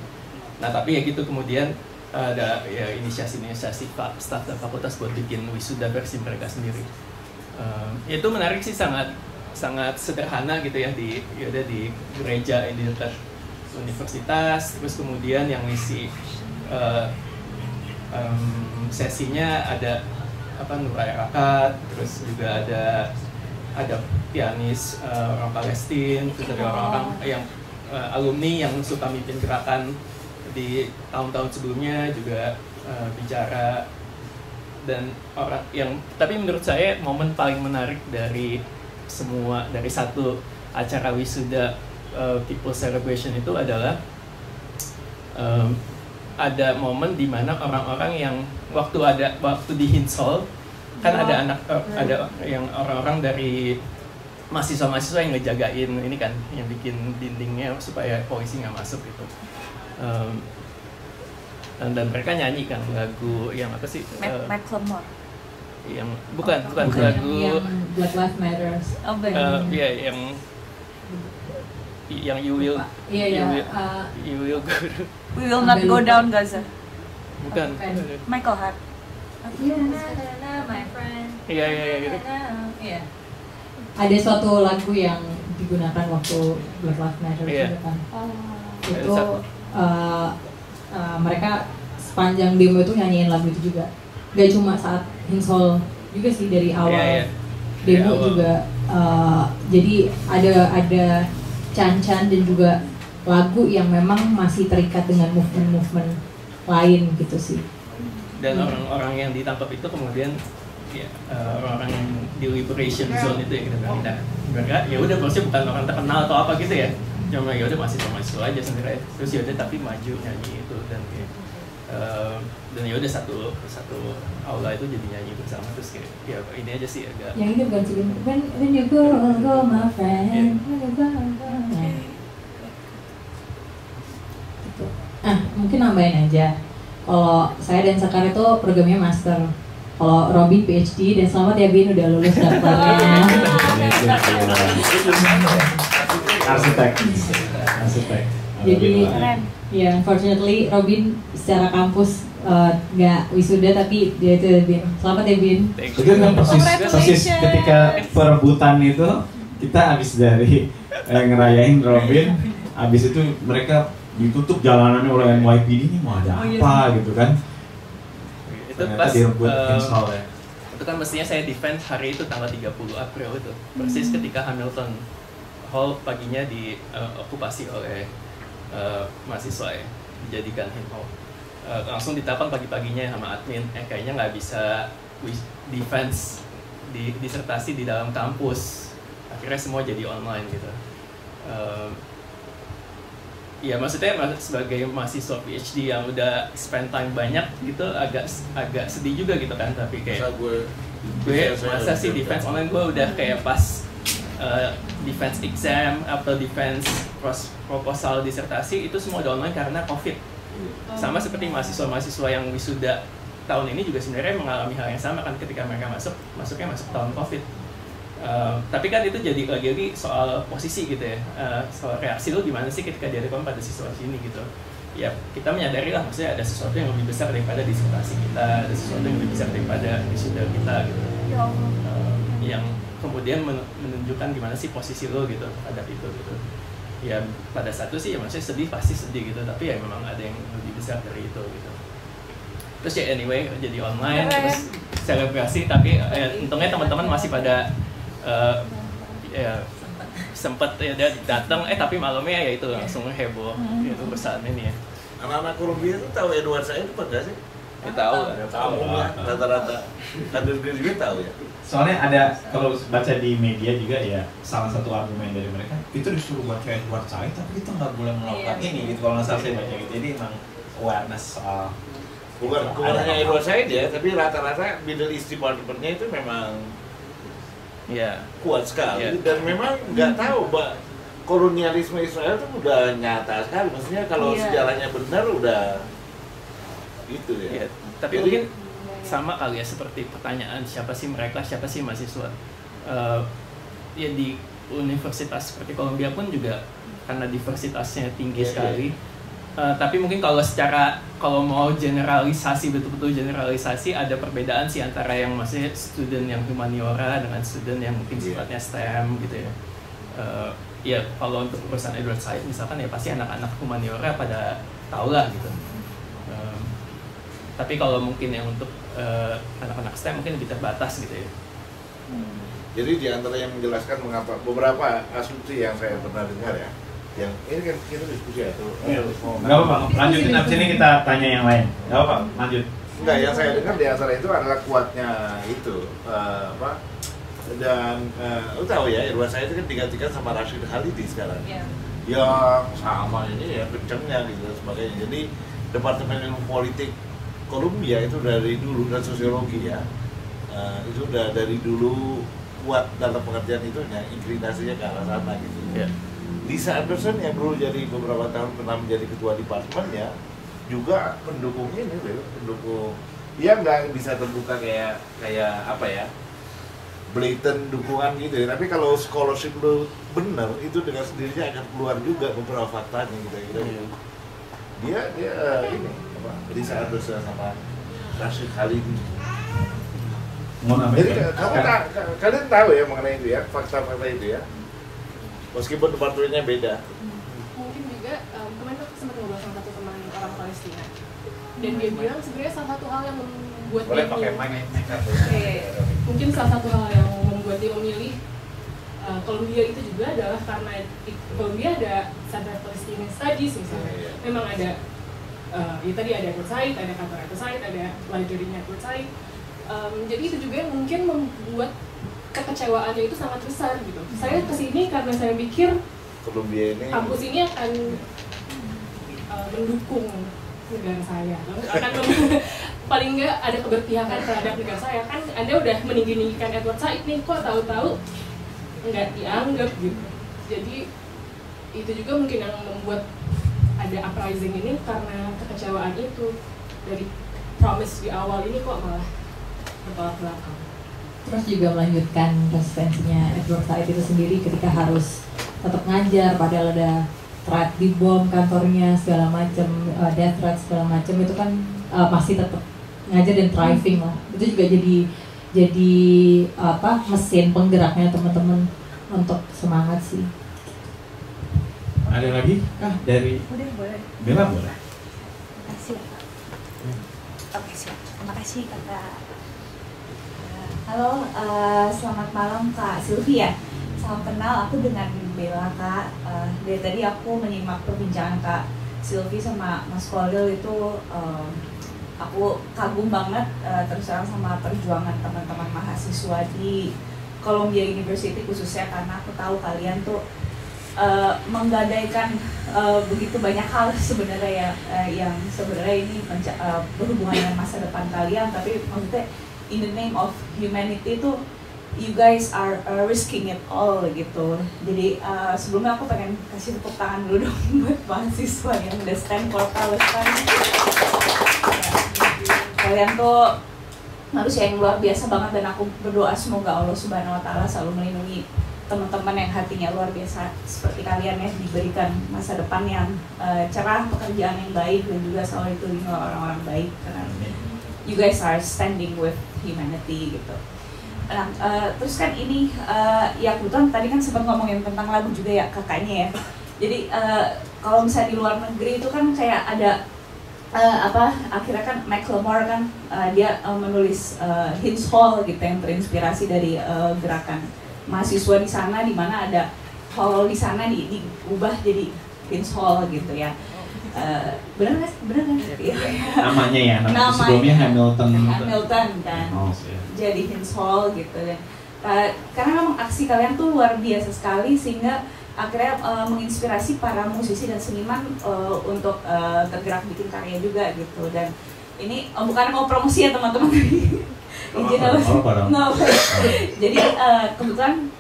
Speaker 6: Nah tapi ya gitu kemudian ada ya inisiasi-inisiasi staff dan fakultas buat bikin wisuda versi mereka sendiri. Eh, itu menarik sih sangat sangat sederhana gitu ya di ya udah di gereja di dekat universitas terus kemudian yang ngisi eh, em, sesinya ada apa Nurai Rakat terus juga ada ada pianis eh, orang Palestina terus ada orang-orang yang eh, alumni yang suka mimpin gerakan di tahun-tahun sebelumnya juga eh, bicara dan orang yang tapi menurut saya momen paling menarik dari semua dari satu acara wisuda uh, people celebration itu adalah um, ada momen di mana orang-orang yang waktu ada waktu di Hinsol kan
Speaker 2: Oh.
Speaker 6: ada anak eh, ada yang orang-orang dari mahasiswa-mahasiswa yang ngejagain ini kan yang bikin dindingnya supaya polisi nggak masuk gitu Um, dan, mereka nyanyi kan lagu yang apa sih
Speaker 8: Mac
Speaker 6: eh,
Speaker 8: Macklemore.
Speaker 6: yang bukan bukan,
Speaker 7: Bukan.
Speaker 6: lagu
Speaker 2: yang Black Lives Matters
Speaker 8: Oh,
Speaker 6: eh,
Speaker 8: benar.
Speaker 6: iya yang yang you will
Speaker 2: iya
Speaker 6: you
Speaker 2: iya
Speaker 6: will,
Speaker 2: uh,
Speaker 6: you will go
Speaker 8: We will not go down Gaza.
Speaker 6: bukan
Speaker 2: Bukan.
Speaker 8: Michael Hart.
Speaker 2: iya
Speaker 6: iya iya iya gitu.
Speaker 2: Iya. ada suatu lagu yang digunakan waktu Black Lives Matter
Speaker 6: Iya.
Speaker 2: juga kan
Speaker 6: Ada
Speaker 2: itu. Uh, uh, mereka sepanjang demo itu nyanyiin lagu itu juga gak cuma saat Hinsol juga sih dari awal
Speaker 6: Iya, iya.
Speaker 2: demo
Speaker 6: awal.
Speaker 2: juga uh, jadi ada ada can-can dan juga lagu yang memang masih terikat dengan movement-movement lain gitu sih
Speaker 6: dan
Speaker 2: Hmm.
Speaker 6: orang-orang yang ditangkap itu kemudian ya orang-orang yang di liberation zone itu ya kita bilang nah, mereka ya udah maksudnya bukan orang terkenal atau apa gitu ya cuma ya udah masih sama mahasiswa aja sebenarnya terus ya udah tapi maju nyanyi itu dan kayak eh, dan ya udah satu satu aula itu jadi nyanyi bersama terus kayak ya ini aja sih agak
Speaker 2: yang ini bukan sih when, when you go go my friend when you go go Nah. Gitu. ah mungkin nambahin aja kalau saya dan Sekar itu programnya master kalau Robin PhD dan selamat ya Bin udah lulus daftarnya
Speaker 1: Arsitek. Arsitek.
Speaker 2: Jadi
Speaker 1: Robin,
Speaker 8: Keren.
Speaker 2: ya unfortunately Robin secara kampus eh, nggak wisuda tapi dia itu Bin. Selamat ya Bin.
Speaker 1: Itu kan persis, persis ketika perebutan itu kita habis dari eh, ngerayain Robin, habis itu mereka ditutup jalanannya oleh NYPD ini mau ada
Speaker 2: Oh, iya.
Speaker 1: apa gitu kan?
Speaker 6: itu
Speaker 1: Ternyata
Speaker 6: pas
Speaker 1: direbut
Speaker 6: eh,
Speaker 1: install ya.
Speaker 6: itu kan mestinya saya defense hari itu tanggal 30 April itu persis ketika Hamilton Hall paginya diokupasi oleh eh, mahasiswa ya dijadikan him hall. Eh, langsung ditapang pagi-paginya sama admin eh kayaknya nggak bisa defense di disertasi di dalam kampus. Akhirnya semua jadi online gitu. Eh, ya maksudnya sebagai mahasiswa PhD yang udah spend time banyak gitu agak agak sedih juga gitu kan tapi kayak
Speaker 3: gue
Speaker 6: gue masa sih defense online gue udah kayak pas uh, defense exam atau defense pros- proposal disertasi itu semua online karena covid. Sama seperti mahasiswa-mahasiswa yang wisuda tahun ini juga sebenarnya mengalami hal yang sama kan ketika mereka masuk masuknya masuk tahun covid. Uh, tapi kan itu jadi lagi-lagi soal posisi gitu ya. Uh, soal reaksi lu gimana sih ketika direkom pada situasi ini gitu. Ya kita menyadari lah maksudnya ada sesuatu yang lebih besar daripada disertasi kita ada sesuatu yang lebih besar daripada wisuda kita gitu. Uh, yang kemudian men- menunjukkan gimana sih posisi lo gitu terhadap itu gitu. Ya pada satu sih ya maksudnya sedih pasti sedih gitu tapi ya memang ada yang lebih besar dari itu gitu. Terus ya anyway jadi online
Speaker 8: Keren.
Speaker 6: terus selebrasi tapi ya, untungnya teman-teman masih pada uh, ya sempet. ya dia datang eh tapi malamnya ya itu langsung heboh itu perusahaan ini ya.
Speaker 3: Anak-anak Kolombia itu tahu Edward saya itu pada sih
Speaker 6: kita tahu lah
Speaker 3: umumnya rata-rata. Kader juga tahu ya?
Speaker 1: Soalnya ada kalau baca di media juga ya salah satu argumen dari mereka kita disuruh baca Edward Said tapi kita nggak boleh melakukan
Speaker 8: Iya.
Speaker 1: ini. Gitu kalau nggak salah saya baca gitu. Jadi emang awareness soal
Speaker 3: bukan
Speaker 1: Ada
Speaker 3: bukan hanya. Edward Said ya tapi rata-rata Middle East Department-nya itu memang
Speaker 6: ya
Speaker 3: kuat sekali.
Speaker 6: Iya.
Speaker 3: dan memang nggak tahu mbak kolonialisme Israel itu udah nyata sekali. Maksudnya kalau
Speaker 8: Iya.
Speaker 3: sejarahnya benar udah gitu ya,
Speaker 6: ya tapi
Speaker 3: Jadi-
Speaker 6: mungkin sama kali ya seperti pertanyaan siapa sih mereka siapa sih mahasiswa? Eh, ya di universitas seperti Columbia pun juga karena diversitasnya tinggi
Speaker 3: Iya,
Speaker 6: sekali. Eh, tapi mungkin kalau secara kalau mau generalisasi betul-betul generalisasi ada perbedaan sih antara yang masih student yang humaniora dengan student yang mungkin
Speaker 3: Iya.
Speaker 6: sifatnya STEM gitu ya. Eh, ya kalau untuk perusahaan Edward Said misalkan ya pasti anak-anak humaniora pada tahu lah gitu tapi kalau mungkin yang untuk eh, anak-anak STEM mungkin lebih terbatas gitu ya.
Speaker 3: Jadi di antara yang menjelaskan mengapa beberapa asumsi yang saya pernah dengar ya yang ini kan kita diskusi ya tuh.
Speaker 1: Iya.
Speaker 3: mau-
Speaker 1: nggak apa-apa lanjutin abis ini kita tanya yang lain. Nggak apa-apa lanjut.
Speaker 3: Enggak, yang saya dengar di antara itu adalah kuatnya itu eh, apa dan eh, lu tahu ya Irwan saya itu kan digantikan sama Rashid Khalidi sekarang.
Speaker 8: Iya.
Speaker 3: yang sama ini ya kencengnya gitu dan sebagainya. Jadi departemen ilmu politik Columbia itu dari dulu dan sosiologi ya. Eh, itu udah dari dulu kuat dalam pengertian itu ya inklinasinya ke arah sana gitu.
Speaker 6: Ya.
Speaker 3: Lisa Anderson yang dulu jadi beberapa tahun pernah menjadi ketua departemen ya juga pendukungnya ini loh, pendukung dia nggak bisa terbuka kayak kayak apa ya blatant dukungan gitu ya. Tapi kalau scholarship lo bener itu dengan sendirinya akan keluar juga beberapa faktanya gitu gitu dia dia ini apa Lisa Anderson sama Rashid Khalidi
Speaker 1: mau nambahin
Speaker 3: jadi
Speaker 1: ya?
Speaker 3: kamu tak, kalian tahu ya mengenai itu ya fakta-fakta itu ya? Meskipun departemennya beda.
Speaker 5: Mungkin juga um, kemarin aku sempat ngobrol sama satu teman orang Palestina. Dan dia bilang sebenarnya salah satu hal yang membuat
Speaker 1: boleh
Speaker 5: dia
Speaker 1: pakai mic mic
Speaker 5: mungkin salah satu hal yang membuat dia memilih uh, Columbia itu juga adalah karena di Columbia ada Center Palestinian Studies misalnya
Speaker 3: Iya, iya.
Speaker 5: memang ada uh, ya tadi ada Said, ada kantor Said, ada library-nya Edward Said Um, jadi itu juga yang mungkin membuat kekecewaannya itu sangat besar gitu. Saya ke sini karena saya pikir
Speaker 3: Columbia ini.
Speaker 5: kampus ini akan uh, mendukung negara saya. Akan paling nggak ada keberpihakan terhadap negara saya. Kan anda udah meninggi-ninggikan Edward Said nih kok tahu-tahu nggak dianggap gitu. Jadi itu juga mungkin yang membuat ada uprising ini karena kekecewaan itu. Dari promise di awal ini kok malah bertolak belakang.
Speaker 2: Terus juga melanjutkan resistensinya Edward Said itu sendiri ketika harus tetap ngajar padahal ada threat di bom kantornya segala macam uh, death threat segala macam itu kan uh, masih tetap ngajar dan thriving lah. Itu juga jadi jadi apa mesin penggeraknya teman-teman untuk semangat sih
Speaker 1: Ada lagi? Ah, dari
Speaker 8: Udah boleh.
Speaker 1: Bella boleh.
Speaker 8: Terima kasih ya. Oke siap. Terima kasih kakak. Halo, eh, selamat malam Kak Sylvia. Salam kenal, aku dengan Bella Kak. Eh, dari tadi aku menyimak perbincangan Kak Sylvie sama Mas Kolil itu eh, aku kagum banget terus terang sama perjuangan teman-teman mahasiswa di Columbia University khususnya karena aku tahu kalian tuh eh, menggadaikan eh, begitu banyak hal sebenarnya ya eh, yang sebenarnya ini eh, berhubungan dengan masa depan kalian. Tapi maksudnya in the name of humanity itu you guys are uh, risking it all gitu. Jadi uh, sebelumnya aku pengen kasih tepuk tangan dulu dong buat mahasiswa yang udah stand for Palestine kalian tuh manusia yang luar biasa banget dan aku berdoa semoga Allah Subhanahu Wa Taala selalu melindungi teman-teman yang hatinya luar biasa seperti kalian ya diberikan masa depan yang uh, cerah pekerjaan yang baik dan juga selalu dikelilingi orang-orang baik karena you guys are standing with humanity gitu. Nah, eh, terus kan ini eh, ya kebetulan tadi kan sempat ngomongin tentang lagu juga ya kakaknya ya. Jadi eh, kalau misalnya di luar negeri itu kan kayak ada eh, apa akhirnya kan Macklemore kan eh, dia eh, menulis eh, Hinge Hall gitu yang terinspirasi dari eh, gerakan mahasiswa di sana di mana ada hall di sana di, diubah jadi Hinge Hall gitu ya. Eh, benar nggak? Benar nggak? Iya.
Speaker 1: Namanya ya, nama
Speaker 8: Namanya.
Speaker 1: sebelumnya Hamilton.
Speaker 8: Hamilton kan
Speaker 1: Oh, siap.
Speaker 8: jadi Hinge Hall gitu ya. Uh, karena memang aksi kalian tuh luar biasa sekali sehingga akhirnya uh, menginspirasi para musisi dan seniman uh, untuk uh, tergerak bikin karya juga gitu dan ini uh, bukan mau promosi ya teman-teman izin
Speaker 1: Apa-
Speaker 8: apa. jadi uh, kebetulan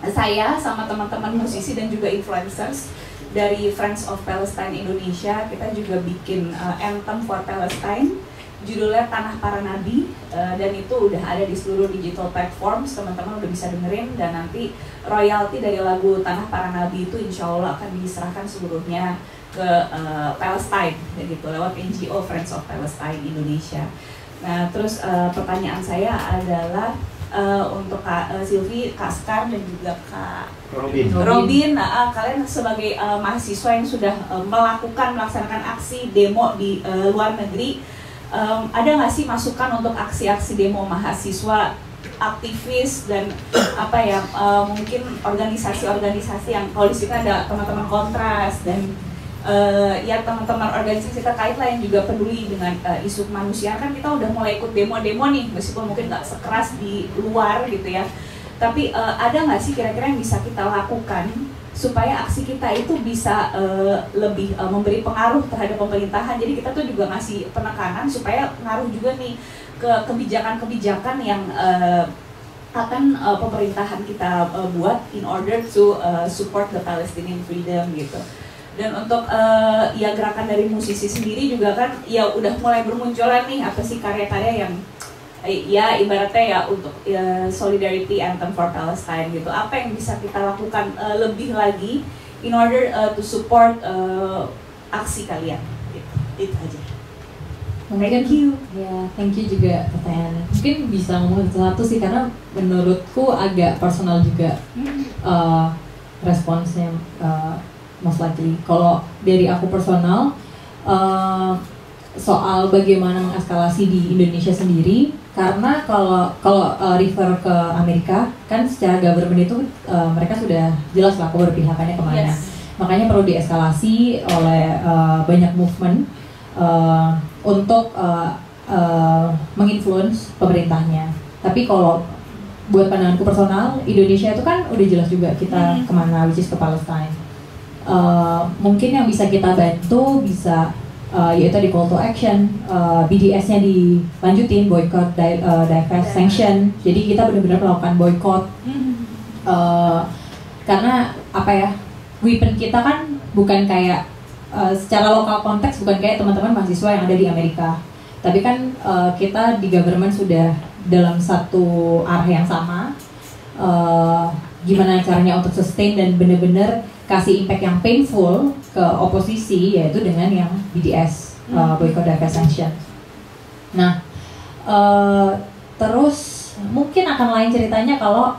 Speaker 8: saya sama teman-teman musisi dan juga influencers dari Friends of Palestine Indonesia kita juga bikin uh, anthem for Palestine judulnya Tanah Para Nabi uh, dan itu udah ada di seluruh digital platforms teman-teman udah bisa dengerin dan nanti royalti dari lagu Tanah Para Nabi itu insya Allah akan diserahkan seluruhnya ke uh, Palestine gitu lewat NGO Friends of Palestine Indonesia. Nah terus uh, pertanyaan saya adalah uh, untuk Kak uh, Silvi, Kak Skar dan juga Kak
Speaker 1: Robin.
Speaker 8: Robin, nah, ah, kalian sebagai uh, mahasiswa yang sudah uh, melakukan melaksanakan aksi demo di uh, luar negeri, um, ada nggak sih masukan untuk aksi-aksi demo mahasiswa aktivis dan apa ya uh, mungkin organisasi-organisasi yang kalau di situ ada teman-teman kontras dan uh, ya teman-teman organisasi terkait yang juga peduli dengan uh, isu kemanusiaan. Kan kita udah mulai ikut demo-demo nih meskipun mungkin nggak sekeras di luar gitu ya. Tapi eh, ada nggak sih kira-kira yang bisa kita lakukan supaya aksi kita itu bisa eh, lebih eh, memberi pengaruh terhadap pemerintahan? Jadi kita tuh juga ngasih penekanan supaya ngaruh juga nih ke kebijakan-kebijakan yang eh, akan eh, pemerintahan kita eh, buat in order to eh, support the Palestinian freedom gitu dan untuk eh, ya gerakan dari musisi sendiri juga kan ya udah mulai bermunculan nih apa sih karya-karya yang eh, ya ibaratnya ya untuk ya, solidarity anthem for Palestine gitu apa yang bisa kita lakukan eh, lebih lagi in order eh, to support eh, aksi kalian gitu. itu aja Thank you.
Speaker 2: Ya, thank you juga pertanyaannya. Mungkin bisa ngomong satu sih karena menurutku agak personal juga uh, responsnya uh, most likely. Kalau dari aku personal uh, soal bagaimana mengeskalasi di Indonesia sendiri, karena kalau kalau uh, refer ke Amerika kan secara government itu uh, mereka sudah jelas lah keberpihakannya ke mana.
Speaker 8: Yes.
Speaker 2: Makanya perlu dieskalasi oleh uh, banyak movement uh, untuk uh, uh, menginfluence pemerintahnya. Tapi kalau buat pandanganku personal, Indonesia itu kan udah jelas juga kita
Speaker 8: Hmm.
Speaker 2: ke mana, which is ke Palestine. Uh, mungkin yang bisa kita bantu bisa uh, yaitu di call to action, uh, BDS-nya dilanjutin, boycott, di, uh, divest, sanction. Jadi kita benar-benar melakukan boycott. Uh, karena apa ya weapon kita kan bukan kayak uh, secara lokal konteks bukan kayak teman-teman mahasiswa yang ada di Amerika. Tapi kan uh, kita di government sudah dalam satu arah yang sama. Uh, gimana caranya untuk sustain dan benar-benar kasih impact yang painful ke oposisi yaitu dengan yang BDS uh, boycott, divest, sanction. Nah, uh, terus mungkin akan lain ceritanya kalau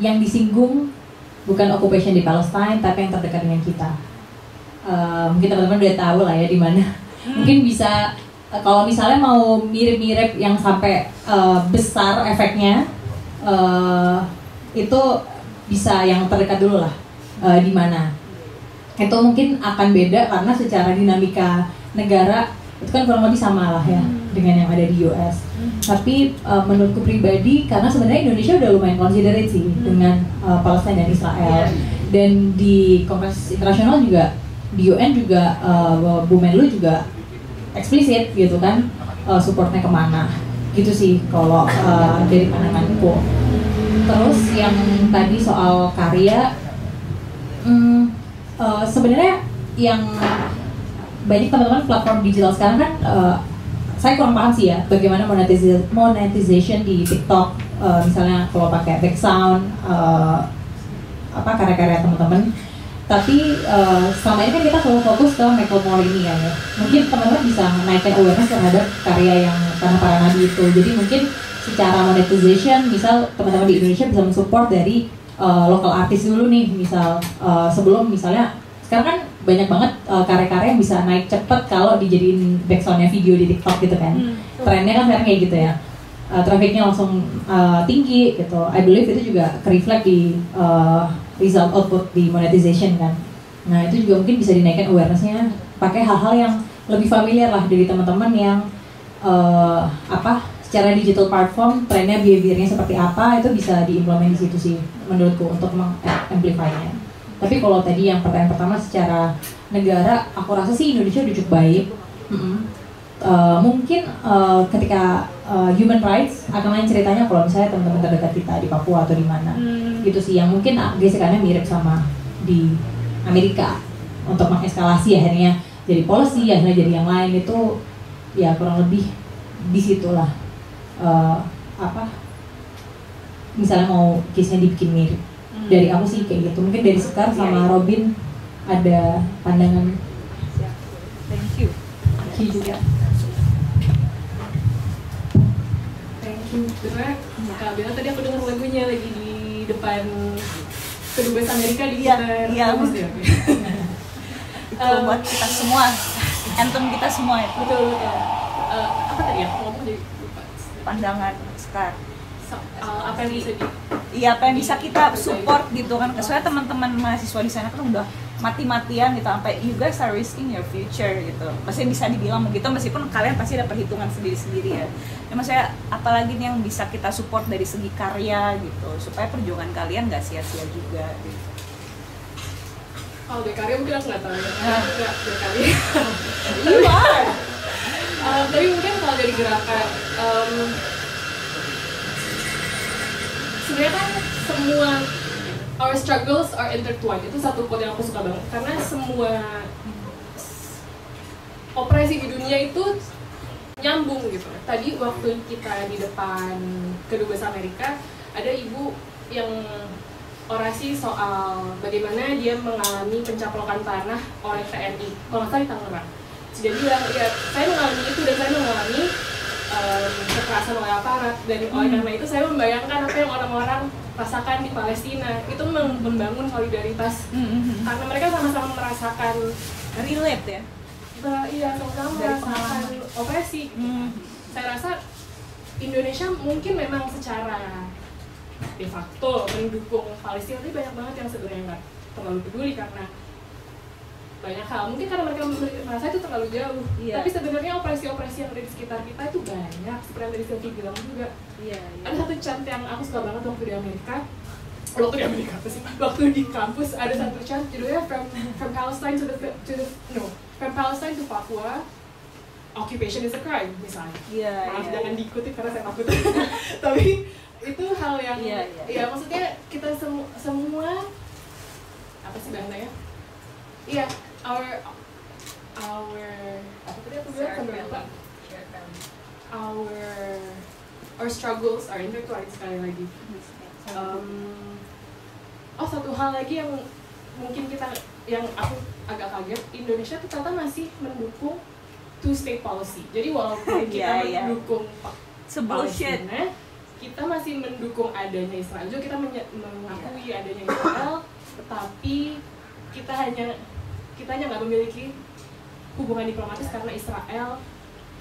Speaker 2: yang disinggung bukan occupation di Palestine tapi yang terdekat dengan kita. Uh, mungkin teman-teman udah tahu lah ya di mana. Mungkin bisa uh, kalau misalnya mau mirip-mirip yang sampai uh, besar efeknya uh, itu bisa yang terdekat dulu lah uh, di mana. Itu mungkin akan beda karena secara dinamika negara itu kan kurang lebih sama lah ya dengan yang ada di US. Tapi uh, menurutku pribadi karena sebenarnya Indonesia udah lumayan considerate sih dengan uh, Palestina dan Israel dan di kongres internasional juga di UN juga uh, Bu Menlu juga eksplisit gitu kan uh, supportnya ke mana gitu sih kalau uh, dari pandanganku. Terus yang tadi soal karya, hmm, uh, sebenarnya yang banyak teman-teman platform digital sekarang kan uh, saya kurang paham sih ya bagaimana monetization, monetization di TikTok uh, misalnya kalau pakai back sound uh, apa karya-karya teman-teman. Tapi uh, selama ini kan kita selalu fokus ke Michael Moore ini kan ya. Mungkin teman-teman bisa menaikkan awareness terhadap karya yang karena para nabi itu. Jadi mungkin secara monetization misal teman-teman di Indonesia bisa mensupport dari uh, local artist dulu nih misal uh, sebelum misalnya sekarang kan banyak banget uh, karya-karya yang bisa naik cepet kalau dijadiin backsoundnya video di TikTok gitu kan. Trennya kan sekarang kayak gitu ya. Uh, trafficnya langsung uh, tinggi gitu. I believe itu juga reflect di uh, result output di monetization kan. Nah itu juga mungkin bisa dinaikkan awarenessnya pakai hal-hal yang lebih familiar lah dari teman-teman yang uh, apa secara digital platform trennya behaviornya seperti apa itu bisa diimplement di situ sih menurutku untuk mengamplify-nya. Tapi kalau tadi yang pertanyaan pertama secara negara aku rasa sih Indonesia udah cukup baik. Mm-mm. Uh, mungkin uh, ketika uh, human rights akan lain ceritanya kalau misalnya teman-teman terdekat kita di Papua atau di mana gitu sih yang mungkin uh, gesekannya mirip sama di Amerika untuk mengeskalasi akhirnya jadi policy akhirnya jadi yang lain itu ya kurang lebih di situlah uh, apa misalnya mau case-nya dibikin mirip dari aku sih kayak gitu mungkin dari Sekar sama Robin ada pandangan
Speaker 8: Thank you.
Speaker 2: Ki juga
Speaker 5: Thank you. Sebenarnya Kak Bella tadi aku dengar lagunya lagi di depan kedubes Amerika di
Speaker 8: Iya, iya.
Speaker 5: deh. oke.
Speaker 8: Itu buat kita semua, anthem kita semua itu
Speaker 5: Betul betul. Eh, apa tadi ya? Ngomong jadi lupa.
Speaker 8: Pandangan sekarang.
Speaker 5: So- eh, apa yang bisa di
Speaker 8: Iya, apa yang bisa kita support gitu kan? Soalnya teman-teman mahasiswa di sana kan udah mati-matian gitu sampai you guys are risking your future gitu. Masih bisa dibilang begitu meskipun kalian pasti ada perhitungan sendiri-sendiri ya. Ya maksudnya apalagi nih yang bisa kita support dari segi karya gitu supaya perjuangan kalian nggak sia-sia juga gitu.
Speaker 5: kalau dari karya mungkin aku nggak tahu ya.
Speaker 8: Nah.
Speaker 5: Dari karya.
Speaker 8: You are.
Speaker 5: Eh, tapi mungkin kalau dari gerakan em, sebenarnya kan semua our struggles are intertwined. Itu satu quote yang aku suka banget. Karena semua operasi di dunia itu nyambung gitu. Tadi waktu kita di depan kedubes Amerika ada ibu yang orasi soal bagaimana dia mengalami pencaplokan tanah oleh TNI kalau nggak salah di Tangerang dia bilang ya saya mengalami itu dan saya mengalami em, kekerasan oleh aparat. Dan oleh karena itu saya membayangkan apa yang orang-orang rasakan di Palestina. Itu mem- membangun solidaritas. Karena mereka sama-sama merasakan
Speaker 8: relate ya.
Speaker 5: Bah, iya sama-sama merasakan opresi. Saya rasa Indonesia mungkin memang secara de facto mendukung Palestina tapi banyak banget yang sebenarnya nggak terlalu peduli karena banyak hal. Mungkin karena mereka merasa itu terlalu jauh.
Speaker 8: Iya.
Speaker 5: tapi sebenarnya operasi-operasi yang ada di sekitar kita itu banyak. Seperti yang tadi Sylvie bilang juga.
Speaker 8: Iya,
Speaker 5: ada satu chant yang aku suka banget waktu di Amerika. Waktu di Amerika apa sih? Waktu di kampus ada satu chant judulnya from from Palestine to the to the no. From Palestine to Papua occupation is a crime misalnya.
Speaker 8: Iya,
Speaker 5: maaf
Speaker 8: iya.
Speaker 5: jangan diikuti karena saya takut. Tapi itu hal yang
Speaker 8: Iya, iya.
Speaker 5: ya maksudnya kita semu- semua apa sih bahasanya? Iya our our apa tadi aku bilang sampai lupa our our struggles are intertwined sekali lagi Um, oh satu hal lagi yang mungkin kita yang aku agak kaget Indonesia tuh ternyata masih mendukung two state policy. Jadi walaupun kita
Speaker 8: Iya, iya.
Speaker 5: mendukung. Palestina kita masih mendukung adanya Israel. Juga kita mengakui adanya Israel tetapi kita hanya kita hanya nggak memiliki hubungan diplomatis karena Israel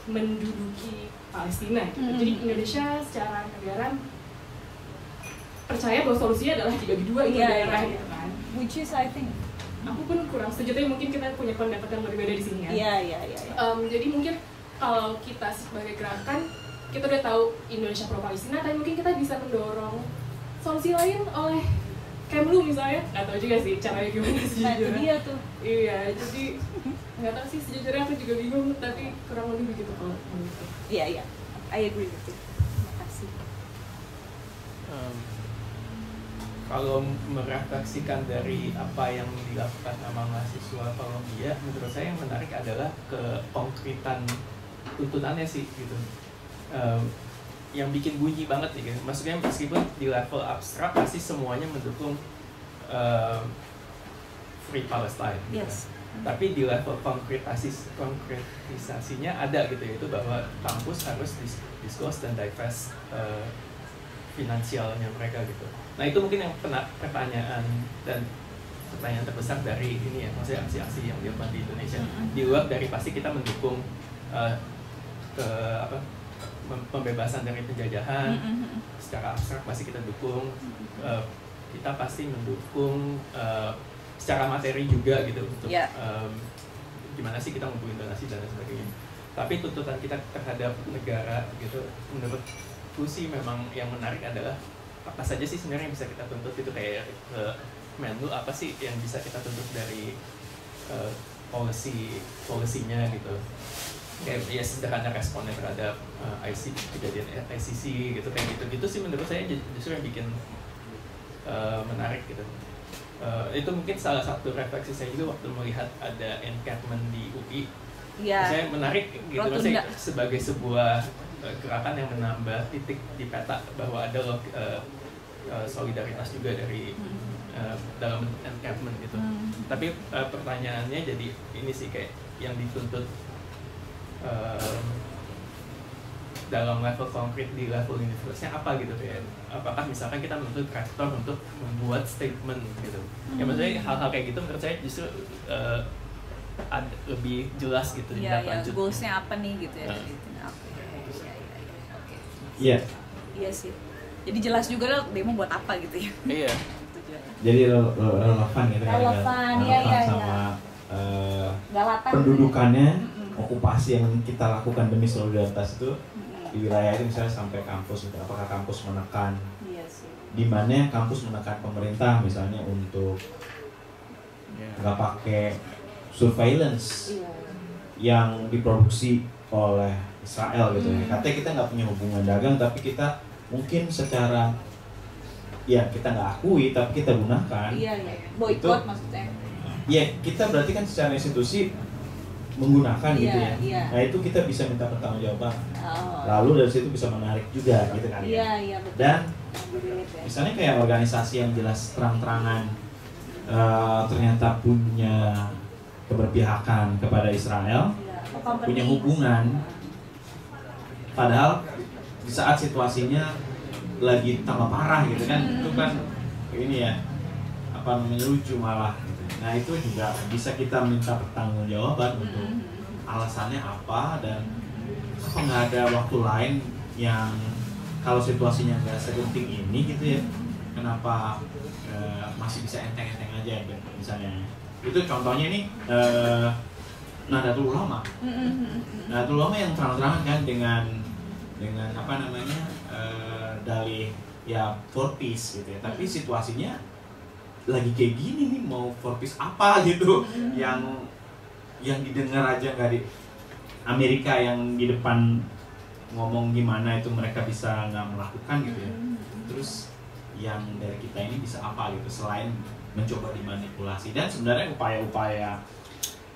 Speaker 5: menduduki Palestina gitu.
Speaker 8: Mm.
Speaker 5: jadi Indonesia secara negara percaya bahwa solusinya adalah dibagi dua itu
Speaker 8: Iya,
Speaker 5: daerah
Speaker 8: iya.
Speaker 5: gitu kan
Speaker 8: Which is I think.
Speaker 5: aku pun kurang setuju tapi mungkin kita punya pendapat yang berbeda di sini ya
Speaker 8: Iya iya iya. iya.
Speaker 5: Jadi mungkin kalau kita sebagai gerakan kita udah tahu Indonesia pro Palestina tapi mungkin kita bisa mendorong solusi lain oleh Kemlu misalnya nggak tahu juga sih caranya gimana sih
Speaker 8: Nah itu dia tuh.
Speaker 5: iya jadi nggak tahu sih sejujurnya aku juga bingung tapi kurang lebih begitu kalau menurutku
Speaker 8: Iya iya. I agree with you. Terima kasih.
Speaker 6: Em, kalau merefleksikan dari apa yang dilakukan sama mahasiswa Kolombia, menurut saya yang menarik adalah kekonkretan tuntutannya sih gitu. Em, yang bikin bunyi banget nih, gitu. maksudnya meskipun di level abstrak pasti semuanya mendukung em, Free Palestine. gitu.
Speaker 8: Yes.
Speaker 6: Tapi di level konkretasis konkretisasinya ada gitu yaitu bahwa kampus harus dis- dan divest eh, finansialnya mereka gitu. Nah itu mungkin yang pena- pertanyaan dan pertanyaan terbesar dari ini ya maksudnya aksi-aksi yang dilakukan di Indonesia di luar dari pasti kita mendukung eh, ke apa pembebasan dari penjajahan
Speaker 8: Mm-mm.
Speaker 6: secara abstrak pasti kita dukung Eh, kita pasti mendukung eh, secara materi juga gitu untuk
Speaker 8: Ya.
Speaker 6: em, gimana sih kita ngumpulin donasi dan sebagainya tapi tuntutan kita terhadap negara gitu menurutku sih memang yang menarik adalah apa saja sih sebenarnya yang bisa kita tuntut itu kayak ke Menlu apa sih yang bisa kita tuntut dari eh, policy polisinya gitu kayak ya sederhana responnya terhadap eh, IC kejadian ICC gitu kayak gitu gitu sih menurut saya ju- justru yang bikin eh, menarik gitu. Eh, itu mungkin salah satu refleksi saya juga waktu melihat ada encampment di UI
Speaker 8: Iya.
Speaker 6: saya menarik gitu maksudnya sebagai sebuah gerakan yang menambah titik di peta bahwa ada eh, solidaritas juga dari eh, dalam encampment gitu.
Speaker 8: Hmm.
Speaker 6: tapi eh, pertanyaannya jadi ini sih kayak yang dituntut dalam level konkret di level universitasnya apa gitu kayak apakah misalkan kita menuntut rektor untuk membuat statement gitu ya maksudnya hal-hal kayak gitu menurut saya justru eh, ad- lebih jelas gitu
Speaker 8: Iya iya.
Speaker 6: lanjut
Speaker 8: Goalsnya apa nih gitu ya?
Speaker 6: Nah.
Speaker 8: dari itu. Nah, Oke. Iya iya iya.
Speaker 1: Iya,
Speaker 8: Iya sih. Jadi jelas juga loh demo buat apa gitu ya.
Speaker 6: iya
Speaker 1: jadi re- re- relevan gitu kan,
Speaker 8: Relevan,
Speaker 1: relevan
Speaker 8: iya, iya,
Speaker 1: sama eh,
Speaker 8: Galatan.
Speaker 1: pendudukannya,
Speaker 8: Mm-mm.
Speaker 1: Okupasi yang kita lakukan demi solidaritas itu di wilayah itu misalnya sampai kampus gitu. apakah kampus menekan
Speaker 8: Iya sih.
Speaker 1: di mana kampus menekan pemerintah misalnya untuk
Speaker 6: Iya.
Speaker 1: nggak pakai surveillance
Speaker 8: Iya.
Speaker 1: yang diproduksi oleh Israel gitu ya. Katanya kita nggak punya hubungan dagang tapi kita mungkin secara ya kita nggak akui tapi kita gunakan.
Speaker 8: Iya iya. Boykot
Speaker 1: Itu-
Speaker 8: maksudnya.
Speaker 1: Ya kita berarti kan secara institusi menggunakan gitu
Speaker 8: Iya,
Speaker 1: ya.
Speaker 8: iya.
Speaker 1: Nah itu kita bisa minta pertanggungjawaban.
Speaker 8: Oh.
Speaker 1: Lalu dari situ bisa menarik juga gitu kan. ya.
Speaker 8: Iya iya betul.
Speaker 1: Dan
Speaker 8: ya.
Speaker 1: misalnya kayak organisasi yang jelas terang-terangan eh, ternyata punya keberpihakan kepada Israel,
Speaker 8: Iya. Company.
Speaker 1: punya hubungan, padahal di saat situasinya lagi tambah parah gitu kan, itu kan ini ya apa namanya lucu malah. Nah itu juga bisa kita minta pertanggungjawaban untuk
Speaker 8: Mm-mm.
Speaker 1: alasannya apa dan apa nggak ada waktu lain yang kalau situasinya nggak segenting ini gitu ya kenapa eh, masih bisa enteng-enteng aja gitu, misalnya itu contohnya nih eh, Nahdlatul Ulama. Nahdlatul Ulama yang terang-terangan kan dengan dengan apa namanya eh, dalih ya for peace gitu ya tapi situasinya lagi kayak gini nih mau for peace apa gitu yang yang didengar aja nggak di Amerika yang di depan ngomong gimana itu mereka bisa nggak melakukan gitu ya. Terus yang dari kita ini bisa apa gitu selain mencoba dimanipulasi. Dan sebenarnya upaya-upaya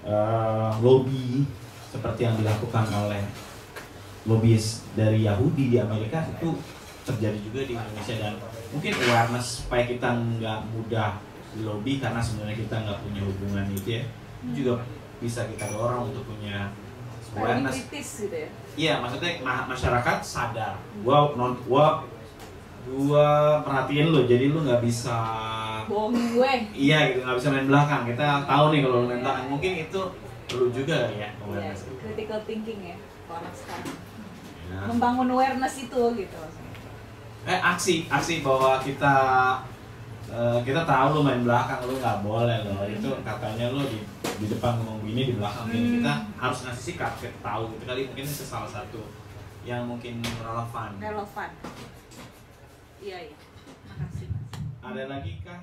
Speaker 1: eh, lobby seperti yang dilakukan oleh lobbyis dari Yahudi di Amerika itu terjadi juga di Indonesia dan mungkin awareness supaya kita nggak mudah lobby karena sebenarnya kita nggak punya hubungan itu ya itu juga bisa kita dorong untuk punya awareness
Speaker 8: kritis gitu ya.
Speaker 1: Iya, maksudnya ma- masyarakat sadar. Gua non gua gua perhatiin lo, jadi lu nggak bisa
Speaker 8: Bohongin gue.
Speaker 1: iya gitu nggak bisa main belakang. Kita tahu nih kalau main belakang. Mungkin itu perlu juga ya
Speaker 8: Iya,
Speaker 1: awareness.
Speaker 8: critical thinking ya anak sekarang.
Speaker 1: Ya.
Speaker 8: Membangun awareness itu gitu.
Speaker 1: Eh aksi aksi bahwa kita eh, kita tahu lu main belakang lu nggak boleh loh. Itu katanya lu di di depan ngomong gini di belakang gini kita harus ngasih sikap kita tahu itu kali mungkin itu salah satu yang mungkin relevan.
Speaker 8: Relevan. Iya, iya. Makasih,
Speaker 1: ada lagi kah